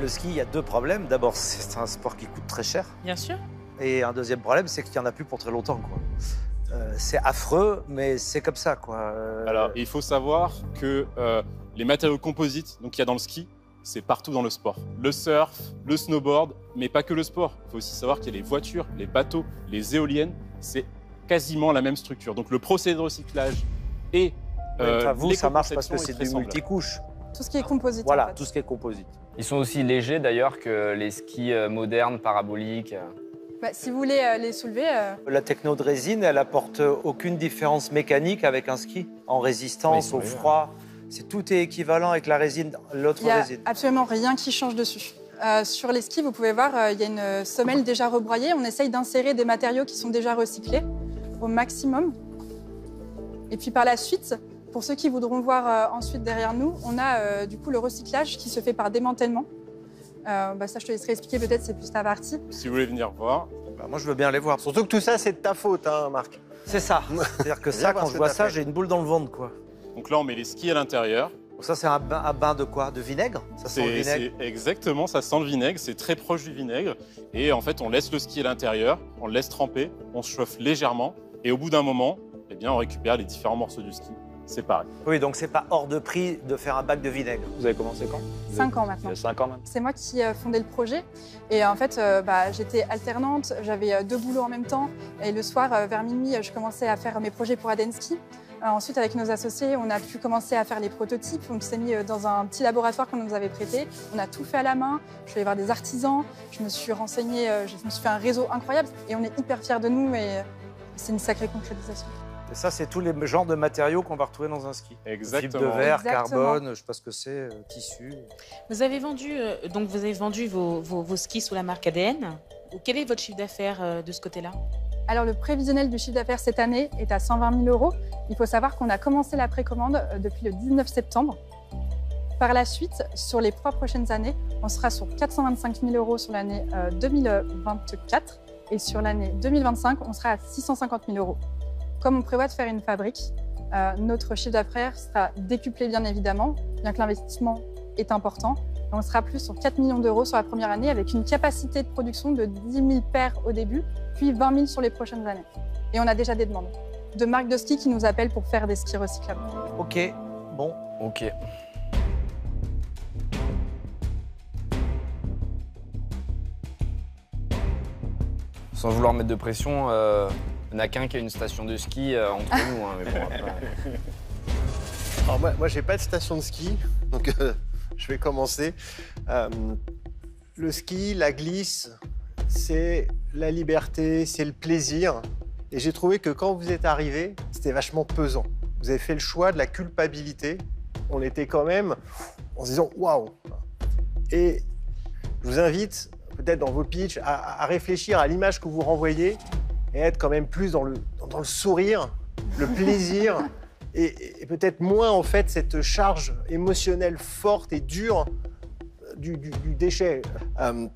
Le ski, il y a deux problèmes. D'abord, c'est un sport qui coûte très cher. Bien sûr. Et un deuxième problème, c'est qu'il n'y en a plus pour très longtemps. quoi. Euh, c'est affreux, mais c'est comme ça. Quoi. Euh, Alors, il faut savoir que euh, les matériaux composites, donc qu'il y a dans le ski, c'est partout dans le sport. Le surf, le snowboard, mais pas que le sport. Il faut aussi savoir qu'il y a les voitures, les bateaux, les éoliennes, c'est quasiment la même structure. Donc le procédé de recyclage et euh, vous, ça marche parce que est c'est du multicouche. Tout ce qui est composite. en Voilà, fait. tout ce qui est composite. Ils sont aussi légers d'ailleurs que les skis euh, modernes, paraboliques. Bah, si vous voulez euh, les soulever, euh, La techno de résine, elle apporte aucune différence mécanique avec un ski en résistance au froid. C'est tout est équivalent avec la résine, l'autre il n'y a résine. absolument rien qui change dessus. Euh, sur les skis, vous pouvez voir, euh, il y a une semelle déjà rebroyée. On essaye d'insérer des matériaux qui sont déjà recyclés au maximum. Et puis par la suite, pour ceux qui voudront voir euh, ensuite derrière nous, on a euh, du coup le recyclage qui se fait par démantèlement. Euh, bah, ça, je te laisserai expliquer peut-être, c'est plus ta partie. Si vous voulez venir voir. Bah, moi, je veux bien les voir. Surtout que tout ça, c'est de ta faute, hein, Marc. C'est ça. C'est-à-dire que ça, quand je vois ça, j'ai une boule dans le ventre, quoi. Donc là, on met les skis à l'intérieur. Ça, c'est un bain, un bain de quoi? De vinaigre? Ça sent le vinaigre? exactement, ça sent le vinaigre, c'est très proche du vinaigre. Et en fait, on laisse le ski à l'intérieur, on le laisse tremper, on se chauffe légèrement. Et au bout d'un moment, eh bien, on récupère les différents morceaux du ski. C'est pareil. Oui, donc c'est pas hors de prix de faire un bac de vinaigre. Vous avez commencé quand? Cinq ans maintenant. Il y a 5 ans maintenant. C'est moi qui ai fondé le projet. Et en fait, euh, bah, j'étais alternante, j'avais euh, deux boulots en même temps. Et le soir, euh, vers minuit, je commençais à faire mes projets pour Adensky. Euh, ensuite, avec nos associés, on a pu commencer à faire les prototypes. On s'est mis euh, dans un petit laboratoire qu'on nous avait prêté. On a tout fait à la main. Je suis allée voir des artisans. Je me suis renseignée. euh, je me suis fait un réseau incroyable. Et on est hyper fiers de nous. Et euh, c'est une sacrée concrétisation. Et ça, c'est tous les genres de matériaux qu'on va retrouver dans un ski. Exactement. Fibre de verre, Exactement. carbone, je sais pas ce que c'est, euh, tissu. Vous avez vendu, euh, donc vous avez vendu vos, vos- vos skis sous la marque ADN. Quel est votre chiffre d'affaires euh, de ce côté-là? Alors, le prévisionnel du chiffre d'affaires cette année est à 120 000 euros. Il faut savoir qu'on a commencé la précommande depuis le 19 septembre. Par la suite, sur les trois prochaines années, on sera sur 425 000 euros sur l'année euh, 2024 et sur l'année 2025, on sera à 650 000 euros. Comme on prévoit de faire une fabrique, euh, notre chiffre d'affaires sera décuplé bien évidemment, bien que l'investissement est important. Et on sera plus sur 4 millions d'euros sur la première année avec une capacité de production de 10 000 paires au début, puis 20 000 sur les prochaines années. Et on a déjà des demandes de marques de ski qui nous appellent pour faire des skis recyclables. Ok, bon. Ok. Sans vouloir mettre de pression, euh, il n'y en a qu'un qui a une station de ski euh, entre nous. hein, mais bon, après. Alors moi, moi j'ai pas de station de ski, donc euh, je vais commencer. Euh, le ski, la glisse, c'est la liberté, c'est le plaisir. Et j'ai trouvé que quand vous êtes arrivé, c'était vachement pesant. Vous avez fait le choix de la culpabilité. On était quand même en se disant waouh. Et je vous invite peut-être dans vos pitchs à, à réfléchir à l'image que vous renvoyez et être quand même plus dans le, dans le sourire, le plaisir et, et peut-être moins en fait cette charge émotionnelle forte et dure du, du- du déchet. Euh,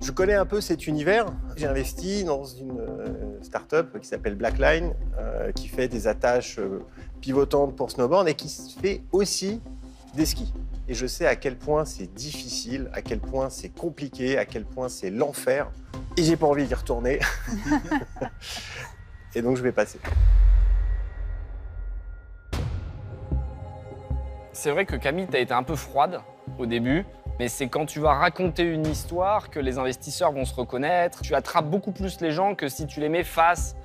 je connais un peu cet univers. J'ai investi dans une euh, start-up qui s'appelle Blackline, euh, qui fait des attaches euh, pivotantes pour snowboard et qui fait aussi des skis. Et je sais à quel point c'est difficile, à quel point c'est compliqué, à quel point c'est l'enfer. Et j'ai pas envie d'y retourner. et donc je vais passer. C'est vrai que Camille, tu as été un peu froide au début, mais c'est quand tu vas raconter une histoire que les investisseurs vont se reconnaître. Tu attrapes beaucoup plus les gens que si tu les mets face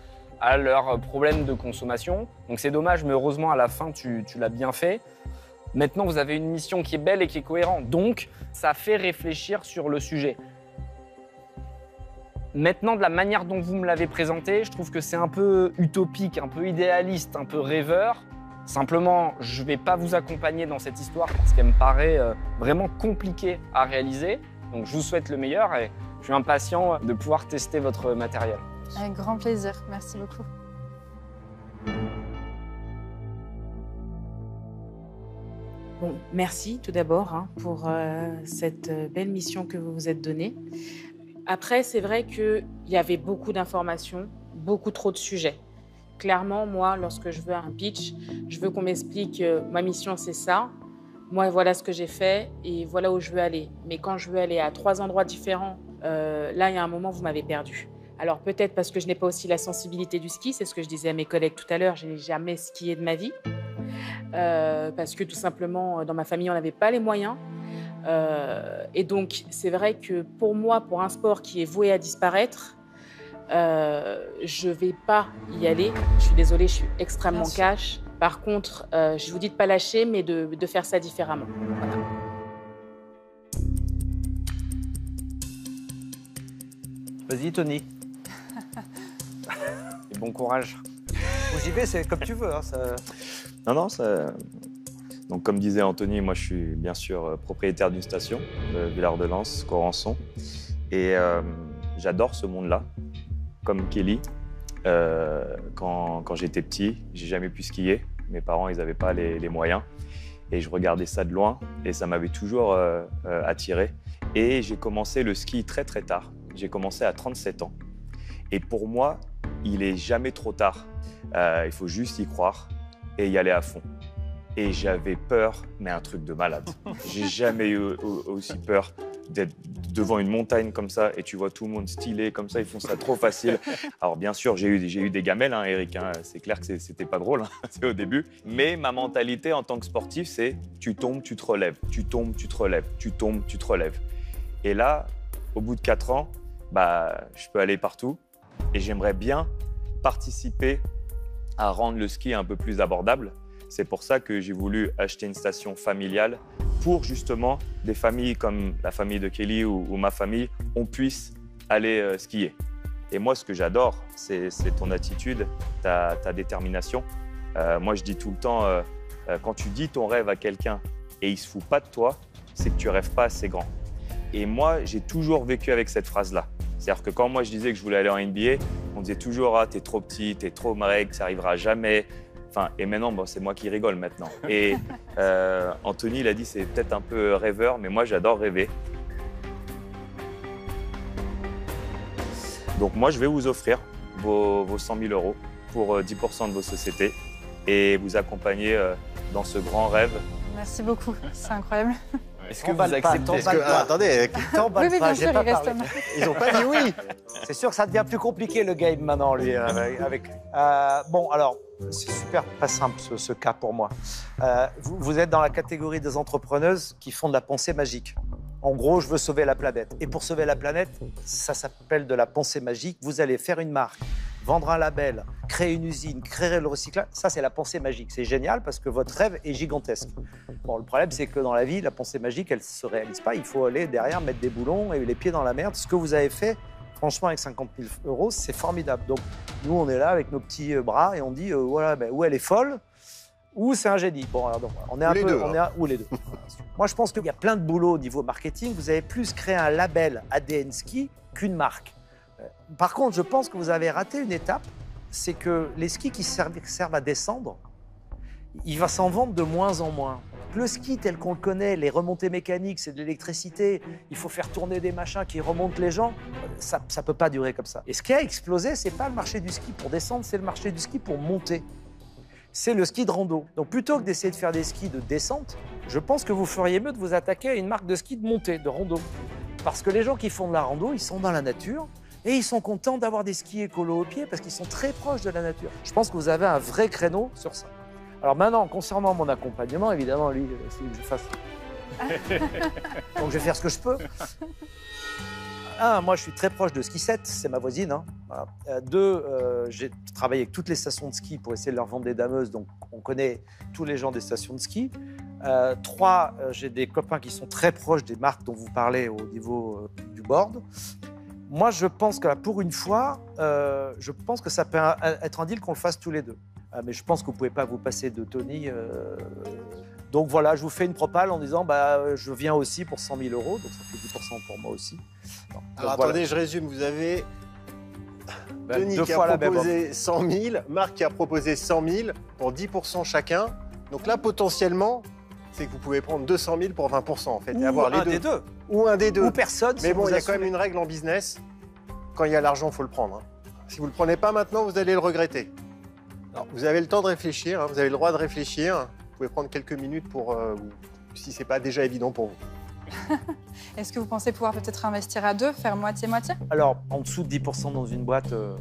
à leurs problèmes de consommation. Donc c'est dommage, mais heureusement, à la fin, tu, tu l'as bien fait. Maintenant, vous avez une mission qui est belle et qui est cohérente. Donc, ça fait réfléchir sur le sujet. Maintenant, de la manière dont vous me l'avez présenté, je trouve que c'est un peu utopique, un peu idéaliste, un peu rêveur. Simplement, je ne vais pas vous accompagner dans cette histoire parce qu'elle me paraît euh, vraiment compliquée à réaliser. Donc, je vous souhaite le meilleur et je suis impatient de pouvoir tester votre matériel. Avec grand plaisir. Merci beaucoup. Merci tout d'abord hein, pour euh, cette euh, belle mission que vous vous êtes donnée. Après, c'est vrai qu'il y avait beaucoup d'informations, beaucoup trop de sujets. Clairement, moi, lorsque je veux un pitch, je veux qu'on m'explique euh, ma mission, c'est ça. Moi, voilà ce que j'ai fait et voilà où je veux aller. Mais quand je veux aller à trois endroits différents, là, il y a un moment, vous m'avez perdu. Alors peut-être parce que je n'ai pas aussi la sensibilité du ski, c'est ce que je disais à mes collègues tout à l'heure, je n'ai jamais skié de ma vie. Euh, parce que tout simplement, euh, dans ma famille, on n'avait pas les moyens. Euh, et donc, c'est vrai que pour moi, pour un sport qui est voué à disparaître, je ne vais pas y aller. Je suis désolée, je suis extrêmement cash. Par contre, je vous dis de pas lâcher, mais de, faire ça différemment. Vas-y, Tony. Et bon courage. Bon, j'y vais, c'est comme tu veux. Hein, ça... Non, non, ça... Donc, comme disait Anthony, moi, je suis bien sûr euh, propriétaire d'une station, de Villard-de-Lans, Corançon. Et euh, j'adore ce monde-là, comme Kelly. Euh, quand j'étais petit, j'ai jamais pu skier. Mes parents, ils n'avaient pas les, moyens. Et je regardais ça de loin et ça m'avait toujours euh, euh, attiré. Et j'ai commencé le ski très, très tard. J'ai commencé à 37 ans. Et pour moi, il est jamais trop tard. Euh, il faut juste y croire et y aller à fond. Et j'avais peur, mais un truc de malade. J'ai jamais eu au- aussi peur d'être devant une montagne comme ça et tu vois tout le monde stylé comme ça, ils font ça trop facile. Alors bien sûr, j'ai eu, j'ai eu des gamelles, hein, Eric. hein. C'est clair que c'était pas drôle, hein, c'est au début. Mais ma mentalité en tant que sportif, c'est tu tombes, tu te relèves, tu tombes, tu te relèves, tu tombes, tu te relèves. Et là, au bout de quatre ans, bah, je peux aller partout et j'aimerais bien participer à rendre le ski un peu plus abordable. C'est pour ça que j'ai voulu acheter une station familiale pour justement des familles comme la famille de Kelly ou, ma famille, on puisse aller euh, skier. Et moi, ce que j'adore, c'est ton attitude, ta, détermination. Euh, moi, je dis tout le temps, euh, quand tu dis ton rêve à quelqu'un et il se fout pas de toi, c'est que tu rêves pas assez grand. Et moi, j'ai toujours vécu avec cette phrase-là. C'est-à-dire que quand moi je disais que je voulais aller en NBA, on disait toujours ah t'es trop petit, t'es trop maigre, ça arrivera jamais. Enfin, et maintenant, bon, c'est moi qui rigole maintenant. Et euh, Anthony, il a dit c'est peut-être un peu rêveur, mais moi j'adore rêver. Donc moi, je vais vous offrir vos, vos 100 000 euros pour euh, 10% de vos sociétés et vous accompagner euh, dans ce grand rêve. Merci beaucoup, c'est incroyable. Est-ce que vous acceptez que- ah, attendez, t'emballes Oui, pas, bien j'ai sûr, pas il reste parlé. un- Ils ont pas dit oui. C'est sûr que ça devient plus compliqué le game maintenant, lui. euh, avec, avec- Euh, bon, alors, c'est super pas simple ce, ce cas pour moi. Euh, vous, vous êtes dans la catégorie des entrepreneuses qui font de la pensée magique. En gros, je veux sauver la planète. Et pour sauver la planète, ça s'appelle de la pensée magique. Vous allez faire une marque, vendre un label, créer une usine, créer le recyclage. Ça, c'est la pensée magique. C'est génial parce que votre rêve est gigantesque. Bon, le problème, c'est que dans la vie, la pensée magique, elle ne se réalise pas. Il faut aller derrière, mettre des boulons et les pieds dans la merde. Ce que vous avez fait, franchement, avec 50 000 euros, c'est formidable. Donc, nous, on est là avec nos petits euh, bras et on dit, euh, voilà, ben, ou elle est folle, ou c'est un génie. Bon, alors, donc, on est un les peu, deux, on hein. est un- ou les deux. Moi, je pense qu'il y a plein de boulot au niveau marketing. Vous avez plus créé un label ADN Ski qu'une marque. Par contre, je pense que vous avez raté une étape, c'est que les skis qui servent, servent à descendre, il va s'en vendre de moins en moins. Le ski tel qu'on le connaît, les remontées mécaniques, c'est de l'électricité, il faut faire tourner des machins qui remontent les gens, ça ne peut pas durer comme ça. Et ce qui a explosé, c'est pas le marché du ski pour descendre, c'est le marché du ski pour monter. C'est le ski de rando. Donc plutôt que d'essayer de faire des skis de descente, je pense que vous feriez mieux de vous attaquer à une marque de ski de montée, de rando. Parce que les gens qui font de la rando, ils sont dans la nature et ils sont contents d'avoir des skis écolos aux pieds parce qu'ils sont très proches de la nature. Je pense que vous avez un vrai créneau sur ça. Alors maintenant, concernant mon accompagnement, évidemment, lui, c'est que je fasse. Donc je vais faire ce que je peux. Un, moi je suis très proche de Ski 7, c'est ma voisine. hein. Voilà. Euh, deux, euh, j'ai travaillé avec toutes les stations de ski pour essayer de leur vendre des dameuses, donc on connaît tous les gens des stations de ski. Euh, trois, euh, j'ai des copains qui sont très proches des marques dont vous parlez au niveau du board. Moi, je pense que là, pour une fois, euh, je pense que ça peut être un deal qu'on le fasse tous les deux. Euh, mais je pense que vous ne pouvez pas vous passer de Tony. euh, Donc voilà, je vous fais une propale en disant bah, je viens aussi pour 100 000 euros, donc ça fait 10% pour moi aussi. Alors voilà. attendez, je résume. Vous avez Ben, Denis qui a proposé 100 000, Marc qui a proposé 100 000 pour 10% chacun. Donc là, potentiellement, c'est que vous pouvez prendre 200 000 pour 20% en fait. Ou et avoir les des deux. Ou un des deux. Ou personne, Mais si bon, il y a quand même une règle en business. Quand il y a l'argent, il faut le prendre. hein. Si vous ne le prenez pas maintenant, vous allez le regretter. Alors, vous avez le temps de réfléchir, hein, vous avez le droit de réfléchir. Vous pouvez prendre quelques minutes pour, euh, vous- si ce n'est pas déjà évident pour vous. Est-ce que vous pensez pouvoir peut-être investir à deux, faire moitié-moitié? Alors, en dessous de 10% dans une boîte, euh,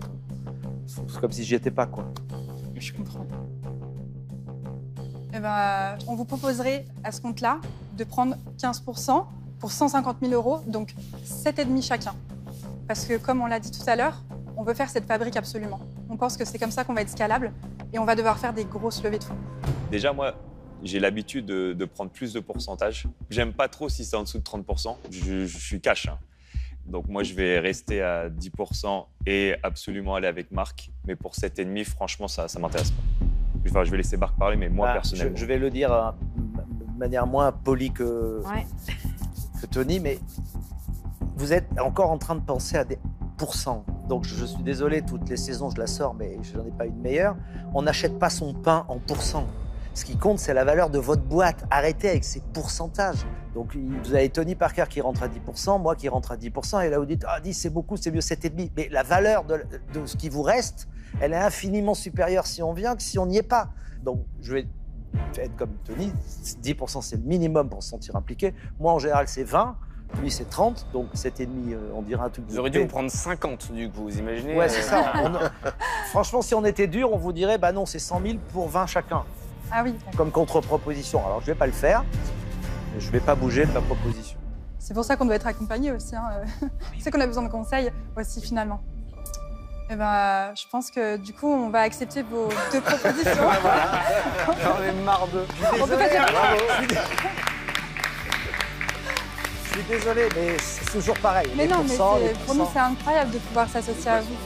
c'est comme si j'y étais pas, quoi. Je comprends. Eh ben, on vous proposerait à ce compte-là de prendre 15% pour 150 000 euros, donc 7,5 chacun. Parce que comme on l'a dit tout à l'heure, on veut faire cette fabrique absolument. On pense que c'est comme ça qu'on va être scalable et on va devoir faire des grosses levées de fonds. Déjà, moi, j'ai l'habitude de, de prendre plus de pourcentage. J'aime pas trop si c'est en dessous de 30%. Je, je suis cash. hein. Donc moi, je vais rester à 10% et absolument aller avec Marc. Mais pour 7,5, franchement, ça ne m'intéresse pas. Enfin, je vais laisser Marc parler, mais moi, Bah, personnellement. Je, je vais le dire euh, de manière moins polie que, Tony, mais vous êtes encore en train de penser à des pourcents. Donc je suis désolé, toutes les saisons je la sors, mais je n'en ai pas une meilleure. On n'achète pas son pain en pourcents. Ce qui compte, c'est la valeur de votre boîte. Arrêtez avec ces pourcentages. Donc vous avez Tony Parker qui rentre à 10%, moi qui rentre à 10%, et là vous dites, ah 10 c'est beaucoup, c'est mieux 7,5. Mais la valeur de, de ce qui vous reste, elle est infiniment supérieure si on vient que si on n'y est pas. Donc je vais être comme Tony, 10% c'est le minimum pour se sentir impliqué. Moi en général c'est 20, lui c'est 30, donc 7,5 euh, on dirait un truc. Vous auriez dû vous prendre 50 du coup, vous imaginez Ouais, euh, c'est ça. On- Franchement, si on était dur, on vous dirait, bah non, c'est 100 000 pour 20 chacun, Ah oui, comme contre-proposition. Alors, je vais pas le faire. mais Je vais pas bouger de ma proposition. c'est pour ça qu'on doit être accompagné aussi. Hein. euh. C'est qu'on a besoin de conseils aussi finalement. Et ben, je pense que du coup, on va accepter vos deux propositions. J'en ai marre de. On peut pas dire Je suis désolé, mais c'est toujours pareil. Mais Les non, mais pour nous, c'est incroyable de pouvoir s'associer à vous.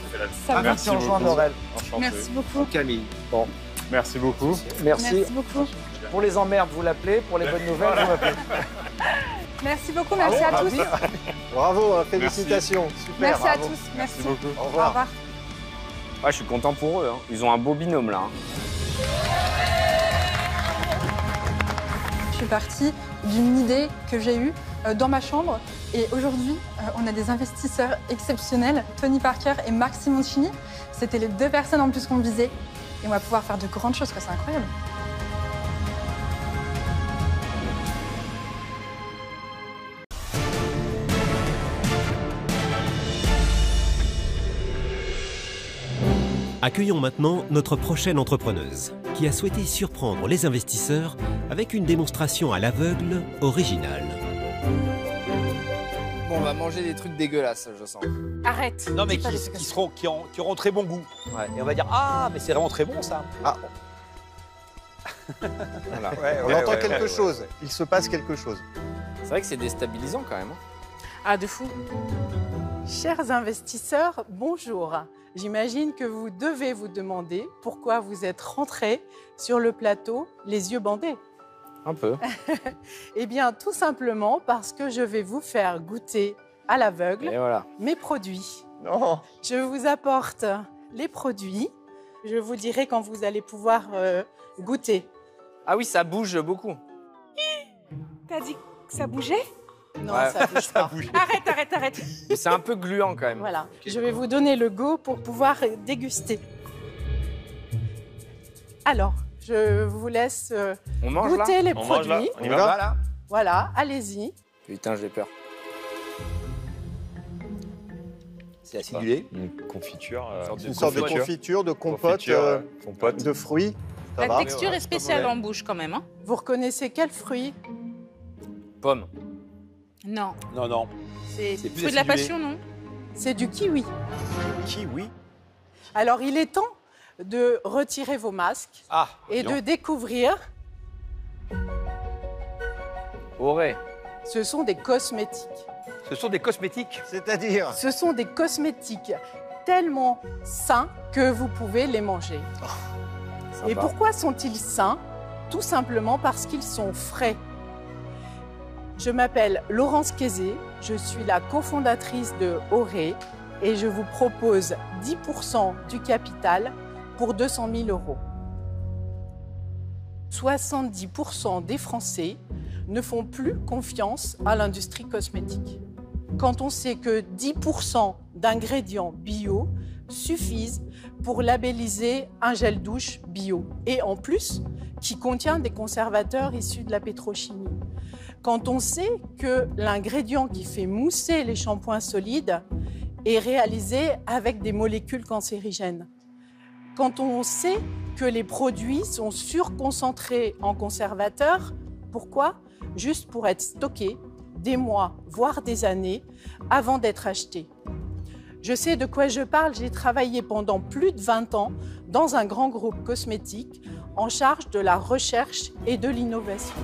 Ça va. Merci en jouant Aurel. Merci beaucoup. Camille. Bon. Merci beaucoup. Merci. Merci beaucoup. Pour les emmerdes, vous l'appelez. Pour les bonnes nouvelles, vous m'appelez. Merci beaucoup, merci Bravo, à tous. bravo. Hein, félicitations. Super. Merci à tous. Merci. Au Au revoir. revoir. Je suis content pour eux. hein. Ils ont un beau binôme là. hein. Je suis partie d'une idée que j'ai eue euh, dans ma chambre. Et aujourd'hui, euh, on a des investisseurs exceptionnels, Tony Parker et Marc Simoncini. C'était les deux personnes en plus qu'on visait. Et on va pouvoir faire de grandes choses, c'est incroyable. Accueillons maintenant notre prochaine entrepreneuse, qui a souhaité surprendre les investisseurs avec une démonstration à l'aveugle originale. Bon, on va manger des trucs dégueulasses, je sens. Arrête. Non, mais qui, qui seront, qui, ont- qui auront très bon goût. Et on va dire Ah, mais c'est vraiment très bon ça. Ah. Voilà. on entend quelque chose. Il se passe quelque chose. C'est vrai que c'est déstabilisant quand même. hein. Ah, de fou. Chers investisseurs, bonjour. J'imagine que vous devez vous demander pourquoi vous êtes rentrés sur le plateau les yeux bandés. Un peu. Eh bien, tout simplement parce que je vais vous faire goûter à l'aveugle voilà. mes produits. Non. Je vous apporte les produits. Je vous dirai quand vous allez pouvoir euh, goûter. Ah oui, ça bouge beaucoup. T'as dit que ça bougeait? Non, Ouais. ça bouge pas. Arrête, arrête, arrête. Mais c'est un peu gluant quand même. Voilà. Je vais vous donner le go pour pouvoir déguster. Alors, je vous laisse euh, On mange là goûter les On mange, là produits. On y va là Voilà, allez-y. Putain, j'ai peur. C'est acidulé. Une confiture. euh, Une sorte de confiture, de compote, Confiture, euh, compote. de fruits. Ça La va texture est spéciale en bouche quand même. hein. Vous reconnaissez quel fruit? Pomme. Non. Non, non. C'est plus fruit de la acidulé. passion, non C'est du kiwi. Kiwi. Alors, il est temps de retirer vos masques Ah. et de découvrir. Auré. Ce sont des cosmétiques. Ce sont des cosmétiques. C'est-à-dire Ce sont des cosmétiques tellement sains que vous pouvez les manger. Et Sympa. pourquoi sont-ils sains? Tout simplement parce qu'ils sont frais. Je m'appelle Laurence Kézé, je suis la cofondatrice de Auré et je vous propose 10% du capital pour 200 000 euros. 70% des Français ne font plus confiance à l'industrie cosmétique. Quand on sait que 10% d'ingrédients bio suffisent pour labelliser un gel douche bio et en plus qui contient des conservateurs issus de la pétrochimie. Quand on sait que l'ingrédient qui fait mousser les shampoings solides est réalisé avec des molécules cancérigènes. Quand on sait que les produits sont surconcentrés en conservateurs, pourquoi? Juste pour être stockés des mois, voire des années, avant d'être achetés. Je sais de quoi je parle, j'ai travaillé pendant plus de 20 ans dans un grand groupe cosmétique en charge de la recherche et de l'innovation.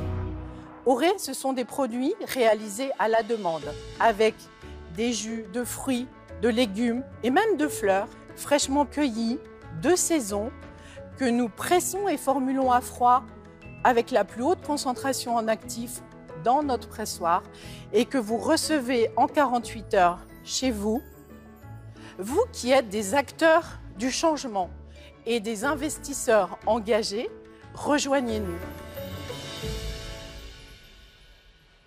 Auré, ce sont des produits réalisés à la demande, avec des jus de fruits, de légumes et même de fleurs fraîchement cueillies, de saison, que nous pressons et formulons à froid avec la plus haute concentration en actifs dans notre pressoir et que vous recevez en 48 heures chez vous, vous qui êtes des acteurs du changement et des investisseurs engagés, rejoignez-nous.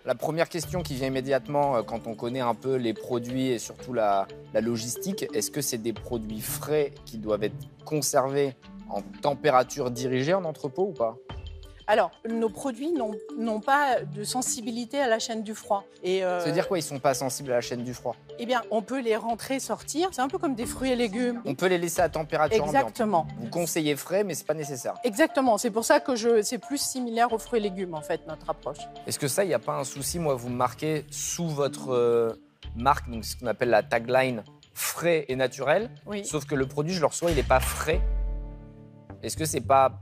La première question qui vient immédiatement euh, quand on connaît un peu les produits et surtout la, la logistique, est-ce que c'est des produits frais qui doivent être conservés en température dirigée en entrepôt ou pas? Alors, nos produits n'ont- pas de sensibilité à la chaîne du froid. Et, euh, Ça veut dire quoi Ils sont pas sensibles à la chaîne du froid? Eh bien, on peut les rentrer, sortir. C'est un peu comme des fruits et légumes. On peut les laisser à température Exactement. ambiante. Vous conseillez frais, mais c'est pas nécessaire. Exactement. C'est pour ça que je, c'est plus similaire aux fruits et légumes, en fait, notre approche. Est-ce que ça, il n'y a pas un souci Moi, vous me marquez sous votre euh, marque, donc ce qu'on appelle la tagline frais et naturel. Oui. Sauf que le produit, je le reçois, il n'est pas frais. Est-ce que c'est pas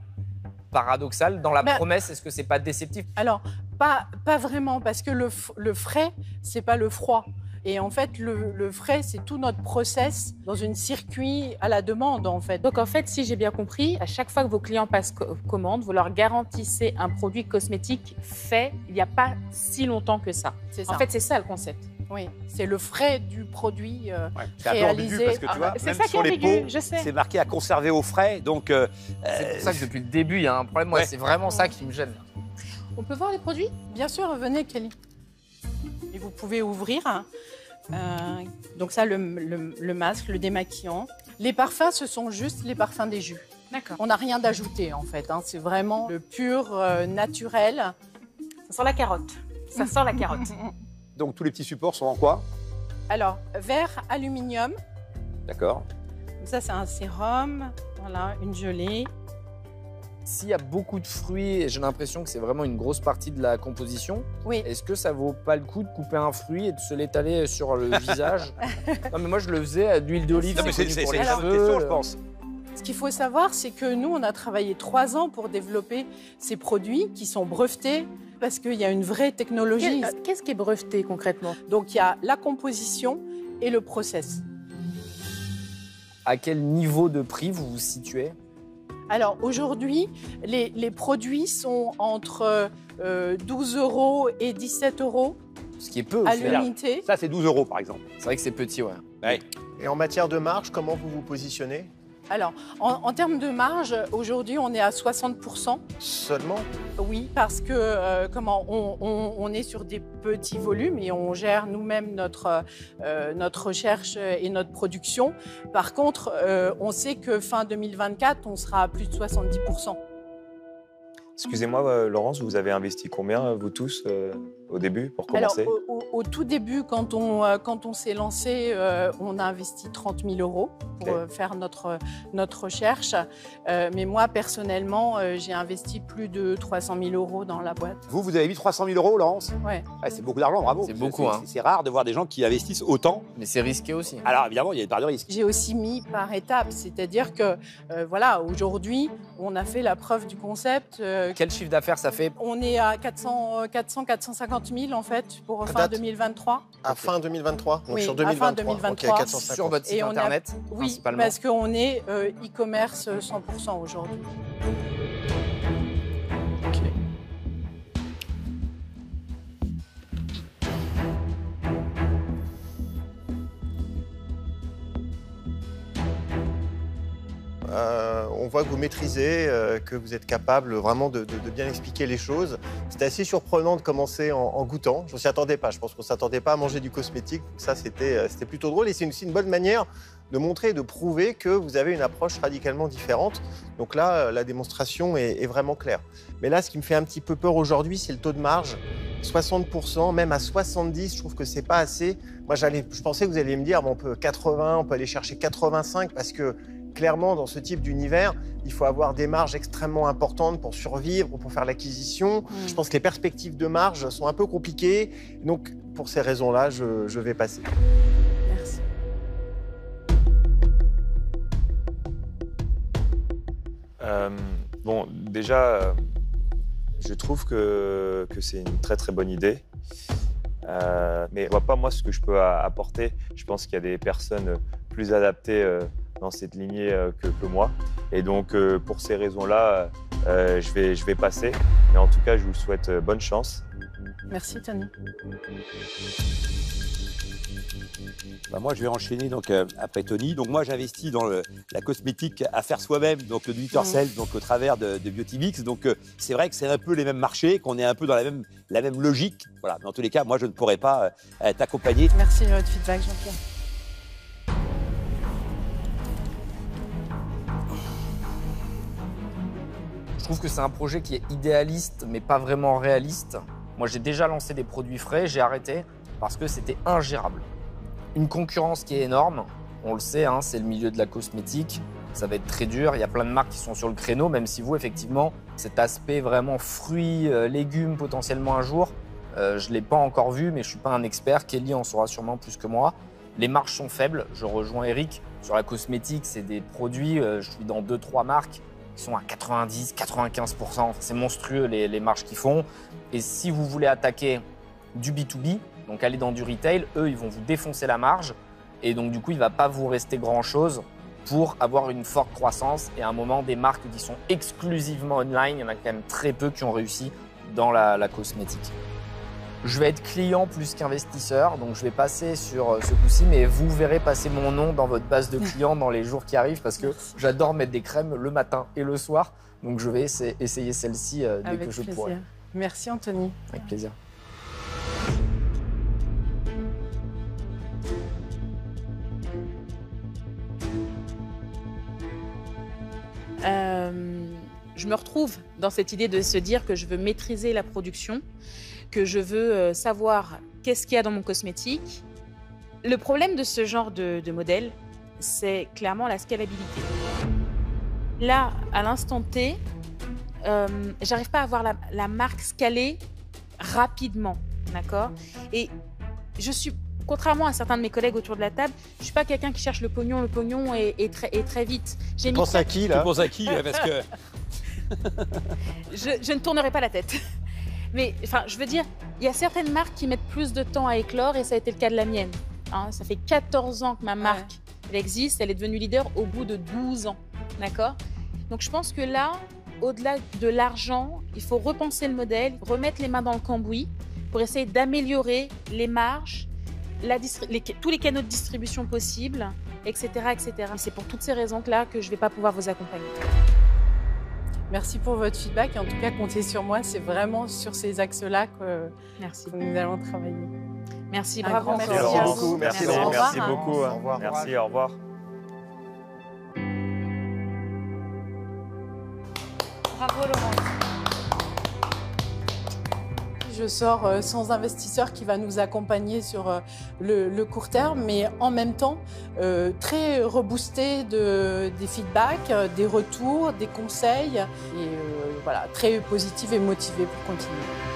paradoxal dans la Ben- promesse Est-ce que c'est pas déceptif? Alors, pas, pas vraiment, parce que le, frais, c'est pas le froid. Et en fait, le, le frais, c'est tout notre process dans une circuit à la demande, en fait. Donc en fait, si j'ai bien compris, à chaque fois que vos clients passent co- commande, vous leur garantissez un produit cosmétique fait il n'y a pas si longtemps que ça. C'est En fait, c'est ça le concept. Oui, c'est le frais du produit euh, C'est réalisé. parce que tu vois, Ah, même ça qui sur est les ambigu, pots, je sais. c'est marqué à conserver au frais. Donc, euh, C'est pour ça que depuis le début, il y a un problème. Moi, c'est vraiment ça qui me gêne. On peut voir les produits? Bien sûr, venez Kelly. Et vous pouvez ouvrir. hein. Euh, donc ça, le, le- le masque, le démaquillant. Les parfums, ce sont juste les parfums des jus. D'accord. On n'a rien d'ajouté en fait. hein. C'est vraiment le pur euh, naturel. Ça sent la carotte. Ça sent la carotte. donc tous les petits supports sont en quoi? Alors, verre aluminium. D'accord. Donc ça, c'est un sérum. Voilà, une gelée. S'il y a beaucoup de fruits, et j'ai l'impression que c'est vraiment une grosse partie de la composition, oui. est-ce que ça vaut pas le coup de couper un fruit et de se l'étaler sur le visage? Non, mais moi je le faisais à d'huile d'olive. Non, mais c'est- une question, je euh, pense. Ce qu'il faut savoir, c'est que nous, on a travaillé trois ans pour développer ces produits qui sont brevetés parce qu'il y a une vraie technologie. Qu'est- Qu'est-ce qui est breveté concrètement? Donc, il y a la composition et le process. À quel niveau de prix vous vous situez? Alors, aujourd'hui, les, les produits sont entre euh, 12 euros et 17 euros. Ce qui est peu À au l'unité. Ça, c'est 12 euros par exemple. C'est vrai que c'est petit, ouais. Et en matière de marge, comment vous vous positionnez? Alors, en, en termes de marge, aujourd'hui, on est à 60%. Seulement? Oui, parce que euh, comment on, on- on est sur des petits volumes et on gère nous-mêmes notre, euh, notre recherche et notre production. Par contre, euh, on sait que fin 2024, on sera à plus de 70%. Excusez-moi, Laurence, vous avez investi combien, vous tous, au début, pour Alors, commencer? au, au- au tout début, quand on, euh, quand on s'est lancé, euh, on a investi 30 000 euros pour euh, faire notre, notre recherche. Euh, mais moi, personnellement, euh, j'ai investi plus de 300 000 euros dans la boîte. Vous, vous avez mis 300 000 euros, Laurence? Ouais. Ouais, c'est beaucoup d'argent, bravo. C'est beaucoup, hein. C'est rare de voir des gens qui investissent autant. Mais c'est risqué aussi. Alors évidemment, il y a une part de risque. J'ai aussi mis par étapes, c'est-à-dire que euh, voilà, aujourd'hui, on a fait la preuve du concept. euh, Quel chiffre d'affaires ça fait? on est à 400, euh, 400, 450 000 en fait pour fin date 2023. À fin 2023 Donc Oui, sur à 2023. fin 2023. Ok, 450. Sur votre site Et on a- internet, Oui, principalement. parce qu'on est euh, e-commerce 100% aujourd'hui. Euh, on voit que vous maîtrisez, euh, que vous êtes capable vraiment de, bien expliquer les choses. C'était assez surprenant de commencer en, goûtant. Je ne s'y attendais pas. Je pense qu'on ne s'attendait pas à manger du cosmétique. Ça, c'était euh, c'était plutôt drôle. Et c'est aussi une bonne manière de montrer et de prouver que vous avez une approche radicalement différente. Donc là, la démonstration est, vraiment claire. Mais là, ce qui me fait un petit peu peur aujourd'hui, c'est le taux de marge. 60%, même à 70%, je trouve que c'est pas assez. Moi, je pensais que vous alliez me dire, on peut 80, on peut aller chercher 85, parce que clairement, dans ce type d'univers, il faut avoir des marges extrêmement importantes pour survivre ou pour faire l'acquisition. Je pense que les perspectives de marge sont un peu compliquées. Donc, pour ces raisons-là, je, je vais passer. Merci. Euh, bon, déjà, euh, je trouve que, que c'est une très très bonne idée. Euh, mais je vois pas moi ce que je peux a- apporter. Je pense qu'il y a des personnes plus adaptées euh, dans cette lignée euh, que, que moi. Et donc euh, pour ces raisons-là, euh, je, vais, je vais passer. Mais en tout cas, je vous souhaite bonne chance. Merci Tony. Bah, moi, je vais enchaîner donc euh, après Tony. Donc moi, j'investis dans le- la cosmétique à faire soi-même, donc le do it yourself, donc au travers de, de Biotimix. Donc euh, c'est vrai que c'est un peu les mêmes marchés, qu'on est un peu dans la même, la même logique. Voilà. Mais en tous les cas, moi, je ne pourrais pas euh, t'accompagner. Merci de votre feedback, Jean-Pierre. Trouve que c'est un projet qui est idéaliste, mais pas vraiment réaliste. Moi, j'ai déjà lancé des produits frais, j'ai arrêté parce que c'était ingérable. Une concurrence qui est énorme, on le sait, hein, c'est le milieu de la cosmétique. Ça va être très dur. Il y a plein de marques qui sont sur le créneau, même si vous, effectivement, cet aspect vraiment fruits, euh, légumes potentiellement un jour, euh, je ne l'ai pas encore vu, mais je ne suis pas un expert. Kelly en saura sûrement plus que moi. Les marges sont faibles. Je rejoins Eric. Sur la cosmétique, c'est des produits, euh, je suis dans 2-3 marques qui sont à 90, 95%. C'est monstrueux les, marges qu'ils font. Et si vous voulez attaquer du B2B, donc aller dans du retail, eux, ils vont vous défoncer la marge. Et donc, du coup, il ne va pas vous rester grand-chose pour avoir une forte croissance. Et à un moment, des marques qui sont exclusivement online, il y en a quand même très peu qui ont réussi dans la cosmétique. Je vais être client plus qu'investisseur, donc je vais passer sur euh, ce coup-ci, mais vous verrez passer mon nom dans votre base de clients dans les jours qui arrivent parce que j'adore mettre des crèmes le matin et le soir. Donc je vais essa- essayer celle-ci euh, dès Avec que je plaisir. pourrai. Merci Anthony. Avec plaisir. Euh, je me retrouve dans cette idée de se dire que je veux maîtriser la production, que je veux euh, savoir qu'est-ce qu'il y a dans mon cosmétique. Le problème de ce genre de, de modèle, c'est clairement la scalabilité. Là, à l'instant T, euh, j'arrive pas à avoir la, la marque scalée rapidement, d'accord? Et je suis, contrairement à certains de mes collègues autour de la table, je suis pas quelqu'un qui cherche le pognon, le pognon et, et très, et très vite. J'ai mis Pense à qui là? Tu penses à qui Parce que je, je ne tournerai pas la tête. Mais enfin, je veux dire, il y a certaines marques qui mettent plus de temps à éclore et ça a été le cas de la mienne. Hein, ça fait 14 ans que ma marque elle existe, elle est devenue leader au bout de 12 ans. D'accord? Donc je pense que là, au-delà de l'argent, il faut repenser le modèle, remettre les mains dans le cambouis pour essayer d'améliorer les marges, la distri- les- tous les canaux de distribution possibles, etc. etc. Et C'est pour toutes ces raisons-là que je ne vais pas pouvoir vous accompagner. Merci pour votre feedback et en tout cas, comptez sur moi. C'est vraiment sur ces axes-là que, Merci. que nous allons travailler. Merci, Un bravo. merci. merci vous. Merci, Merci. Au merci revoir. beaucoup. Au revoir. Merci, au revoir. Bravo Laurent. Je sors euh, sans investisseur qui va nous accompagner sur euh, le, court terme, mais en même temps euh, très reboosté de, des feedbacks, des retours, des conseils, et voilà, très positif et motivé pour continuer.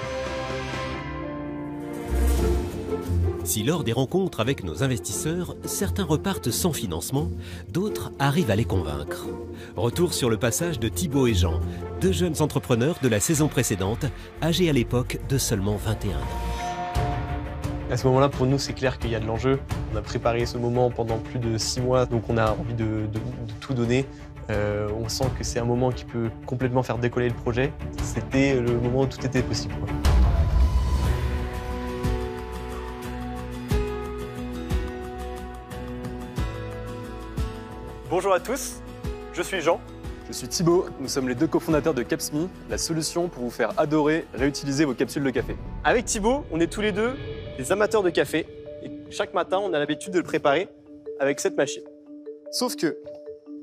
Si lors des rencontres avec nos investisseurs, certains repartent sans financement, d'autres arrivent à les convaincre. Retour sur le passage de Thibaut et Jean, deux jeunes entrepreneurs de la saison précédente, âgés à l'époque de seulement 21 ans. À ce moment-là, pour nous, c'est clair qu'il y a de l'enjeu. On a préparé ce moment pendant plus de six mois, donc on a envie de, tout donner. Euh, on sent que c'est un moment qui peut complètement faire décoller le projet. C'était le moment où tout était possible. Bonjour à tous, je suis Jean. Je suis Thibaut, nous sommes les deux cofondateurs de Capsme, la solution pour vous faire adorer réutiliser vos capsules de café. Avec Thibaut, on est tous les deux des amateurs de café et chaque matin, on a l'habitude de le préparer avec cette machine. Sauf que,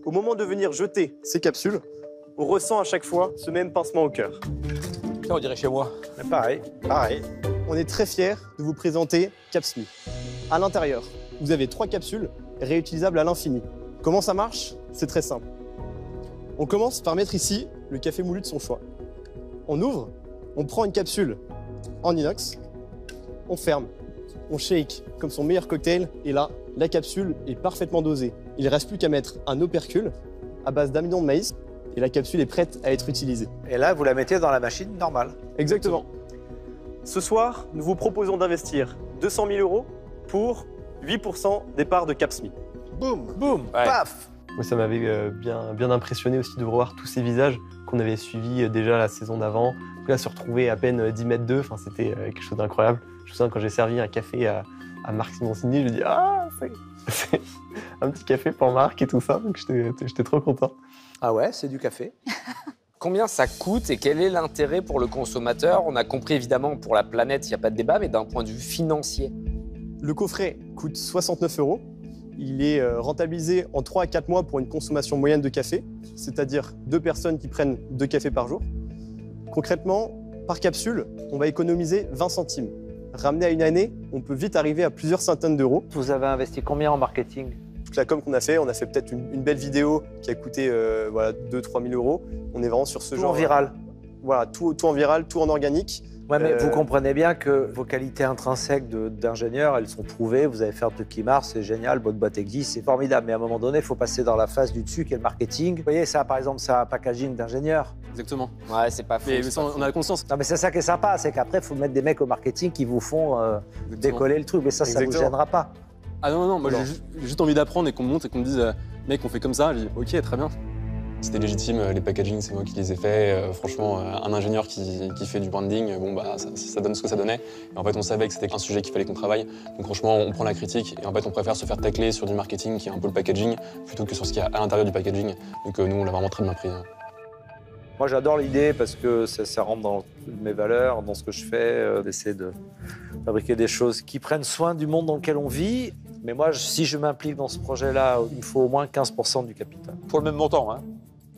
au moment de venir jeter ces capsules, on ressent à chaque fois ce même pincement au cœur. Ça, on dirait chez moi. Pareil, pareil. On est très fiers de vous présenter Capsme. À l'intérieur, vous avez trois capsules réutilisables à l'infini. Comment ça marche? C'est très simple. On commence par mettre ici le café moulu de son choix. On ouvre, on prend une capsule en inox, on ferme, on shake comme son meilleur cocktail et là, la capsule est parfaitement dosée. Il ne reste plus qu'à mettre un opercule à base d'amidon de maïs et la capsule est prête à être utilisée. Et là, vous la mettez dans la machine normale. Exactement. Ce soir, nous vous proposons d'investir 200 000 euros pour 8% des parts de Capsmi. Boum Boum Paf Moi, ça m'avait euh, bien, bien impressionné aussi de revoir tous ces visages qu'on avait suivis euh, déjà la saison d'avant. Là, se retrouver à peine euh, 10 mètres d'eux, enfin, c'était euh, quelque chose d'incroyable. Je me souviens quand j'ai servi un café à, à Marc Simoncini, je lui dis Ah, c'est un petit café pour Marc et tout ça. Donc j'étais j'étais trop content. Ah ouais, c'est du café. Combien ça coûte et quel est l'intérêt pour le consommateur? On a compris évidemment pour la planète, il n'y a pas de débat, mais d'un point de vue financier. Le coffret coûte 69 euros. Il est euh, rentabilisé en 3 à 4 mois pour une consommation moyenne de café, c'est-à-dire deux personnes qui prennent deux cafés par jour. Concrètement, par capsule, on va économiser 20 centimes. Ramené à une année, on peut vite arriver à plusieurs centaines d'euros. Vous avez investi combien en marketing? Toute la com qu'on a fait, on a fait peut-être une, une belle vidéo qui a coûté euh, voilà, 2-3 000 euros. On est vraiment sur ce Tout genre. en viral. Voilà, tout, tout en viral, tout en organique. Ouais, mais Euh, vous comprenez bien que vos qualités intrinsèques d'ingénieur, elles sont prouvées. Vous avez fait un truc qui marche, c'est génial, votre boîte existe, c'est formidable. Mais à un moment donné, il faut passer dans la phase du dessus qui est le marketing. Vous voyez, ça, par exemple, c'est un packaging d'ingénieur. Exactement. Ouais, c'est pas faux. Mais, mais c'est ça, pas on a conscience. Non, mais c'est ça qui est sympa, c'est qu'après, il faut mettre des mecs au marketing qui vous font euh, décoller le truc. Mais ça, ça ne vous Exactement. gênera pas. Ah non, non, non, moi Non. j'ai juste, j'ai juste envie d'apprendre et qu'on me montre et qu'on me dise, euh, mec, on fait comme ça. Je dis, ok, très bien. C'était légitime, les packaging, c'est moi qui les ai faits. Euh, franchement, euh, un ingénieur qui, qui fait du branding, bon, bah, ça, ça donne ce que ça donnait. Et en fait, on savait que c'était un sujet qu'il fallait qu'on travaille. Donc, franchement, on prend la critique et en fait, on préfère se faire tacler sur du marketing qui est un peu le packaging plutôt que sur ce qu'il y a à l'intérieur du packaging. Donc, euh, nous, on l'a vraiment très bien pris. hein. Moi, j'adore l'idée parce que ça, ça rentre dans mes valeurs, dans ce que je fais, euh, d'essayer de fabriquer des choses qui prennent soin du monde dans lequel on vit. Mais moi, je- si je m'implique dans ce projet-là, il me faut au moins 15% du capital. Pour le même montant, hein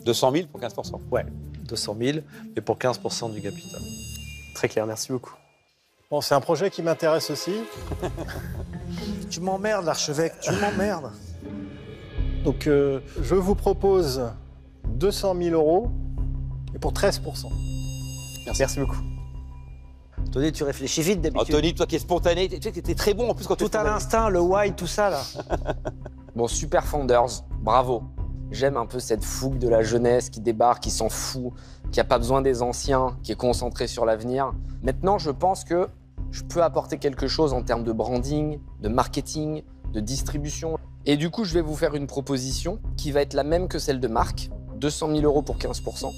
200 000 pour 15% Ouais, 200 000, mais pour 15% du capital. Très clair, merci beaucoup. Bon, c'est un projet qui m'intéresse aussi. Tu m'emmerdes, l'archevêque, tu m'emmerdes. Donc, euh, je vous propose 200 000 euros et pour 13% Merci, beaucoup. Tony, tu réfléchis vite d'habitude. Anthony, toi qui es spontané, tu sais que t'es très bon en plus quand tu Tout à l'instinct, le why, tout ça, là. Bon, super Founders, bravo. J'aime un peu cette fougue de la jeunesse qui débarque, qui s'en fout, qui a pas besoin des anciens, qui est concentré sur l'avenir. Maintenant, je pense que je peux apporter quelque chose en termes de branding, de marketing, de distribution. Et du coup, je vais vous faire une proposition qui va être la même que celle de Marc. 200 000 euros pour 15%.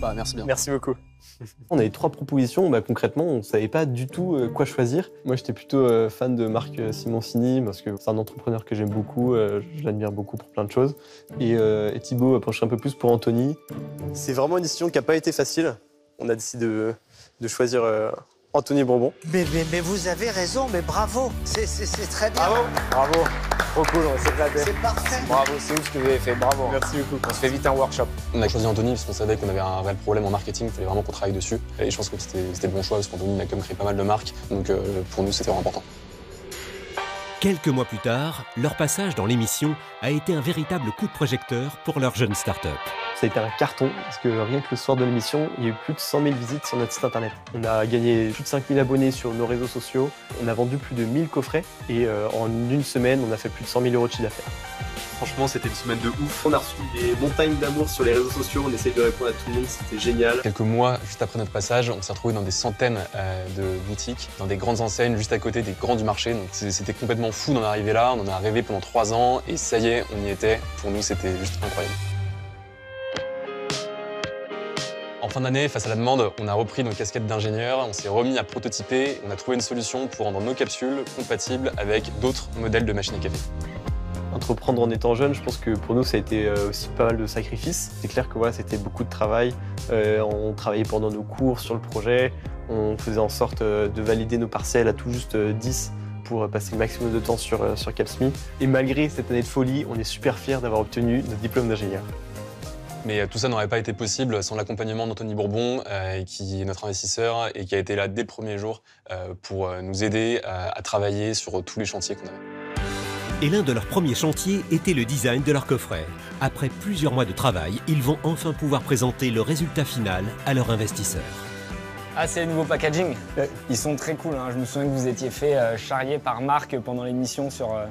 Bah, merci bien. Merci beaucoup. On avait trois propositions. Bah, concrètement, on ne savait pas du tout euh, quoi choisir. Moi, j'étais plutôt euh, fan de Marc euh, Simoncini parce que c'est un entrepreneur que j'aime beaucoup. euh, je l'admire beaucoup pour plein de choses. Et, euh, et Thibaut penchait un peu plus pour Anthony. C'est vraiment une décision qui n'a pas été facile. On a décidé de, de choisir euh, Anthony Bourbon. Mais, mais, mais vous avez raison, mais bravo. C'est très bien. Bravo, bravo. Trop cool, on s'est éclaté. C'est parfait. Bravo, c'est ouf ce que vous avez fait, bravo. Merci beaucoup. On se fait vite un workshop. On a choisi Anthony parce qu'on savait qu'on avait un réel problème en marketing, il fallait vraiment qu'on travaille dessus. Et je pense que c'était le bon choix parce qu'Anthony il a quand même créé pas mal de marques. Donc, euh, pour nous, c'était vraiment important. Quelques mois plus tard, leur passage dans l'émission a été un véritable coup de projecteur pour leur jeune start-up. Ça a été un carton parce que rien que le soir de l'émission, il y a eu plus de 100 000 visites sur notre site internet. On a gagné plus de 5 000 abonnés sur nos réseaux sociaux. On a vendu plus de 1000 coffrets et euh, en une semaine, on a fait plus de 100 000 euros de chiffre d'affaires. Franchement, c'était une semaine de ouf. On a reçu des montagnes d'amour sur les réseaux sociaux. On essaye de répondre à tout le monde. C'était génial. Quelques mois juste après notre passage, on s'est retrouvé dans des centaines euh, de boutiques, dans des grandes enseignes juste à côté des grands du marché. Donc c'était complètement fou d'en arriver là. On en a rêvé pendant trois ans et ça y est, on y était. Pour nous, c'était juste incroyable. En fin d'année, face à la demande, on a repris nos casquettes d'ingénieur, on s'est remis à prototyper, on a trouvé une solution pour rendre nos capsules compatibles avec d'autres modèles de machines à café. Entreprendre en étant jeune, je pense que pour nous, ça a été euh, aussi pas mal de sacrifices. C'est clair que c'était beaucoup de travail. Euh, on travaillait pendant nos cours sur le projet. On faisait en sorte euh, de valider nos parcelles à tout juste euh, 10 pour passer le maximum de temps sur, sur Capsmi. Et malgré cette année de folie, on est super fiers d'avoir obtenu notre diplôme d'ingénieur. Mais euh, tout ça n'aurait pas été possible sans l'accompagnement d'Anthony Bourbon, euh, qui est notre investisseur et qui a été là dès le premier jour euh, pour nous aider à, à travailler sur tous les chantiers qu'on avait. Et l'un de leurs premiers chantiers était le design de leur coffret. Après plusieurs mois de travail, ils vont enfin pouvoir présenter le résultat final à leurs investisseurs. Ah, c'est les nouveaux packaging? Ils sont très cool. hein. Je me souviens que vous étiez fait euh, charrier par Marc pendant l'émission sur, euh,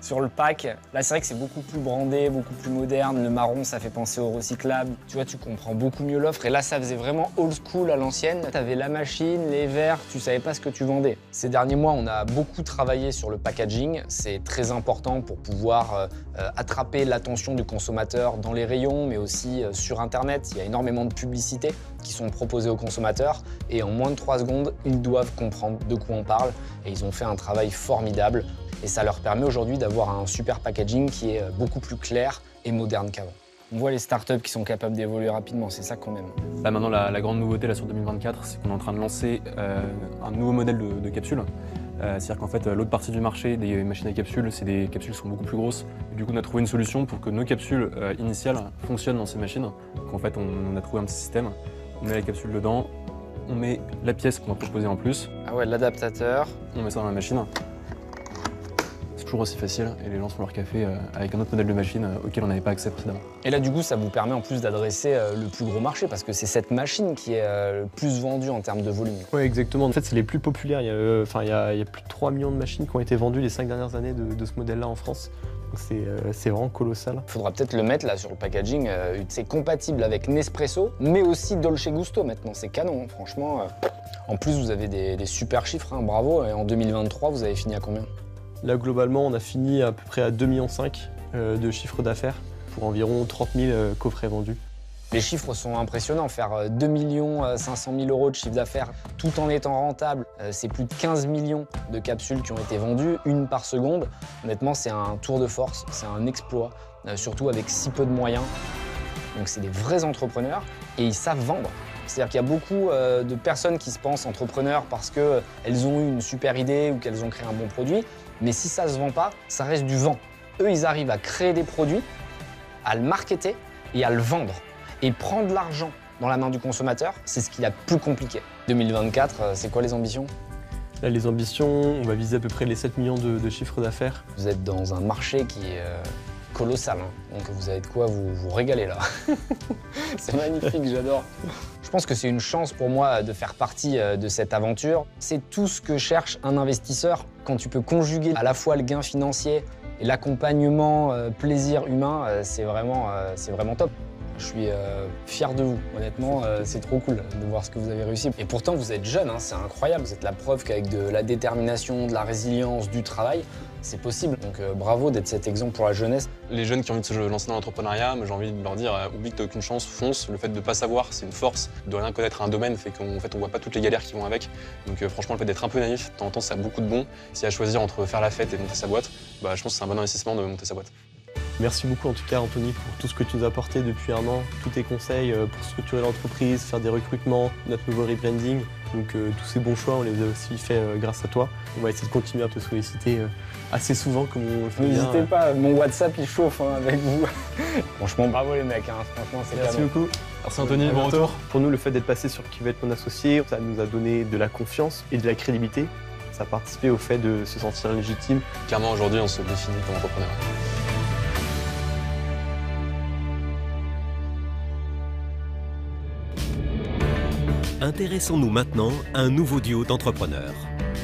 sur le pack. Là, c'est vrai que c'est beaucoup plus brandé, beaucoup plus moderne. Le marron, ça fait penser au recyclable. Tu vois, tu comprends beaucoup mieux l'offre. Et là, ça faisait vraiment old school à l'ancienne. T'avais la machine, les verres, tu savais pas ce que tu vendais. Ces derniers mois, on a beaucoup travaillé sur le packaging. C'est très important pour pouvoir euh, euh, attraper l'attention du consommateur dans les rayons, mais aussi euh, sur Internet. Il y a énormément de publicités qui sont proposées aux consommateurs. Et en moins de 3 secondes, ils doivent comprendre de quoi on parle. Et ils ont fait un travail formidable. Et ça leur permet aujourd'hui d'avoir un super packaging qui est beaucoup plus clair et moderne qu'avant. On voit les startups qui sont capables d'évoluer rapidement, c'est ça qu'on aime. Là maintenant, la, la grande nouveauté là, sur 2024, c'est qu'on est en train de lancer euh, un nouveau modèle de, de capsule. Euh, C'est-à-dire qu'en fait, euh, l'autre partie du marché des machines à capsules, c'est des capsules qui sont beaucoup plus grosses. Et du coup, on a trouvé une solution pour que nos capsules euh, initiales fonctionnent dans ces machines. Donc en fait, on, on a trouvé un petit système. On met la capsule dedans, on met la pièce qu'on va proposer en plus. Ah ouais, l'adaptateur. On met ça dans la machine. Toujours aussi facile et les gens font leur café euh, avec un autre modèle de machine euh, auquel on n'avait pas accès précédemment. Et là, du coup, ça vous permet en plus d'adresser euh, le plus gros marché parce que c'est cette machine qui est le plus vendue en termes de volume. Oui, exactement. En fait, c'est les plus populaires. Il y, a, euh, enfin, il, y a, il y a plus de 3 millions de machines qui ont été vendues les 5 dernières années de, de ce modèle-là en France. Donc c'est euh, c'est vraiment colossal. Il faudra peut-être le mettre là sur le packaging. euh, c'est compatible avec Nespresso, mais aussi Dolce Gusto maintenant. C'est canon, hein, franchement. euh. En plus, vous avez des, des super chiffres, hein, bravo. Et en 2023, vous avez fini à combien? Là, globalement, on a fini à peu près à 2,5 millions euh, de chiffre d'affaires pour environ 30 000 euh, coffrets vendus. Les chiffres sont impressionnants. Faire euh, 2 millions 500 000 euros de chiffre d'affaires tout en étant rentable, euh, c'est plus de 15 millions de capsules qui ont été vendues, une par seconde. Honnêtement, c'est un tour de force, c'est un exploit, surtout avec si peu de moyens. Donc c'est des vrais entrepreneurs et ils savent vendre. C'est-à-dire qu'il y a beaucoup de personnes qui se pensent entrepreneurs parce qu'elles ont eu une super idée ou qu'elles ont créé un bon produit. Mais si ça ne se vend pas, ça reste du vent. Eux, ils arrivent à créer des produits, à le marketer et à le vendre. Et prendre l'argent dans la main du consommateur, c'est ce qu'il y a de plus compliqué. 2024, euh, c'est quoi les ambitions? Là, les ambitions, on va viser à peu près les 7 millions de, de chiffre d'affaires. Vous êtes dans un marché qui est euh, colossal. hein. Donc vous avez de quoi vous, vous régaler là. c'est magnifique, j'adore. Je pense que c'est une chance pour moi de faire partie euh, de cette aventure. C'est tout ce que cherche un investisseur quand tu peux conjuguer à la fois le gain financier et l'accompagnement euh, plaisir humain. euh, c'est vraiment, euh, vraiment top. Je suis euh, fier de vous, honnêtement, euh, c'est trop cool de voir ce que vous avez réussi. Et pourtant, vous êtes jeune, hein, c'est incroyable. Vous êtes la preuve qu'avec de la détermination, de la résilience, du travail, c'est possible. Donc euh, bravo d'être cet exemple pour la jeunesse. Les jeunes qui ont envie de se lancer dans l'entrepreneuriat, moi, j'ai envie de leur dire euh, oublie que t'as aucune chance, fonce. Le fait de ne pas savoir, c'est une force. De rien connaître un domaine fait qu'en fait, on voit pas toutes les galères qui vont avec. Donc euh, franchement, le fait d'être un peu naïf, de temps en temps, ça a beaucoup de bon. Si à choisir entre faire la fête et monter sa boîte, bah, je pense que c'est un bon investissement de monter sa boîte. Merci beaucoup en tout cas Anthony pour tout ce que tu nous as apporté depuis un an, tous tes conseils pour structurer l'entreprise, faire des recrutements, notre nouveau rebranding. Donc euh, tous ces bons choix, on les a aussi fait euh, grâce à toi. On va essayer de continuer à te solliciter euh, assez souvent comme on le fait. N'hésitez pas, mon WhatsApp il chauffe hein, avec vous. Franchement, bravo les mecs, hein. franchement c'est Merci canon. beaucoup. Merci Anthony, bon retour. Pour nous, le fait d'être passé sur Qui va être mon associé, ça nous a donné de la confiance et de la crédibilité. Ça a participé au fait de se sentir légitime. Clairement, aujourd'hui, on se définit comme entrepreneur. Intéressons-nous maintenant à un nouveau duo d'entrepreneurs,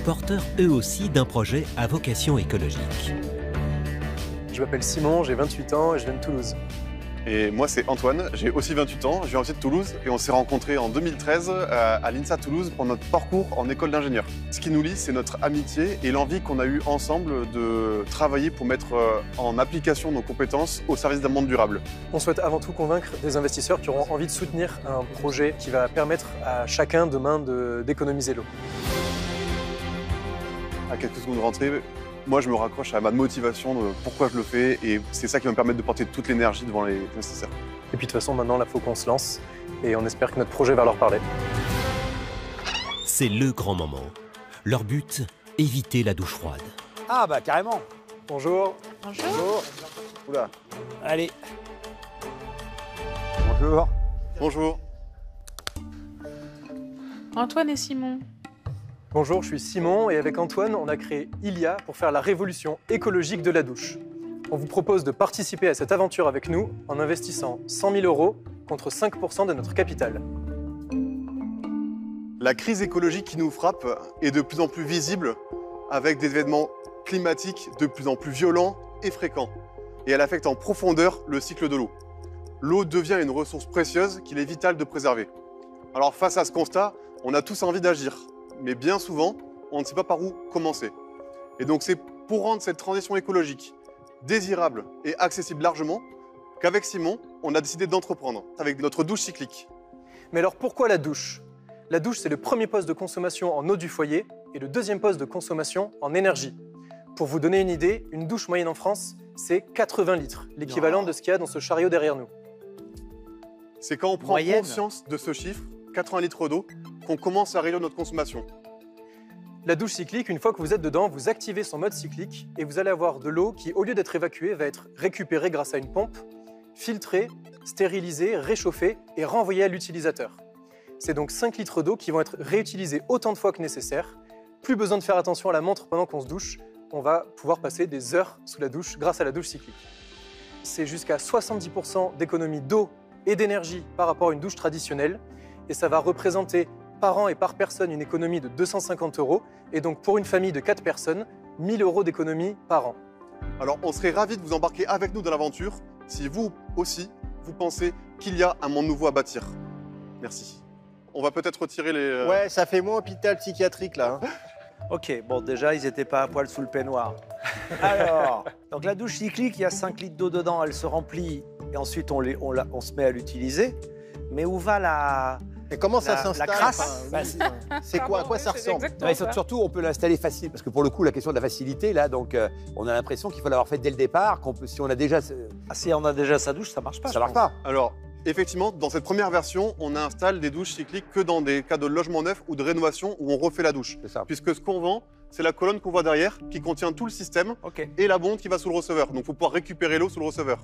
porteurs eux aussi d'un projet à vocation écologique. Je m'appelle Simon, j'ai 28 ans et je viens de Toulouse. Et moi, c'est Antoine, j'ai aussi 28 ans, je viens aussi de Toulouse et on s'est rencontrés en 2013 euh, à l'INSA Toulouse pour notre parcours en école d'ingénieur. Ce qui nous lie, c'est notre amitié et l'envie qu'on a eue ensemble de travailler pour mettre euh, en application nos compétences au service d'un monde durable. On souhaite avant tout convaincre des investisseurs qui auront envie de soutenir un projet qui va permettre à chacun demain de- d'économiser l'eau. À quelques secondes de rentrée, moi, je me raccroche à ma motivation de pourquoi je le fais et c'est ça qui va me permettre de porter toute l'énergie devant les investisseurs. Et puis de toute façon, maintenant, il faut qu'on se lance et on espère que notre projet va leur parler. C'est le grand moment. Leur but éviter la douche froide. Ah bah carrément Bonjour Bonjour Oula Allez Bonjour Bonjour Antoine et Simon. Bonjour, je suis Simon et avec Antoine, on a créé Ilia pour faire la révolution écologique de la douche. On vous propose de participer à cette aventure avec nous en investissant 100 000 euros contre 5% de notre capital. La crise écologique qui nous frappe est de plus en plus visible avec des événements climatiques de plus en plus violents et fréquent, et elle affecte en profondeur le cycle de l'eau. L'eau devient une ressource précieuse qu'il est vital de préserver. Alors face à ce constat, on a tous envie d'agir, mais bien souvent, on ne sait pas par où commencer. Et donc c'est pour rendre cette transition écologique désirable et accessible largement qu'avec Simon, on a décidé d'entreprendre avec notre douche cyclique. Mais alors pourquoi la douche? La douche, c'est le premier poste de consommation en eau du foyer et le deuxième poste de consommation en énergie. Pour vous donner une idée, une douche moyenne en France, c'est 80 litres, l'équivalent de ce qu'il y a dans ce chariot derrière nous. C'est quand on prend Moyenne. conscience de ce chiffre, 80 litres d'eau, qu'on commence à réduire notre consommation. La douche cyclique, une fois que vous êtes dedans, vous activez son mode cyclique et vous allez avoir de l'eau qui, au lieu d'être évacuée, va être récupérée grâce à une pompe, filtrée, stérilisée, réchauffée et renvoyée à l'utilisateur. C'est donc 5 litres d'eau qui vont être réutilisés autant de fois que nécessaire. Plus besoin de faire attention à la montre pendant qu'on se douche. On va pouvoir passer des heures sous la douche grâce à la douche cyclique. C'est jusqu'à 70% d'économie d'eau et d'énergie par rapport à une douche traditionnelle. Et ça va représenter par an et par personne une économie de 250 euros. Et donc pour une famille de 4 personnes, 1000 euros d'économie par an. Alors on serait ravis de vous embarquer avec nous dans l'aventure si vous aussi, vous pensez qu'il y a un monde nouveau à bâtir. Merci. On va peut-être retirer les... euh, Ouais, ça fait moins hôpital psychiatrique là. hein. Ok, bon, déjà, ils n'étaient pas à poil sous le peignoir. Alors, donc la douche cyclique, il y a 5 litres d'eau dedans, elle se remplit et ensuite on, les- on la- on se met à l'utiliser. Mais où va la. Et comment ça s'installe La crasse Bah, C'est quoi À quoi ça ressemble Non, mais surtout, on peut l'installer facile, parce que pour le coup, la question de la facilité, là, donc, euh, on a l'impression qu'il faut l'avoir fait dès le départ, qu'on peut, si on a déjà... Ah, si on a déjà sa douche, ça marche pas. Ça marche pas. Alors, effectivement, dans cette première version, on installe des douches cycliques que dans des cas de logement neuf ou de rénovation où on refait la douche. Puisque ce qu'on vend, c'est la colonne qu'on voit derrière qui contient tout le système et la bombe qui va sous le receveur. Donc, il faut pouvoir récupérer l'eau sous le receveur.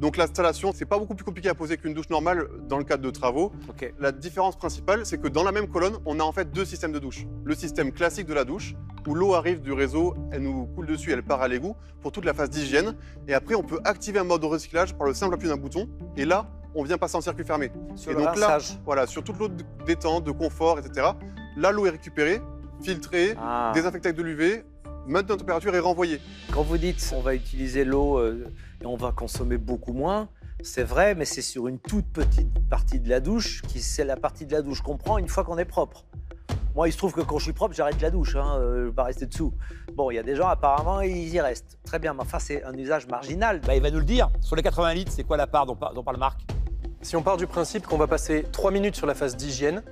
Donc l'installation, c'est pas beaucoup plus compliqué à poser qu'une douche normale dans le cadre de travaux. La différence principale, c'est que dans la même colonne, on a en fait deux systèmes de douche. Le système classique de la douche, où l'eau arrive du réseau, elle nous coule dessus, elle part à l'égout pour toute la phase d'hygiène. Et après, on peut activer un mode de recyclage par le simple appui d'un bouton. Et là, on vient passer en circuit fermé. Sur et le donc là, voilà, sur toute l'eau de détente, de confort, etc. Là, l'eau est récupérée, filtrée, Ah. désinfectée avec de l'UV, maintenant température est renvoyée. Quand vous dites on va utiliser l'eau euh, et on va consommer beaucoup moins, c'est vrai, mais c'est sur une toute petite partie de la douche, qui c'est la partie de la douche qu'on prend une fois qu'on est propre. Moi, il se trouve que quand je suis propre, j'arrête la douche, hein, euh, je vais pas rester dessous. Bon, il y a des gens, apparemment, ils y restent. Très bien, mais enfin, c'est un usage marginal. Bah, il va nous le dire. Sur les 80 litres, c'est quoi la part dont, par- dont parle Marc? Si on part du principe qu'on va passer 3 minutes sur la phase d'hygiène,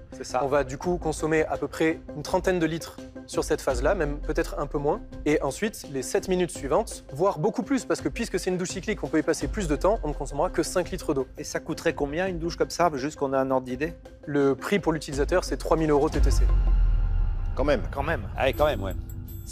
on va du coup consommer à peu près une trentaine de litres sur cette phase-là, même peut-être un peu moins. Et ensuite, les 7 minutes suivantes, voire beaucoup plus, parce que puisque c'est une douche cyclique, on peut y passer plus de temps, on ne consommera que 5 litres d'eau. Et ça coûterait combien une douche comme ça Juste qu'on a un ordre d'idée? Le prix pour l'utilisateur, c'est 3000 euros TTC. Quand même. Quand même. Ah oui, quand même, ouais.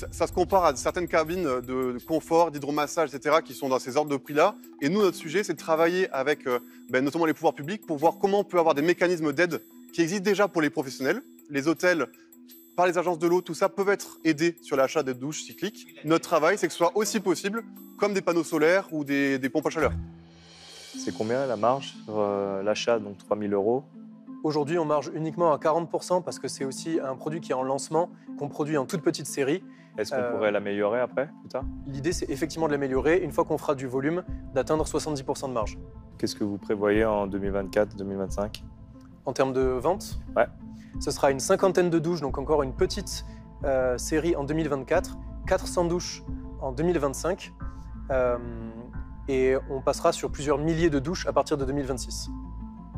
Ça, ça se compare à certaines cabines de, de confort, d'hydromassage, etc., qui sont dans ces ordres de prix-là. Et nous, notre sujet, c'est de travailler avec euh, ben, notamment les pouvoirs publics pour voir comment on peut avoir des mécanismes d'aide qui existent déjà pour les professionnels. Les hôtels, par les agences de l'eau, tout ça peuvent être aidés sur l'achat de douches cycliques. Notre travail, c'est que ce soit aussi possible comme des panneaux solaires ou des, des pompes à chaleur. C'est combien la marge sur euh, l'achat, donc 3000 euros? Aujourd'hui, on marge uniquement à 40% parce que c'est aussi un produit qui est en lancement, qu'on produit en toute petite série. Est-ce qu'on Euh, pourrait l'améliorer après, plus tard? L'idée, c'est effectivement de l'améliorer, une fois qu'on fera du volume, d'atteindre 70% de marge. Qu'est-ce que vous prévoyez en 2024-2025 En termes de vente, Ouais. ce sera une cinquantaine de douches, donc encore une petite euh, série en 2024, 400 douches en 2025, euh, et on passera sur plusieurs milliers de douches à partir de 2026.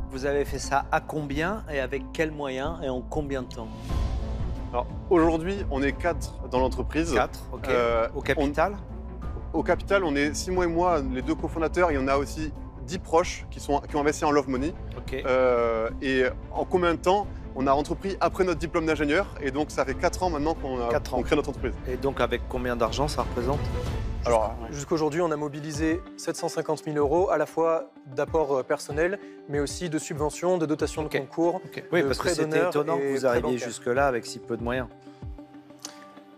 Vous avez fait ça à combien et avec quels moyens et en combien de temps? Alors aujourd'hui, on est quatre dans l'entreprise. Euh, Quatre, ok. Au capital on- Au capital, on est six mois et moi, les deux cofondateurs. Il y en a aussi dix proches qui, sont, qui ont investi en Love Money. Ok. Euh, et en combien de temps on a entrepris après notre diplôme d'ingénieur Et donc ça fait quatre ans maintenant qu'on a- Quatre ans. qu'on crée notre entreprise. Et donc avec combien d'argent ça représente? Alors, jusqu'aujourd'hui, on a mobilisé 750 000 euros, à la fois d'apports euh, personnels, mais aussi de subventions, de dotations de concours, Oui, de parce que prêts c'était d'honneur étonnant et que vous arriviez jusque-là avec si peu de moyens.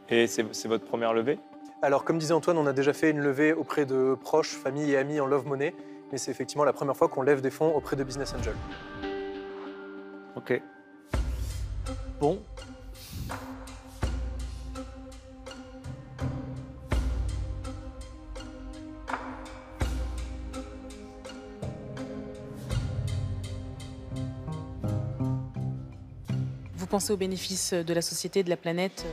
Et c'est c'est votre première levée? Alors, comme disait Antoine, on a déjà fait une levée auprès de proches, familles et amis en Love Money, mais c'est effectivement la première fois qu'on lève des fonds auprès de Business Angel. Ok. Vous pensez aux bénéfices de la société, de la planète.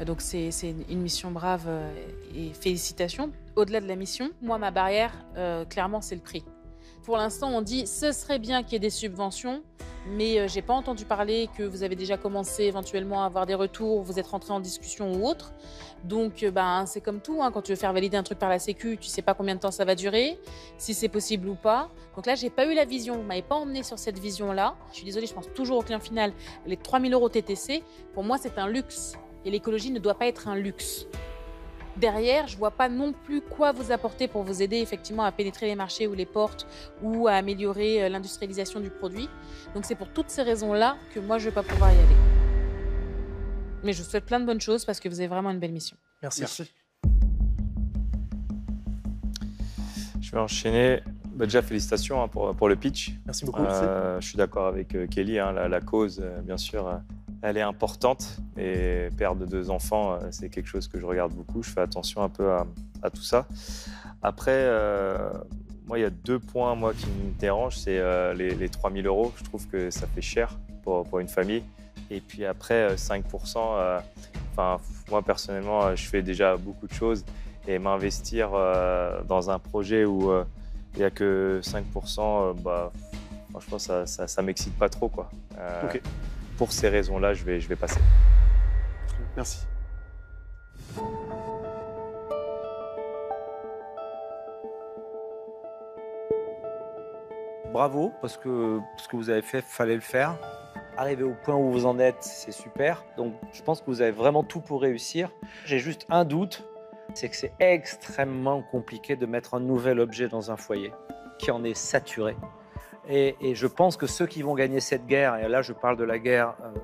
Euh, donc c'est une mission brave euh, et félicitations. Au-delà de la mission, moi, ma barrière, euh, clairement, c'est le prix. Pour l'instant, on dit ce serait bien qu'il y ait des subventions mais euh, j'ai pas entendu parler que vous avez déjà commencé éventuellement à avoir des retours, vous êtes rentré en discussion ou autre. Donc euh, ben c'est comme tout, hein, quand tu veux faire valider un truc par la Sécu, tu sais pas combien de temps ça va durer, si c'est possible ou pas. Donc là, j'ai pas eu la vision, vous m'avez pas emmené sur cette vision-là. Je suis désolée, je pense toujours au client final. Les 3000 euros TTC, pour moi, c'est un luxe. Et l'écologie ne doit pas être un luxe. Derrière, je vois pas non plus quoi vous apporter pour vous aider effectivement à pénétrer les marchés ou les portes ou à améliorer euh, l'industrialisation du produit. Donc c'est pour toutes ces raisons-là que moi je vais pas pouvoir y aller. Mais je vous souhaite plein de bonnes choses parce que vous avez vraiment une belle mission. Merci. Je vais enchaîner. Bah, déjà, félicitations hein, pour, pour le pitch. Merci beaucoup. Euh, je suis d'accord avec euh, Kelly. hein, la, la cause, euh, bien sûr, elle est importante. Et père de deux enfants, euh, c'est quelque chose que je regarde beaucoup. Je fais attention un peu à, tout ça. Après, euh, moi, il y a deux points moi, qui me dérangent. C'est euh, les, les 3 000 euros. Je trouve que ça fait cher pour, une famille. Et puis après, euh, 5 euh, Enfin, moi, personnellement, je fais déjà beaucoup de choses. Et m'investir dans un projet où il n'y a que 5%, euh, bah, franchement, ça ça m'excite pas trop. Quoi. Pour ces raisons-là, je vais, je vais passer. Merci. Bravo, parce que ce que vous avez fait, fallait le faire. Arriver au point où vous en êtes, c'est super. Donc, je pense que vous avez vraiment tout pour réussir. J'ai juste un doute, c'est que c'est extrêmement compliqué de mettre un nouvel objet dans un foyer qui en est saturé. Et, je pense que ceux qui vont gagner cette guerre, et là je parle de la guerre euh,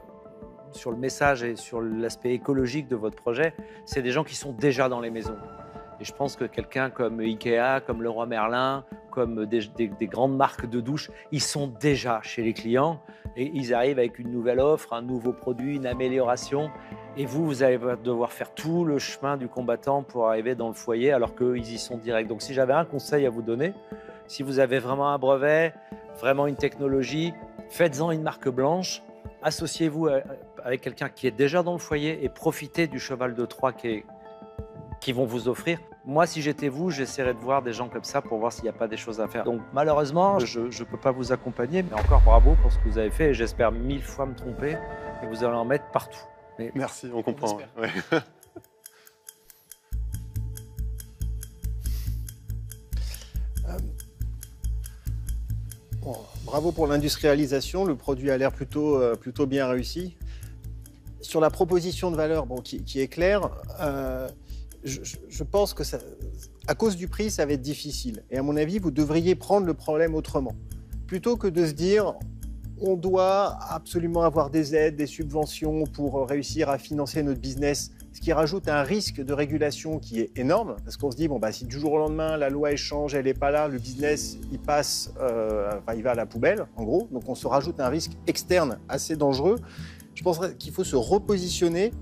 sur le message et sur l'aspect écologique de votre projet, c'est des gens qui sont déjà dans les maisons. Et je pense que quelqu'un comme Ikea, comme Leroy Merlin, comme des grandes marques de douche, ils sont déjà chez les clients et ils arrivent avec une nouvelle offre, un nouveau produit, une amélioration. Et vous, vous allez devoir faire tout le chemin du combattant pour arriver dans le foyer alors qu'eux, ils y sont direct. Donc si j'avais un conseil à vous donner, si vous avez vraiment un brevet, vraiment une technologie, faites-en une marque blanche, associez-vous à- avec quelqu'un qui est déjà dans le foyer et profitez du cheval de Troie qui est qui vont vous offrir. Moi, si j'étais vous, j'essaierais de voir des gens comme ça pour voir s'il n'y a pas des choses à faire. Donc, malheureusement, je ne peux pas vous accompagner, mais encore bravo pour ce que vous avez fait et j'espère mille fois me tromper et vous allez en mettre partout. Mais Merci, on comprend. ouais. Bravo pour l'industrialisation, le produit a l'air plutôt, euh, plutôt bien réussi. Sur la proposition de valeur bon, qui, est claire, euh, je, pense que à cause du prix, ça va être difficile. Et à mon avis, vous devriez prendre le problème autrement. Plutôt que de se dire, on doit absolument avoir des aides, des subventions pour réussir à financer notre business, ce qui rajoute un risque de régulation qui est énorme, parce qu'on se dit, bon, bah, si du jour au lendemain, la loi elle change, elle n'est pas là, le business, il passe, euh, enfin, il va à la poubelle, en gros, donc on se rajoute un risque externe assez dangereux. Je pense qu'il faut se repositionner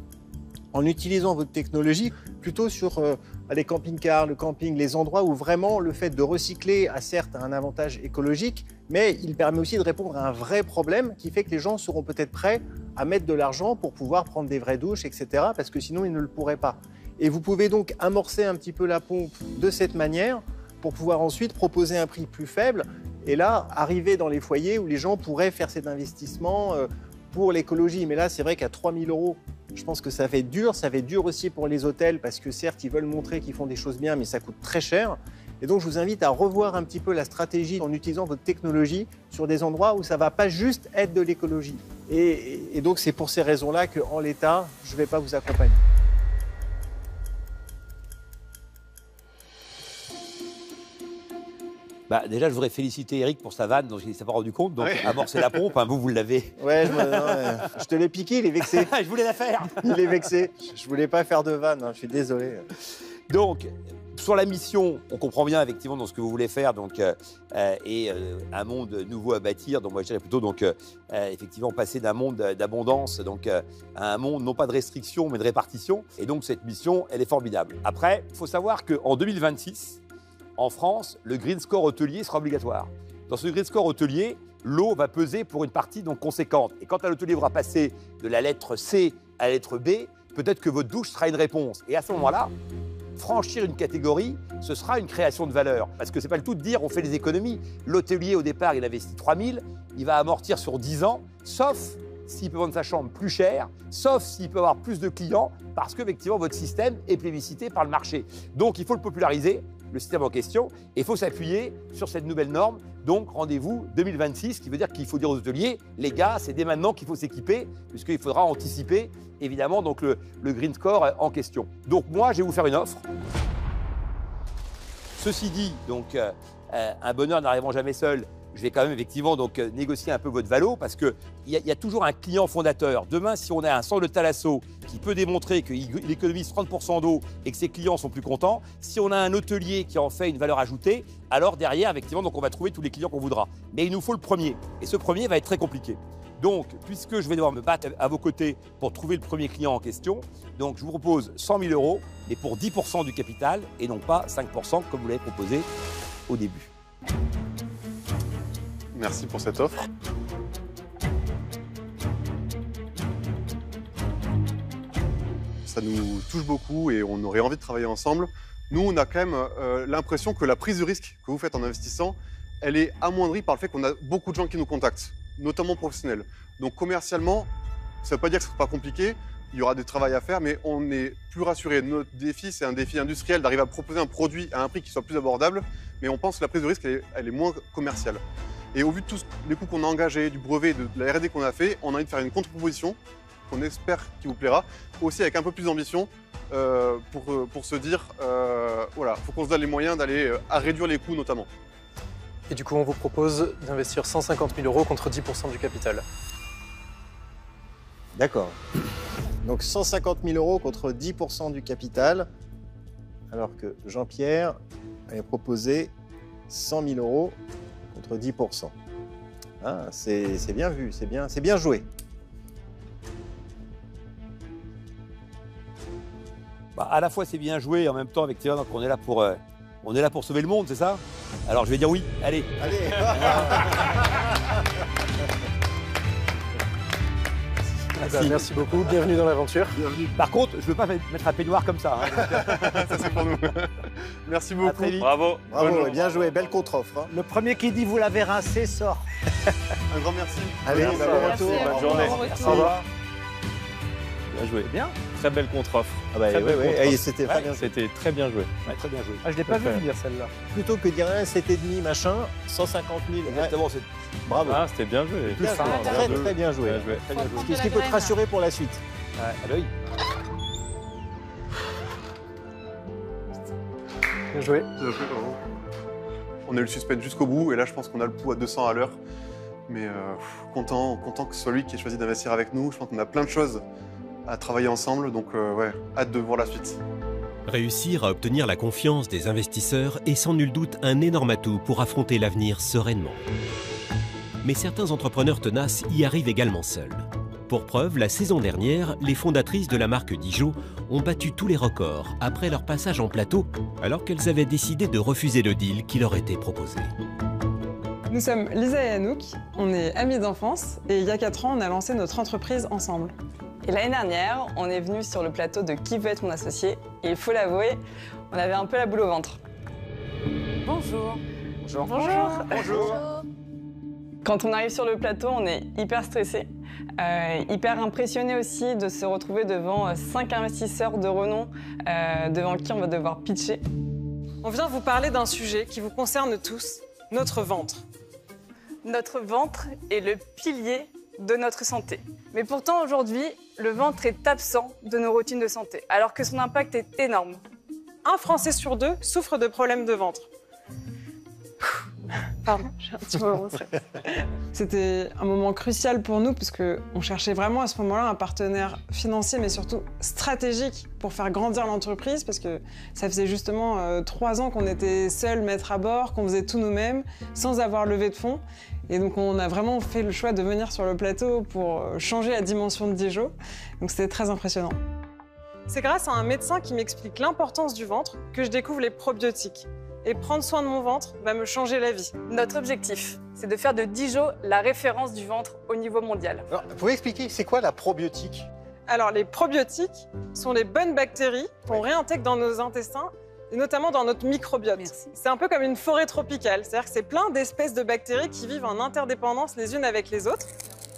en utilisant votre technologie plutôt sur euh, les camping-cars, le camping, les endroits où vraiment le fait de recycler a certes un avantage écologique, mais il permet aussi de répondre à un vrai problème qui fait que les gens seront peut-être prêts à mettre de l'argent pour pouvoir prendre des vraies douches, etc., parce que sinon ils ne le pourraient pas. Et vous pouvez donc amorcer un petit peu la pompe de cette manière pour pouvoir ensuite proposer un prix plus faible et là arriver dans les foyers où les gens pourraient faire cet investissement euh, pour l'écologie. Mais là, c'est vrai qu'à 3000 euros, je pense que ça va être dur. Ça va être dur aussi pour les hôtels parce que certes, ils veulent montrer qu'ils font des choses bien, mais ça coûte très cher. Et donc, je vous invite à revoir un petit peu la stratégie en utilisant votre technologie sur des endroits où ça va pas juste être de l'écologie. Et, et- donc, c'est pour ces raisons-là qu'en l'état, je ne vais pas vous accompagner. Bah, déjà, je voudrais féliciter Eric pour sa vanne dont il ne s'est pas rendu compte. Donc, Ouais. amorcer la pompe, hein, vous, vous l'avez. Ouais, je, me- non, ouais. Je te l'ai piqué, il est vexé. je voulais la faire. Il est vexé. Je voulais pas faire de vanne, hein, je suis désolé. Donc, sur la mission, on comprend bien effectivement dans ce que vous voulez faire, donc euh, euh, et euh, un monde nouveau à bâtir. Donc moi je dirais plutôt donc euh, effectivement passer d'un monde d'abondance donc à un monde non pas de restriction mais de répartition. Et donc cette mission, elle est formidable. Après, il faut savoir qu'en 2026, en France, le Green Score hôtelier sera obligatoire. Dans ce Green Score hôtelier, l'eau va peser pour une partie donc conséquente. Et quand un hôtelier va passer de la lettre C à la lettre B, peut-être que votre douche sera une réponse. Et à ce moment-là, franchir une catégorie, ce sera une création de valeur. Parce que c'est pas le tout de dire on fait des économies. L'hôtelier, au départ, il investit 3000, il va amortir sur 10 ans, sauf s'il peut vendre sa chambre plus cher, sauf s'il peut avoir plus de clients, parce qu'effectivement, votre système est plébiscité par le marché. Donc, il faut le populariser, le système en question, et il faut s'appuyer sur cette nouvelle norme. Donc, rendez-vous 2026, ce qui veut dire qu'il faut dire aux hôteliers, les gars, c'est dès maintenant qu'il faut s'équiper, puisqu'il faudra anticiper, évidemment, donc le, le green score en question. Donc, moi, je vais vous faire une offre. Ceci dit, donc, euh, euh, un bonheur n'arrivant jamais seul, je vais quand même effectivement donc euh, négocier un peu votre valo parce qu'il y, a- y a toujours un client fondateur. Demain, si on a un centre de Thalasso qui peut démontrer qu'il économise 30% d'eau et que ses clients sont plus contents, si on a un hôtelier qui en fait une valeur ajoutée, alors derrière, effectivement, donc on va trouver tous les clients qu'on voudra. Mais il nous faut le premier. Et ce premier va être très compliqué. Donc, puisque je vais devoir me battre à vos côtés pour trouver le premier client en question, donc je vous propose 100 000 euros, mais pour 10% du capital et non pas 5% comme vous l'avez proposé au début. Merci pour cette offre. Ça nous touche beaucoup et on aurait envie de travailler ensemble. Nous, on a quand même euh, l'impression que la prise de risque que vous faites en investissant, elle est amoindrie par le fait qu'on a beaucoup de gens qui nous contactent, notamment professionnels. Donc commercialement, ça ne veut pas dire que ce ne sera pas compliqué, il y aura des travaux à faire, mais on est plus rassuré. Notre défi, c'est un défi industriel d'arriver à proposer un produit à un prix qui soit plus abordable, mais on pense que la prise de risque, elle est moins commerciale. Et au vu de tous les coûts qu'on a engagés, du brevet, de la R&D qu'on a fait, on a envie de faire une contre-proposition qu'on espère qui vous plaira, aussi avec un peu plus d'ambition euh, pour, euh, pour se dire, euh, voilà, faut qu'on se donne les moyens d'aller euh, à réduire les coûts notamment. Et du coup, on vous propose d'investir 150 000 euros contre 10% du capital. D'accord. Donc 150 000 euros contre 10% du capital, alors que Jean-Pierre avait proposé 100 000 euros contre 10%. Ah, c'est c'est bien vu, c'est bien, c'est bien joué. Bah, à la fois c'est bien joué, en même temps effectivement donc on est là pour euh, on est là pour sauver le monde, c'est ça? Alors je vais dire oui. Allez. Allez. Ah bah, merci beaucoup, bienvenue dans l'aventure. Par contre, je veux pas mettre un peignoir comme ça. hein. ça c'est pour nous. Merci À beaucoup. très vite. Bravo. Bravo, et bien joué, belle contre-offre. hein. Le premier qui dit vous l'avez rincé sort. Un grand merci. Allez, Merci. bah, bon retour. Bonne journée. Au revoir. Bien joué. Bien. Très belle contre-offre. Ah bah, Très ouais, belle ouais, contre-offre. et c'était très bien joué. C'était très bien joué. Ah, je l'ai pas vu venir celle-là. Plutôt que de dire un 7,5 machin, 150 000. Exactement, c'est Bravo. Ah, c'était bien joué. Bien joué. Très, très bien joué. Bien joué. Très bien joué. Ce qui peut te rassurer pour la suite? Ah bah Bien joué. Bien joué, bravo. On a eu le suspense jusqu'au bout et là je pense qu'on a le pouls à 200 à l'heure. Mais euh, content que ce soit lui qui ait choisi d'investir avec nous. Je pense qu'on a plein de choses à travailler ensemble. Donc euh, ouais, hâte de voir la suite. Réussir à obtenir la confiance des investisseurs est sans nul doute un énorme atout pour affronter l'avenir sereinement. Mais certains entrepreneurs tenaces y arrivent également seuls. Pour preuve, la saison dernière, les fondatrices de la marque Dijon ont battu tous les records après leur passage en plateau, alors qu'elles avaient décidé de refuser le deal qui leur était proposé. Nous sommes Lisa et Anouk, on est amis d'enfance et il y a 4 ans, on a lancé notre entreprise ensemble. Et l'année dernière, on est venu sur le plateau de Qui veut être mon associé et il faut l'avouer, on avait un peu la boule au ventre. Bonjour. Bonjour. Bonjour. Bonjour. Quand on arrive sur le plateau, on est hyper stressé, euh, hyper impressionné aussi de se retrouver devant euh, cinq investisseurs de renom euh, devant qui on va devoir pitcher. On vient vous parler d'un sujet qui vous concerne tous, notre ventre. Notre ventre est le pilier de notre santé. Mais pourtant, aujourd'hui, le ventre est absent de nos routines de santé, alors que son impact est énorme. Un Français sur deux souffre de problèmes de ventre. Pardon, j'ai un petit moment. C'était un moment crucial pour nous parce qu'on cherchait vraiment à ce moment-là un partenaire financier, mais surtout stratégique pour faire grandir l'entreprise parce que ça faisait justement euh, trois ans qu'on était seuls maîtres à bord, qu'on faisait tout nous-mêmes sans avoir levé de fonds. Et donc on a vraiment fait le choix de venir sur le plateau pour euh, changer la dimension de Dijon. Donc c'était très impressionnant. C'est grâce à un médecin qui m'explique l'importance du ventre que je découvre les probiotiques. Et prendre soin de mon ventre va me changer la vie. Notre objectif, c'est de faire de Dijon la référence du ventre au niveau mondial. Alors, vous pouvez expliquer, c'est quoi la probiotique? Alors, les probiotiques sont les bonnes bactéries qu'on réintègre dans nos intestins et notamment dans notre microbiote. C'est un peu comme une forêt tropicale, c'est-à-dire que c'est plein d'espèces de bactéries qui vivent en interdépendance les unes avec les autres.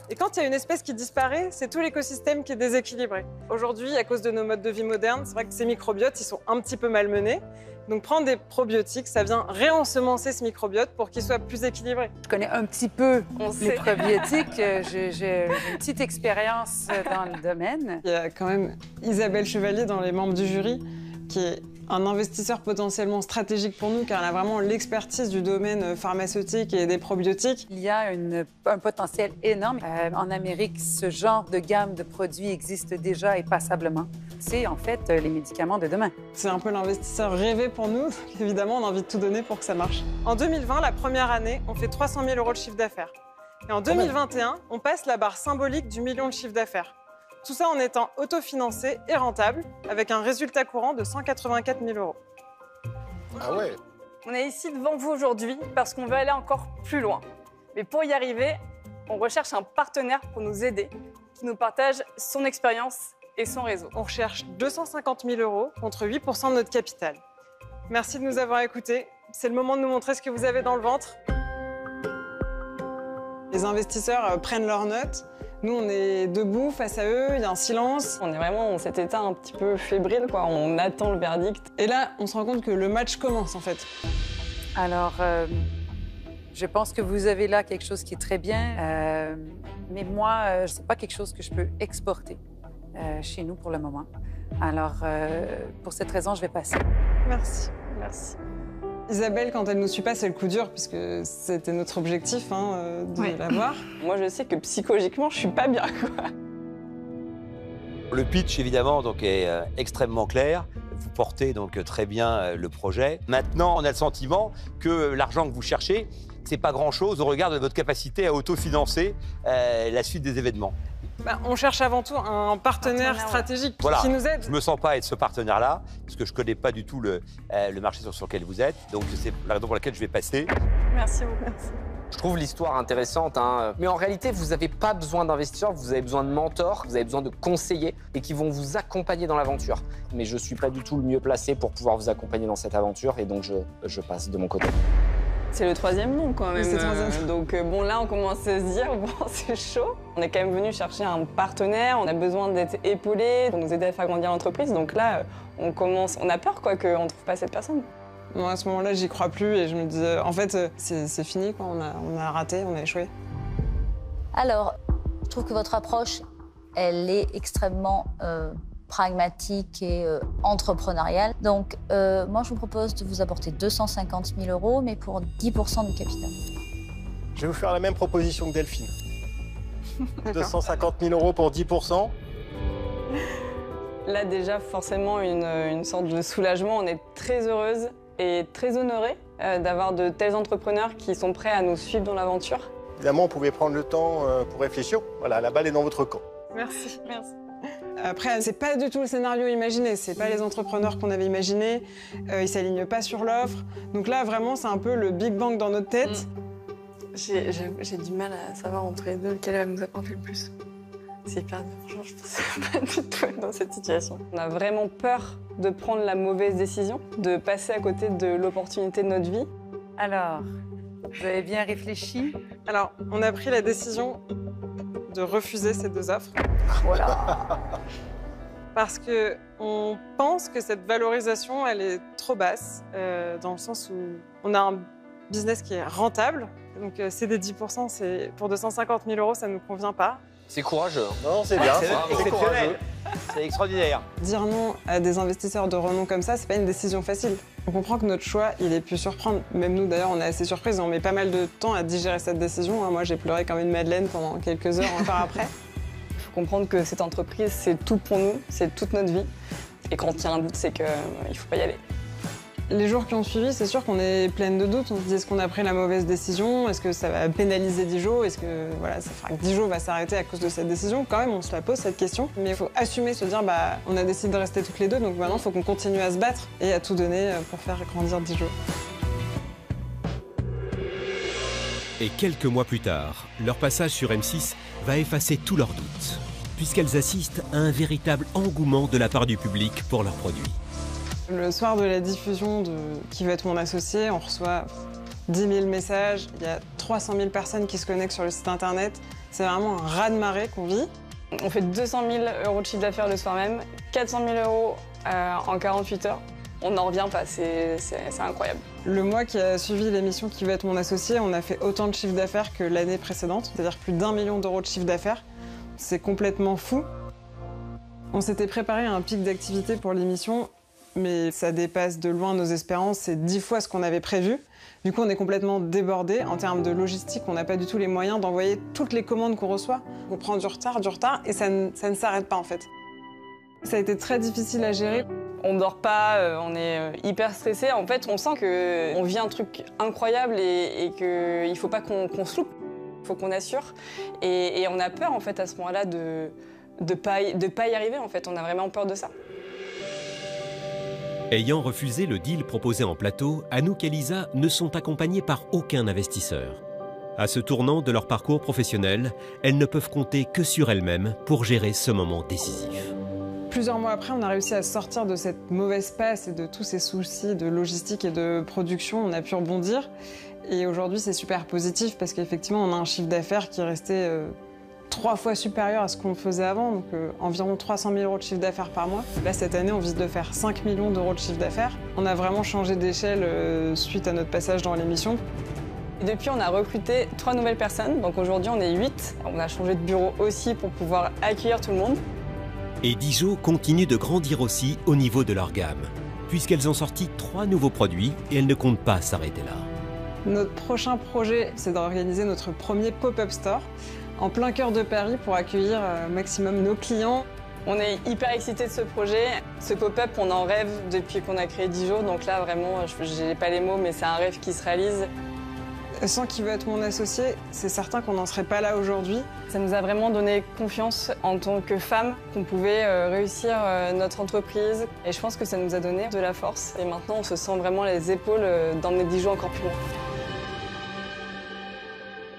Et quand il y a une espèce qui disparaît, c'est tout l'écosystème qui est déséquilibré. Aujourd'hui, à cause de nos modes de vie modernes, c'est vrai que ces microbiotes, ils sont un petit peu malmenés. Donc prendre des probiotiques, ça vient réensemencer ce microbiote pour qu'il soit plus équilibré. Je connais un petit peu On les sait. probiotiques. Euh, J'ai une petite expérience dans le domaine. Il y a quand même Isabelle Chevalier dans les membres du jury, qui est un investisseur potentiellement stratégique pour nous, car elle a vraiment l'expertise du domaine pharmaceutique et des probiotiques. Il y a une- un potentiel énorme. Euh, en Amérique, ce genre de gamme de produits existe déjà et passablement. C'est en fait euh, les médicaments de demain. C'est un peu l'investisseur rêvé pour nous. Évidemment, on a envie de tout donner pour que ça marche. En 2020, la première année, on fait 300 000 euros de chiffre d'affaires. Et en 2021, on passe la barre symbolique du million de chiffre d'affaires. Tout ça en étant autofinancé et rentable, avec un résultat courant de 184 000 euros. Ah ouais On est ici devant vous aujourd'hui parce qu'on veut aller encore plus loin. Mais pour y arriver, on recherche un partenaire pour nous aider, qui nous partage son expérience et son réseau. On recherche 250 000 euros contre 8% de notre capital. Merci de nous avoir écoutés. C'est le moment de nous montrer ce que vous avez dans le ventre. Les investisseurs euh, prennent leurs notes. Nous, on est debout face à eux, il y a un silence. On est vraiment dans cet état un petit peu fébrile, quoi. On attend le verdict. Et là, on se rend compte que le match commence, en fait. Alors, euh, je pense que vous avez là quelque chose qui est très bien, euh, mais moi, euh, ce n'est pas quelque chose que je peux exporter euh, chez nous pour le moment. Alors, pour cette raison, je vais passer. Merci. Merci. Isabelle, quand elle nous suit pas, c'est le coup dur, puisque c'était notre objectif hein, euh, de l'avoir. Moi, je sais que psychologiquement, je suis pas bien, quoi. Le pitch, évidemment, donc, est euh, extrêmement clair. Vous portez donc très bien euh, le projet. Maintenant, on a le sentiment que l'argent que vous cherchez, c'est pas grand-chose au regard de votre capacité à autofinancer euh, la suite des événements. Bah, on cherche avant tout un partenaire stratégique Voilà. qui nous aide. Je me sens pas être ce partenaire-là, parce que je connais pas du tout le, euh, le marché sur, sur lequel vous êtes. Donc, c'est la raison pour laquelle je vais passer. Merci beaucoup. Je trouve l'histoire intéressante, hein. mais en réalité, vous n'avez pas besoin d'investisseurs, vous avez besoin de mentors, vous avez besoin de conseillers et qui vont vous accompagner dans l'aventure. Mais je suis pas du tout le mieux placé pour pouvoir vous accompagner dans cette aventure et donc je, je passe de mon côté. C'est le troisième nom quand même. Oui. Euh, donc euh, bon là on commence à se dire bon c'est chaud. On est quand même venu chercher un partenaire, on a besoin d'être épaulé pour nous aider à faire grandir l'entreprise. Donc là euh, on commence, on a peur quoi qu'on ne trouve pas cette personne. Moi, à ce moment-là, j'y crois plus et je me dis, euh, en fait, euh, c'est c'est fini, quoi. On a, on a raté, on a échoué. Alors, je trouve que votre approche, elle est extrêmement euh, pragmatique et euh, entrepreneuriale. Donc, euh, moi, je vous propose de vous apporter 250 000 euros, mais pour 10 du capital. Je vais vous faire la même proposition que Delphine. 250 000 euros pour 10 Là déjà forcément une, une sorte de soulagement. On est très heureuse et très honorée euh, d'avoir de tels entrepreneurs qui sont prêts à nous suivre dans l'aventure. Évidemment, vous pouvez prendre le temps euh, pour réfléchir. Voilà, la balle est dans votre camp. Merci. Merci. Après, c'est pas du tout le scénario imaginé. C'est pas les entrepreneurs qu'on avait imaginés. Euh, ils s'alignent pas sur l'offre. Donc là, vraiment, c'est un peu le Big Bang dans notre tête. J'ai j'ai- du mal à savoir entre les deux lequel va nous apporter le plus. C'est hyper dur. Franchement, je pensais pas du tout être dans cette situation. On a vraiment peur de prendre la mauvaise décision, de passer à côté de l'opportunité de notre vie. Alors, vous avez bien réfléchi? Alors, on a pris la décision de refuser ces deux offres. Voilà. Parce que on pense que cette valorisation, elle est trop basse, euh, dans le sens où on a un business qui est rentable. Donc, euh, c'est des 10%, c'est pour 250 000 euros, ça ne nous convient pas. C'est courageux. Non, c'est bien. C'est exceptionnel. courageux. C'est extraordinaire. Dire non à des investisseurs de renom comme ça, c'est pas une décision facile. On comprend que notre choix, il ait pu surprendre. Même nous, d'ailleurs, on est assez surprise. On met pas mal de temps à digérer cette décision. hein. Moi, j'ai pleuré comme une madeleine pendant quelques heures encore après. Il faut comprendre que cette entreprise, c'est tout pour nous, c'est toute notre vie. Et quand il y a un doute, c'est qu'il ne faut pas y aller. Les jours qui ont suivi, c'est sûr qu'on est pleine de doutes. On se dit est-ce qu'on a pris la mauvaise décision? Est-ce que ça va pénaliser Dijon Est-ce que voilà, ça fera que Dijon va s'arrêter à cause de cette décision? Quand même, on se la pose cette question. Mais il faut assumer, se dire bah, on a décidé de rester toutes les deux, donc maintenant il faut qu'on continue à se battre et à tout donner euh, pour faire grandir Dijon. Et quelques mois plus tard, leur passage sur M6 va effacer tous leurs doutes, puisqu'elles assistent à un véritable engouement de la part du public pour leurs produits. Le soir de la diffusion de Qui veut être mon associé, on reçoit 10 000 messages, il y a 300 000 personnes qui se connectent sur le site internet. C'est vraiment un raz-de-marée qu'on vit. On fait 200 000 euros de chiffre d'affaires le soir même, 400 000 euros euh, en 48 heures. On n'en revient pas, c'est c'est incroyable. Le mois qui a suivi l'émission Qui va être mon associé, on a fait autant de chiffre d'affaires que l'année précédente, c'est-à-dire plus d'un million d'euros de chiffre d'affaires. C'est complètement fou. On s'était préparé à un pic d'activité pour l'émission, mais ça dépasse de loin nos espérances, c'est dix fois ce qu'on avait prévu. Du coup, on est complètement débordé. En termes de logistique, on n'a pas du tout les moyens d'envoyer toutes les commandes qu'on reçoit. On prend du retard, du retard, et ça ne, ça ne s'arrête pas en fait. Ça a été très difficile à gérer. On dort pas, euh, on est euh, hyper stressé. En fait, on sent qu'on vit un truc incroyable et, qu'il ne faut pas qu'on qu'on se loupe. Il faut qu'on assure. Et, on a peur en fait à ce moment-là de ne pas, y- de pas y arriver. En fait, on a vraiment peur de ça. Ayant refusé le deal proposé en plateau, Anouk et Lisa ne sont accompagnées par aucun investisseur. À ce tournant de leur parcours professionnel, elles ne peuvent compter que sur elles-mêmes pour gérer ce moment décisif. Plusieurs mois après, on a réussi à sortir de cette mauvaise passe et de tous ces soucis de logistique et de production. On a pu rebondir. Et aujourd'hui, c'est super positif parce qu'effectivement, on a un chiffre d'affaires qui est resté euh, trois fois supérieur à ce qu'on faisait avant, donc euh, environ 300 000 euros de chiffre d'affaires par mois. Là, cette année, on vise de faire 5 millions d'euros de chiffre d'affaires. On a vraiment changé d'échelle euh, suite à notre passage dans l'émission. Et depuis, on a recruté trois nouvelles personnes. Donc aujourd'hui, on est huit. On a changé de bureau aussi pour pouvoir accueillir tout le monde. Et Dijon continue de grandir aussi au niveau de leur gamme, puisqu'elles ont sorti trois nouveaux produits et elles ne comptent pas s'arrêter là. Notre prochain projet, c'est d'organiser notre premier pop-up store en plein cœur de Paris pour accueillir un maximum nos clients. On est hyper excités de ce projet. Ce pop-up, on en rêve depuis qu'on a créé Dijon. Donc là, vraiment, je n'ai pas les mots, mais c'est un rêve qui se réalise. Sans qui veut être mon associé, c'est certain qu'on n'en serait pas là aujourd'hui. Ça nous a vraiment donné confiance en tant que femmes qu'on pouvait euh, réussir euh, notre entreprise. Et je pense que ça nous a donné de la force. Et maintenant, on se sent vraiment les épaules euh, d'emmener Dijon encore plus loin.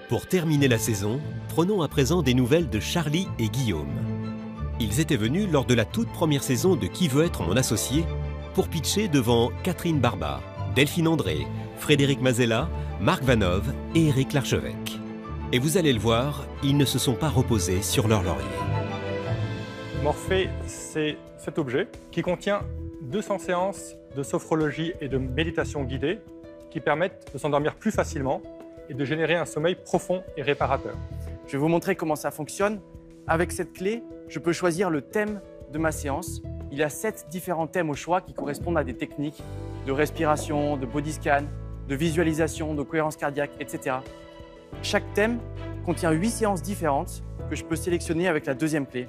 Pour terminer la saison, prenons à présent des nouvelles de Charlie et Guillaume. Ils étaient venus lors de la toute première saison de Qui veut être mon associé pour pitcher devant Catherine Barba, Delphine André, Frédéric Mazella, Marc Vanov et Éric Larchevêque. Et vous allez le voir, ils ne se sont pas reposés sur leur laurier. Morphée, c'est cet objet qui contient 200 séances de sophrologie et de méditation guidée qui permettent de s'endormir plus facilement et de générer un sommeil profond et réparateur. Je vais vous montrer comment ça fonctionne. Avec cette clé, je peux choisir le thème de ma séance. Il y a sept différents thèmes au choix qui correspondent à des techniques de respiration, de body scan, de visualisation, de cohérence cardiaque, etc. Chaque thème contient huit séances différentes que je peux sélectionner avec la deuxième clé.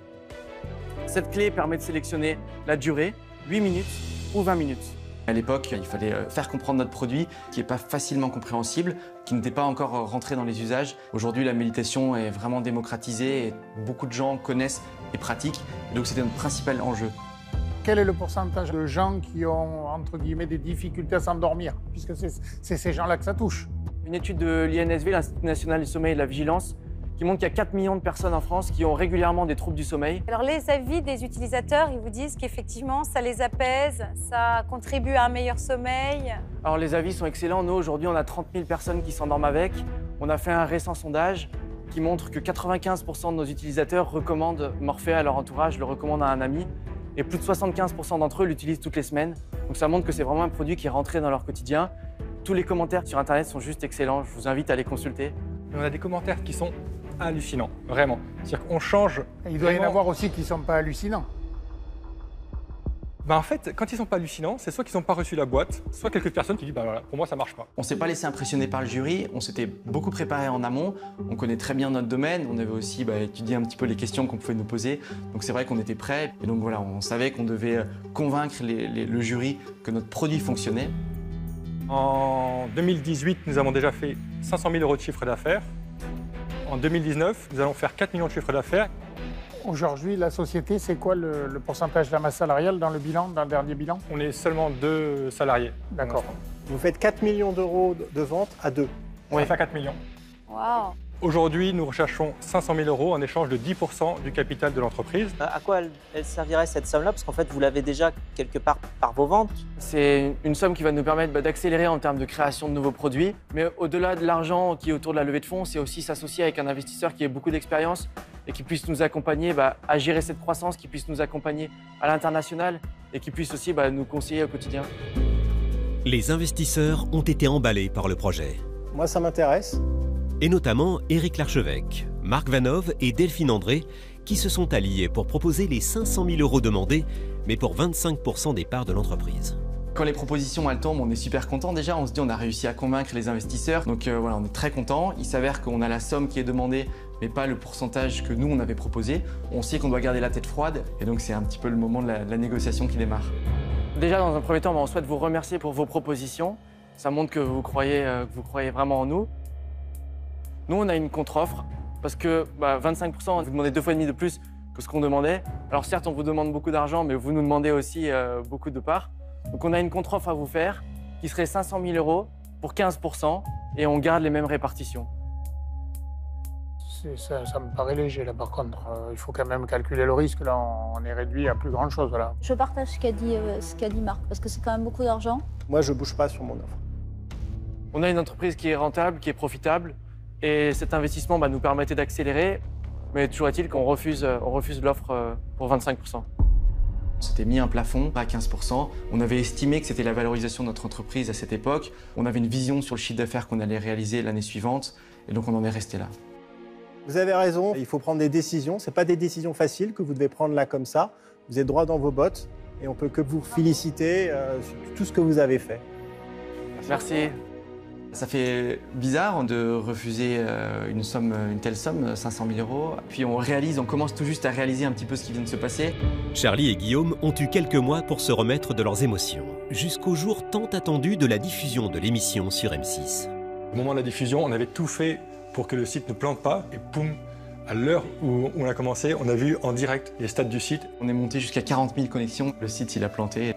Cette clé permet de sélectionner la durée, 8 minutes ou 20 minutes. À l'époque, il fallait euh, faire comprendre notre produit qui n'est pas facilement compréhensible, qui n'était pas encore euh, rentré dans les usages. Aujourd'hui, la méditation est vraiment démocratisée et beaucoup de gens connaissent et pratiquent. Et donc, c'était notre principal enjeu. Quel est le pourcentage de gens qui ont, entre guillemets, des difficultés à s'endormir? Puisque c'est ces gens-là que ça touche. Une étude de l'INSV, l'Institut national du sommeil et de la vigilance, qui montre qu'il y a 4 millions de personnes en France qui ont régulièrement des troubles du sommeil. Alors les avis des utilisateurs, ils vous disent qu'effectivement ça les apaise, ça contribue à un meilleur sommeil. Alors les avis sont excellents. Nous, aujourd'hui, on a 30 000 personnes qui s'endorment avec. On a fait un récent sondage qui montre que 95% de nos utilisateurs recommandent Morphée à leur entourage, le recommandent à un ami. Et plus de 75% d'entre eux l'utilisent toutes les semaines. Donc ça montre que c'est vraiment un produit qui est rentré dans leur quotidien. Tous les commentaires sur Internet sont juste excellents. Je vous invite à les consulter. Et on a des commentaires qui sont hallucinants, vraiment. C'est-à-dire qu'on change. Et il doit y en avoir aussi qui ne sont pas hallucinants. Ben, en fait, quand ils sont pas hallucinants, c'est soit qu'ils n'ont pas reçu la boîte, soit quelques personnes qui disent bah voilà, pour moi ça marche pas. On s'est pas laissé impressionner par le jury, on s'était beaucoup préparé en amont, on connaît très bien notre domaine, on avait aussi bah, étudié un petit peu les questions qu'on pouvait nous poser, donc c'est vrai qu'on était prêts, et donc voilà, on savait qu'on devait euh, convaincre les- les- le jury que notre produit fonctionnait. En 2018, nous avons déjà fait 500 000 euros de chiffre d'affaires. En 2019, nous allons faire 4 millions de chiffre d'affaires. Aujourd'hui, la société, c'est quoi le, le pourcentage de la masse salariale dans le bilan, dans le dernier bilan? On est seulement deux salariés. D'accord. Vous faites 4 millions d'euros de- de ventes à deux. On va faire 4 millions. Waouh Aujourd'hui, nous recherchons 500 000 euros en échange de 10% du capital de l'entreprise. À quoi elle, elle servirait cette somme-là? Parce qu'en fait, vous l'avez déjà quelque part par vos ventes. C'est une somme qui va nous permettre bah, d'accélérer en termes de création de nouveaux produits. Mais au-delà de l'argent qui est autour de la levée de fonds, c'est aussi s'associer avec un investisseur qui ait beaucoup d'expérience et qui puisse nous accompagner bah, à gérer cette croissance, qui puisse nous accompagner à l'international et qui puisse aussi bah, nous conseiller au quotidien. Les investisseurs ont été emballés par le projet. Moi, ça m'intéresse. Et notamment Éric Larchevêque, Marc Vanov et Delphine André, qui se sont alliés pour proposer les 500 000 euros demandés, mais pour 25% des parts de l'entreprise. Quand les propositions elles tombent, on est super content déjà. On se dit on a réussi à convaincre les investisseurs. Donc euh, voilà, on est très content. Il s'avère qu'on a la somme qui est demandée, mais pas le pourcentage que nous on avait proposé. On sait qu'on doit garder la tête froide, et donc c'est un petit peu le moment de la, de la négociation qui démarre. Déjà, dans un premier temps, bah, on souhaite vous remercier pour vos propositions. Ça montre que vous croyez, euh, que vous croyez vraiment en nous. Nous, on a une contre-offre parce que bah, 25%, vous demandez deux fois et demi de plus que ce qu'on demandait. Alors certes, on vous demande beaucoup d'argent, mais vous nous demandez aussi euh, beaucoup de parts. Donc on a une contre-offre à vous faire qui serait 500 000 euros pour 15% et on garde les mêmes répartitions. Ça, ça me paraît léger là par contre. Euh, il faut quand même calculer le risque. Là, on est réduit à plus grande chose. Voilà. Je partage ce qu'a dit, euh, ce qu'a dit Marc, parce que c'est quand même beaucoup d'argent. Moi, je bouge pas sur mon offre. On a une entreprise qui est rentable, qui est profitable, et cet investissement bah, nous permettait d'accélérer. Mais toujours est-il qu'on refuse, euh, on refuse l'offre euh, pour 25%. On s'était mis un plafond à 15%. On avait estimé que c'était la valorisation de notre entreprise à cette époque. On avait une vision sur le chiffre d'affaires qu'on allait réaliser l'année suivante. Et donc on en est resté là. Vous avez raison, il faut prendre des décisions. Ce pas des décisions faciles que vous devez prendre là comme ça. Vous êtes droit dans vos bottes et on peut que vous féliciter euh, sur tout ce que vous avez fait. Merci. Ça fait bizarre de refuser euh, une, somme, une telle somme, 500 000 euros. Puis on réalise, on commence tout juste à réaliser un petit peu ce qui vient de se passer. Charlie et Guillaume ont eu quelques mois pour se remettre de leurs émotions, jusqu'au jour tant attendu de la diffusion de l'émission sur M6. Au moment de la diffusion, on avait tout fait pour que le site ne plante pas et poum, à l'heure où on a commencé, on a vu en direct les stats du site. On est monté jusqu'à 40 000 connexions. Le site, il a planté.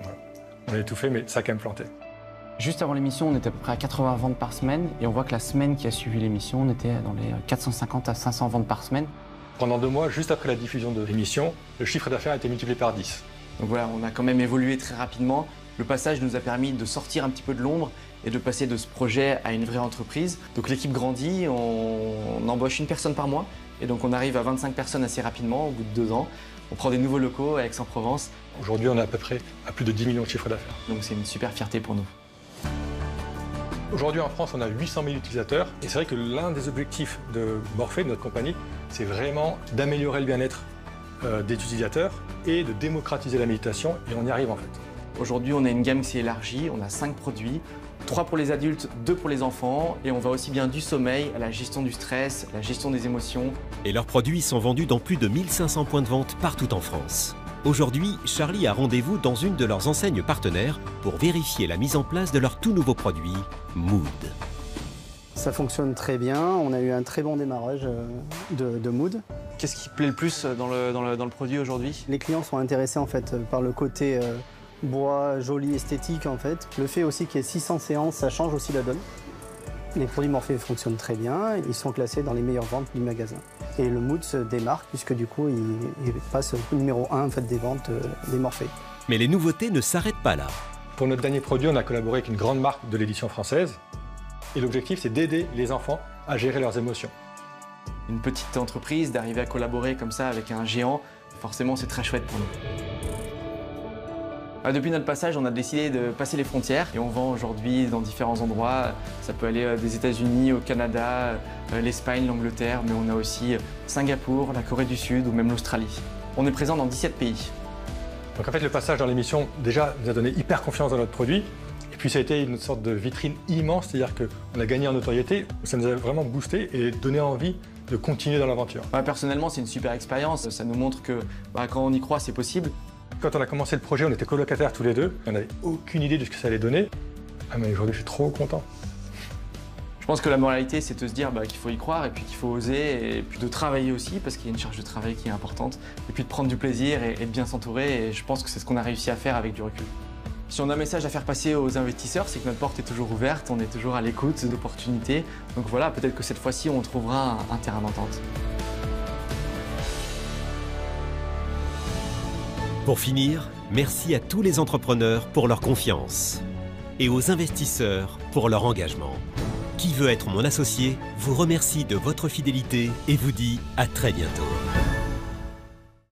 On avait tout fait, mais ça a quand même planté. Juste avant l'émission, on était à peu près à 80 ventes par semaine et on voit que la semaine qui a suivi l'émission, on était dans les 450 à 500 ventes par semaine. Pendant deux mois, juste après la diffusion de l'émission, le chiffre d'affaires a été multiplié par 10. Donc voilà, on a quand même évolué très rapidement. Le passage nous a permis de sortir un petit peu de l'ombre et de passer de ce projet à une vraie entreprise. Donc l'équipe grandit, on, on embauche une personne par mois et donc on arrive à 25 personnes assez rapidement au bout de deux ans. On prend des nouveaux locaux à Aix-en-Provence. Aujourd'hui, on est à peu près à plus de 10 millions de chiffres d'affaires. Donc c'est une super fierté pour nous. Aujourd'hui en France, on a 800 000 utilisateurs et c'est vrai que l'un des objectifs de Morphée, de notre compagnie, c'est vraiment d'améliorer le bien-être euh, des utilisateurs et de démocratiser la méditation et on y arrive en fait. Aujourd'hui, on a une gamme qui s'est élargie, on a 5 produits, 3 pour les adultes, 2 pour les enfants et on va aussi bien du sommeil à la gestion du stress, la gestion des émotions. Et leurs produits sont vendus dans plus de 1500 points de vente partout en France. Aujourd'hui, Charlie a rendez-vous dans une de leurs enseignes partenaires pour vérifier la mise en place de leur tout nouveau produit, Mood. Ça fonctionne très bien, on a eu un très bon démarrage euh, de, de Mood. Qu'est-ce qui plaît le plus dans le, dans le, dans le produit aujourd'hui? Les clients sont intéressés en fait par le côté euh, bois, joli, esthétique en fait. Le fait aussi qu'il y ait 600 séances, ça change aussi la donne. Les produits Morphée fonctionnent très bien, ils sont classés dans les meilleures ventes du magasin. Et le Mood se démarque puisque du coup il, il passe au numéro 1 en fait, des ventes euh, des Morphée. Mais les nouveautés ne s'arrêtent pas là. Pour notre dernier produit, on a collaboré avec une grande marque de l'édition française et l'objectif c'est d'aider les enfants à gérer leurs émotions. Une petite entreprise, d'arriver à collaborer comme ça avec un géant, forcément c'est très chouette pour nous. Ah, Depuis notre passage, on a décidé de passer les frontières et on vend aujourd'hui dans différents endroits. Ça peut aller euh, des États-Unis au Canada, euh, l'Espagne, l'Angleterre, mais on a aussi euh, Singapour, la Corée du Sud ou même l'Australie. On est présent dans 17 pays. Donc en fait, le passage dans l'émission déjà nous a donné hyper confiance dans notre produit. Et puis ça a été une sorte de vitrine immense, c'est-à-dire qu'on a gagné en notoriété, ça nous a vraiment boosté et donné envie de continuer dans l'aventure. Personnellement, c'est une super expérience. Ça nous montre que bah, quand on y croit, c'est possible. Quand on a commencé le projet, on était colocataires tous les deux. On n'avait aucune idée de ce que ça allait donner. Ah mais aujourd'hui, je suis trop content. Je pense que la moralité, c'est de se dire bah, qu'il faut y croire et puis qu'il faut oser et puis de travailler aussi parce qu'il y a une charge de travail qui est importante et puis de prendre du plaisir et, et de bien s'entourer et je pense que c'est ce qu'on a réussi à faire avec du recul. Si on a un message à faire passer aux investisseurs, c'est que notre porte est toujours ouverte, on est toujours à l'écoute d'opportunités. Donc voilà, peut-être que cette fois-ci, on trouvera un, un terrain d'entente. Pour finir, merci à tous les entrepreneurs pour leur confiance et aux investisseurs pour leur engagement. Qui veut être mon associé vous remercie de votre fidélité et vous dit à très bientôt.